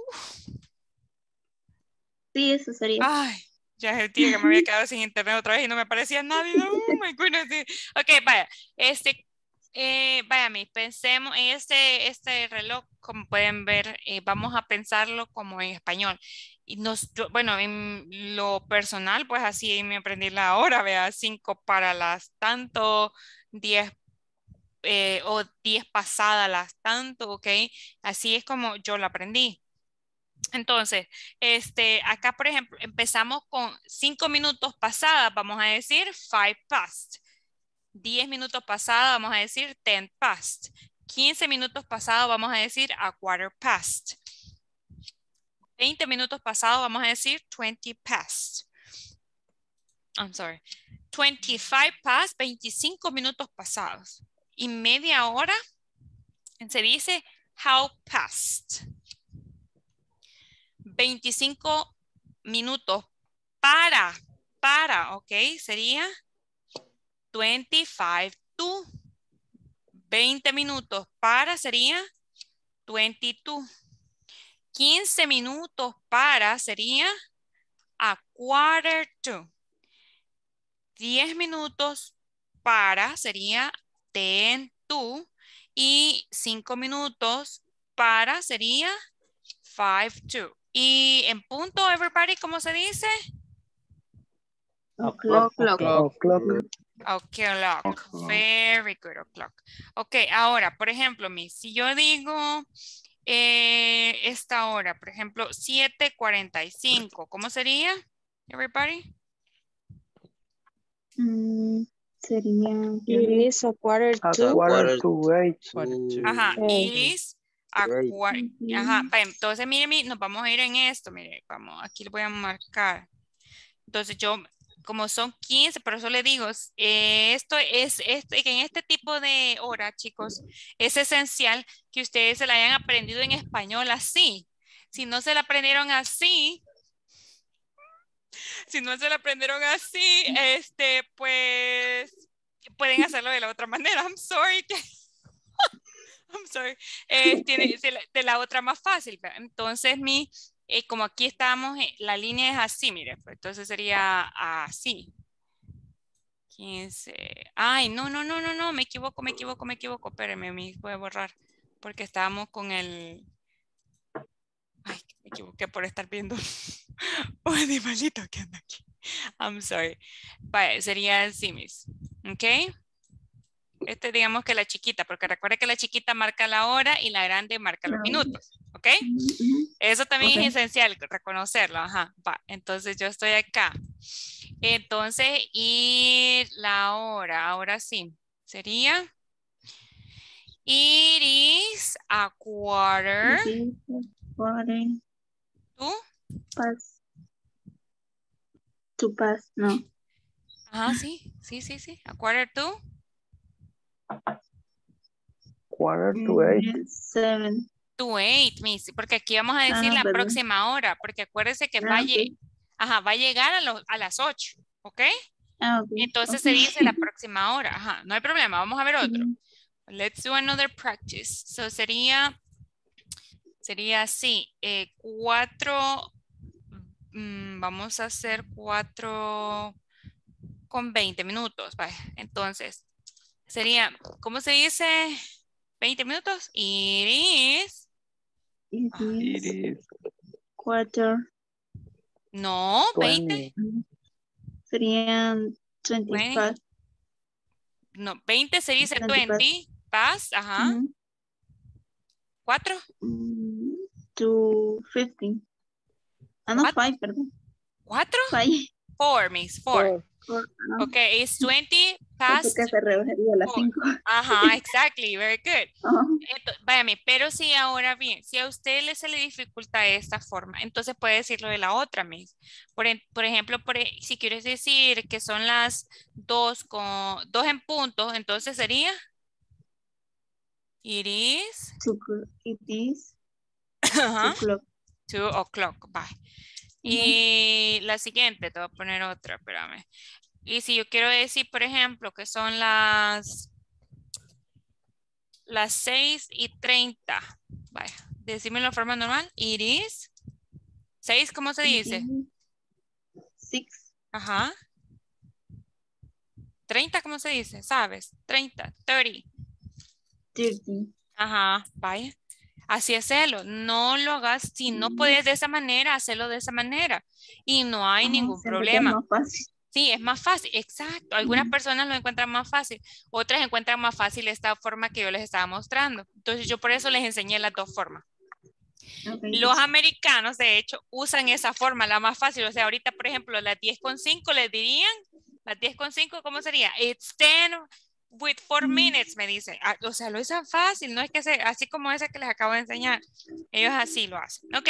Sí, eso sería. Ay, ya es el día que me había quedado sin internet otra vez y no me aparecía nadie. Oh my goodness. Ok, vaya. Este, eh, vaya, mi, pensemos en este, este reloj, como pueden ver, eh, vamos a pensarlo como en español. Y nos, yo- bueno, en lo personal, pues así me aprendí la hora, vea, 5 para las tanto, 10 eh, o 10 pasadas las tanto, ok. Así es como yo la aprendí. Entonces, este, acá, por ejemplo, empezamos con 5 minutos pasadas, vamos a decir 5 past. 10 minutos pasadas, vamos a decir 10 past. 15 minutos pasados, vamos a decir a quarter past. 20 minutos pasados, vamos a decir 20 past. I'm sorry. 25 past, 25 minutos pasados. Y media hora se dice how past. 25 minutos para, para, ok, sería 25 to. 20 minutos para sería 22. 15 minutos para sería a quarter to. 10 minutos para sería 10 to. Y 5 minutos para sería 5 to. Y en punto, everybody, ¿cómo se dice? O'clock, clock. O'clock. Very good, o'clock. Ok, ahora, por ejemplo, mi, si yo digo eh, esta hora, por ejemplo, 7.45, ¿cómo sería, everybody? Mm, sería. It is a quarter A to. quarter to eight. Ajá, it is a Right. quar- Ajá, entonces mire, mi- nos vamos a ir en esto, mire, vamos, aquí le voy a marcar. Entonces yo como son 15, por eso le digo, eh, esto es, este, en este tipo de hora, chicos, es esencial que ustedes se la hayan aprendido en español así. Si no se la aprendieron así, si no se la aprendieron así, este, pues pueden hacerlo de la otra manera. I'm sorry. I'm sorry. Eh, tiene, de, la, de la otra más fácil. Entonces, mi, eh, como aquí estamos, eh, la línea es así, mire, pues, entonces sería así. 15. Ay, no, no, no, no, no, me equivoco, me equivoco, me equivoco. Espérenme, me voy a borrar porque estábamos con el... Ay, me equivoqué por estar viendo un animalito que anda aquí. I'm sorry. Vale, sería así, mis. ¿Ok? Este digamos que la chiquita, porque recuerde que la chiquita marca la hora y la grande marca los minutos. ¿Ok? Eso también es esencial, reconocerlo. Ajá, va. Entonces yo estoy acá. Entonces, y la hora, ahora sí, sería Iris a quarter. Quarter. ¿Tú? Pass. To pass, no. Ajá, sí, sí, sí, sí. A quarter to. Quarter to eight. Mm, Seven. To eight, Miss, porque aquí vamos a decir Ah, la perdón. próxima hora, porque acuérdese que Ah, va, a ok. lle- ajá, va a llegar a, a las 8, ¿ok? Ah, ok. Entonces se dice la próxima hora, ajá, no hay problema, vamos a ver otro. Ujú. Let's do another practice. So sería, sería así, eh, cuatro, mm, vamos a hacer cuatro con 20 minutos. Entonces, sería, ¿cómo se dice? 20 minutos. Iris. It is Iris. quarter. No, 20. Serían 25. No, 20 se dice 20 past. 20. Past, ajá. ¿Cuatro? Mm, To 15. Ah, no, 5, perdón. ¿Cuatro? 5. Four, miss, four. Ok, it's 20 past. que se reduciría a las four. 5. Ajá, exactly, very good. Váyame, pero si ahora bien, si a usted le se le dificulta de esta forma, entonces puede decirlo de la otra, Miss. Por, por ejemplo, por e- si quieres decir que son las dos con dos en punto, entonces sería It is It is two o'clock. two o'clock. Bye. Y la siguiente, te voy a poner otra, espérame. Y si yo quiero decir, por ejemplo, que son las las 6 y 30. Vaya, decime la forma normal. It is. 6, ¿cómo se dice? Six. Ajá. 30, ¿cómo se dice? ¿Sabes? 30, 30. 30. Ajá, vaya. Así hacerlo. No lo hagas, si no puedes de esa manera, hacerlo de esa manera. Y no hay Ajá, ningún que es problema. más fácil. Sí, es más fácil, exacto. Algunas personas lo encuentran más fácil, otras encuentran más fácil esta forma que yo les estaba mostrando. Entonces yo por eso les enseñé las dos formas. Los americanos, de hecho, usan esa forma, la más fácil. O sea, ahorita, por ejemplo, las 10 con 5 les dirían, las 10 con 5, ¿cómo sería? It's 10 with 4 minutes, me dice. Ah, O sea, lo usan fácil, no es que sea así como esa que les acabo de enseñar. Ellos así lo hacen. Ok,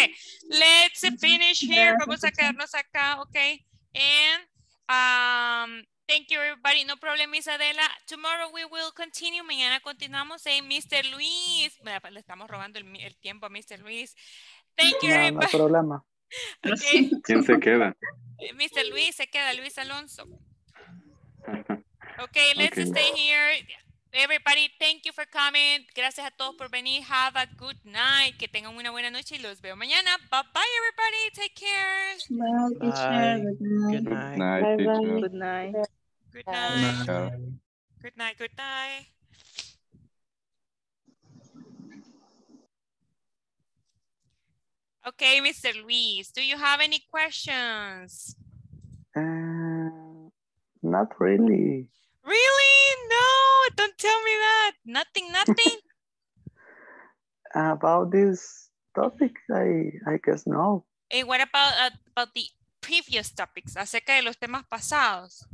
let's finish here. Vamos a quedarnos acá, ok. And um, thank you everybody. No problem, Isabela. Tomorrow we will continue. Mañana continuamos en Mr. Luis. La- Le estamos robando el, el tiempo a Mr. Luis. Thank you No, no hay everybody. problema. Okay. ¿Quién se queda? Mr. Luis se queda, Luis Alonso. Okay, let's Okay. stay here. Everybody, thank you for coming. Gracias a todos por venir. Have a good night. Que tengan una buena noche y los veo mañana. Bye bye, everybody. Take care. Bye, teacher. Good night. Good night. Night, Bye, teacher. bye. Good night. Good night. Chao. Good night. Good night. Okay, Mr. Luis, do you have any questions? Uh, not really. Really? No, don't tell me that. Nothing, nothing. About this topic, I, I guess no. Eh, what about, uh, about the previous topics, acerca de los temas pasados?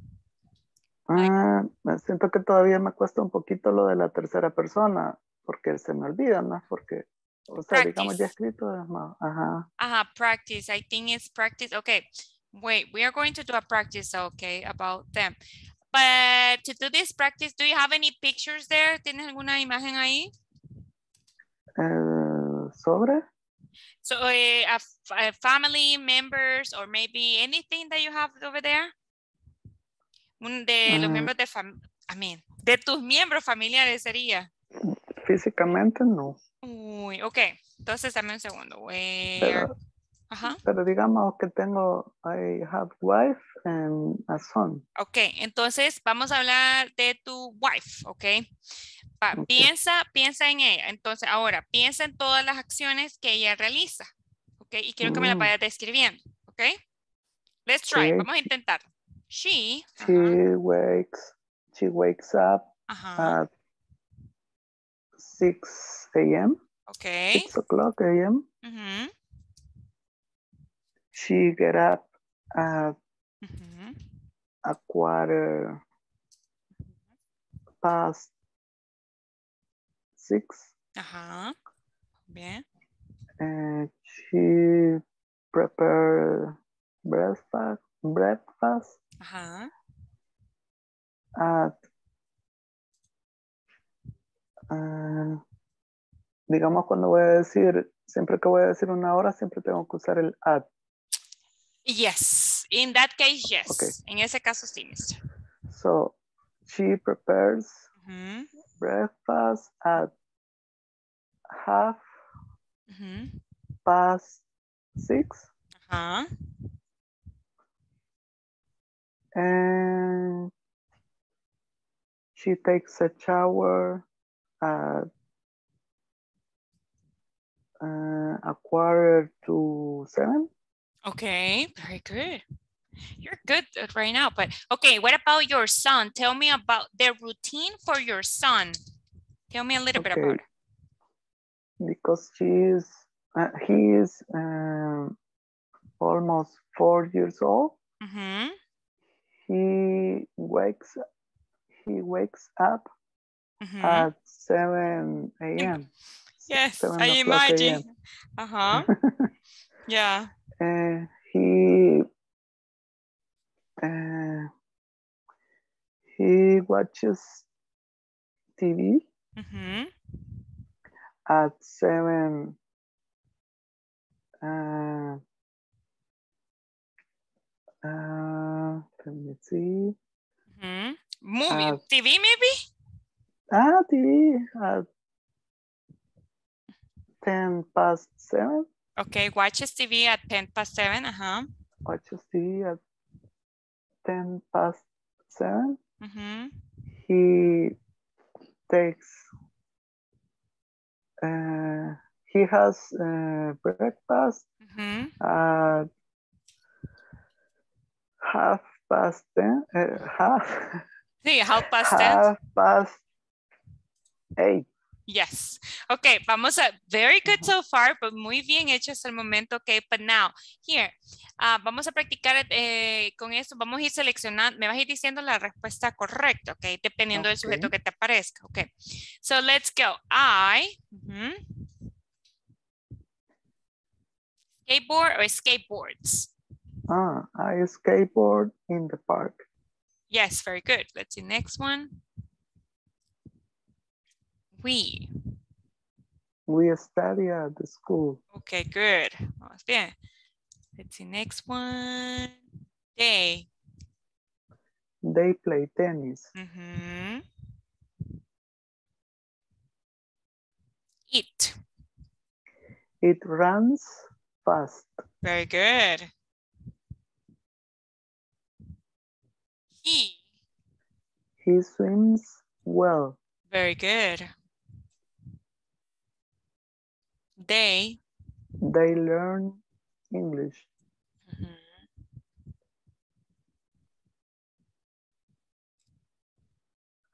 Ah, me siento que todavía me cuesta un poquito lo de la tercera persona, porque se me olvida, ¿no? Porque, o sea, digamos ya escrito, es más, ajá. Ajá, practice. I think it's practice. Okay. Wait, we are going to do a practice, okay, about them. But to do this practice, do you have any pictures there? ¿Tienes alguna imagen ahí? Eh, sobre. So f- a family members or maybe anything that you have over there? Un de los Mm. miembros de fam I mean, de tus miembros familiares sería. Físicamente no. Uy, ok. Entonces dame un segundo. Where? Pero, Ajá. pero digamos que tengo, I have wife and a son. Ok, entonces vamos a hablar de tu wife, ok. Pa- Piensa, piensa en ella. Entonces, ahora, piensa en todas las acciones que ella realiza, ok. Y quiero que me las Mm. vayas describiendo, ok. Let's try, vamos a intentar. She, She wakes, she wakes up ajá, at 6 a.m. ok. 6 o'clock a.m. ujú, She get up at a quarter past six. Ajá. Bien. And she prepare breakfast breakfast Ajá. at ah, digamos cuando voy a decir siempre que voy a decir una hora siempre tengo que usar el at Yes. In that case, yes. Ok. En ese caso, sí, mister. so she prepares Ujú, breakfast at half ujú, past six Ajá. and she takes a shower at uh, a quarter to seven. Okay, very good. You're good right now, but okay, what about your son? Tell me about the routine for your son. Tell me a little bit about it. Because she is, uh, he is um, almost four years old. Mm -hmm. He wakes, he wakes up Mhm. at seven a.m. Yes, I imagine. Uh-huh. yeah. And he uh, he watches TV Mhm. at seven. Uh, uh, let me see. Mhm. Movie, Uh, TV maybe? Ah, TV at ten past seven. Okay, watches TV at 10 past 7. Uh-huh. Watches TV at ten past seven. Mhm. He takes. Uh, he has uh, breakfast Mhm. at half past ten. Uh, half Sí, half past 10. half past eight. Yes. Okay, vamos a, very good so far, but muy bien hecho hasta el momento. Okay, but now, here, ah, vamos a practicar eh, con esto. Vamos a ir seleccionando, me vas a ir diciendo la respuesta correcta, okay, dependiendo del sujeto que te aparezca. Okay, so let's go. I, skateboard or skateboards? Ah, I skateboard in the park. Yes, very good. Let's see, next one. We. We study at the school. Okay, good. Vamos bien. Let's see, next one. They. They play tennis. Mhm. It. It runs fast. Very good. He. He swims well. Very good. They. They learn English.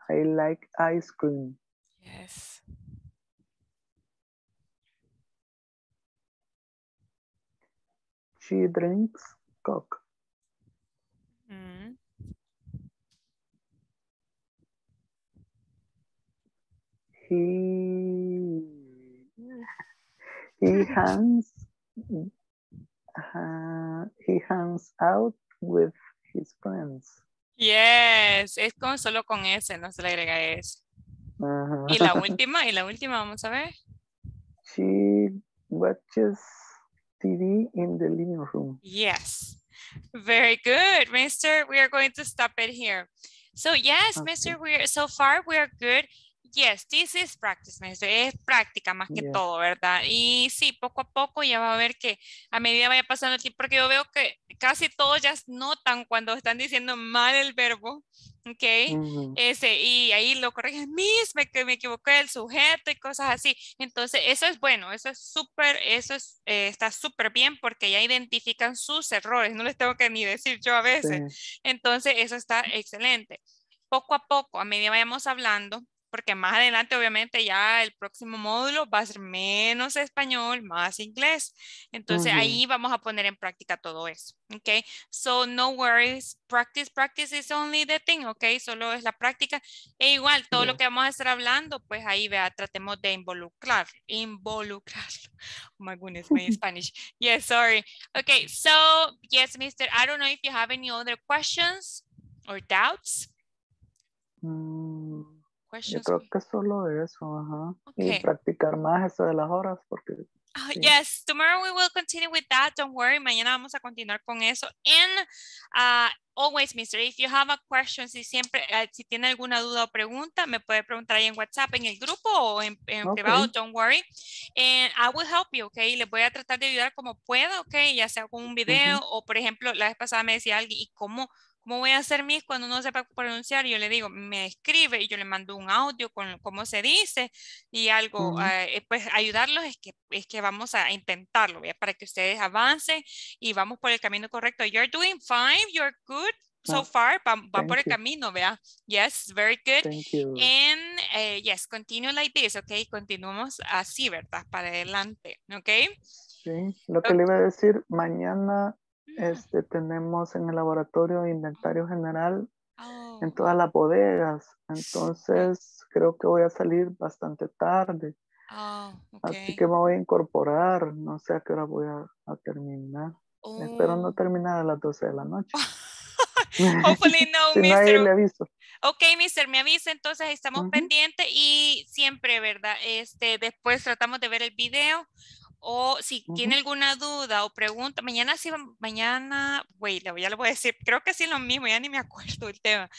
I like ice cream. Yes. She drinks Coke. Mhm. He he hangs uh, he hangs out with his friends. Yes, es con solo con ese, no se le agrega ese. Ajá. Y la última, y la última, vamos a ver. She watches TV in the living room. Yes. Very good, Mister. We are going to stop it here. So yes, Okay. Mister, we're so far we are good. Yes, this is practice, Mister. Es práctica más que todo, ¿verdad? Y sí, poco a poco ya va a ver que a medida vaya pasando el tiempo, porque yo veo que casi todos ya notan cuando están diciendo mal el verbo, ¿ok? Ujú. Ese, y ahí lo corrigen, Miss, me, me equivoqué del sujeto y cosas así. Entonces, eso es bueno, eso es súper, eso es, eh, está súper bien porque ya identifican sus errores, no les tengo que ni decir yo a veces. Entonces, eso está excelente. Poco a poco, a medida vayamos hablando, porque más adelante, obviamente, ya el próximo módulo va a ser menos español, más inglés. Entonces, Ujú. ahí vamos a poner en práctica todo eso. ¿Ok? So, no worries. Practice, practice is only the thing. ¿Ok? Solo es la práctica. E igual, todo lo que vamos a estar hablando, pues ahí, vea, tratemos de involucrar, involucrarlo. Oh my goodness, my Spanish. Yes, sorry. Okay, so, yes, Mister, I don't know if you have any other questions or doubts. Mm, Yo Questions. creo que solo eso, ajá. Okay. Y practicar más eso de las horas, porque Ah, sí. Yes, tomorrow we will continue with that. Don't worry. Mañana vamos a continuar con eso. And uh, always, Mister, if you have a question, si siempre, eh, si tiene alguna duda o pregunta, me puede preguntar ahí en WhatsApp, en el grupo o en, en Ok. privado. Don't worry. And I will help you, okay? Les voy a tratar de ayudar como pueda, okay? Ya sea con un video o, por ejemplo, la vez pasada me decía alguien, ¿y cómo? ¿Cómo voy a hacer mis cuando no sepa pronunciar? Yo le digo, me escribe y yo le mando un audio con cómo se dice y algo, Ujú. eh, pues ayudarlos es que, es que vamos a intentarlo. Para que ustedes avancen y vamos por el camino correcto. You're doing fine, you're good so Ah, far, va, va por el you. camino, vea. Yes, very good. Thank you. And eh, yes, continue like this, okay? Continuamos así, ¿verdad? Para adelante, ¿ok? Sí, lo que le iba a decir, mañana este, tenemos en el laboratorio inventario general Oh, en todas las bodegas, entonces creo que voy a salir bastante tarde, oh, así okay. que me voy a incorporar, no sé a qué hora voy a, a terminar. Espero no Oh. terminar a las 12 de la noche. Hopefully no, si mister. le aviso. Ok, mister, me avisa, entonces estamos Ujú. pendientes y siempre, ¿verdad? Este, después tratamos de ver el video o si tiene Ujú. alguna duda o pregunta, mañana sí, mañana, voy- ya le voy a decir, creo que sí lo mismo, ya ni me acuerdo el tema.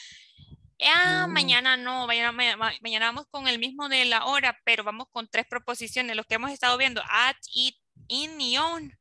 Ah, Mm. mañana no, mañana, ma- ma- mañana vamos con el mismo de la hora, pero vamos con tres proposiciones, los que hemos estado viendo, at, it, in y on.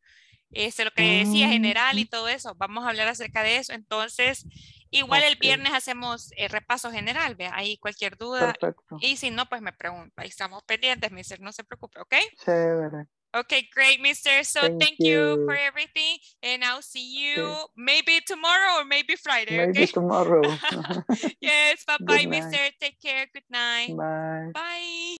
Este, lo que decía, general y todo eso, vamos a hablar acerca de eso. Entonces, igual el Ok. viernes hacemos eh, repaso general, vea, ahí cualquier duda. Perfecto. Y si no, pues me pregunta. Ahí estamos pendientes, mister, no se preocupe, ¿ok? Chévere. Okay, great, mister. So Thank thank, you. for everything. And I'll see you maybe tomorrow or maybe Friday, Maybe okay? tomorrow. yes, bye bye, mister. Take care. Good night. Bye. Bye.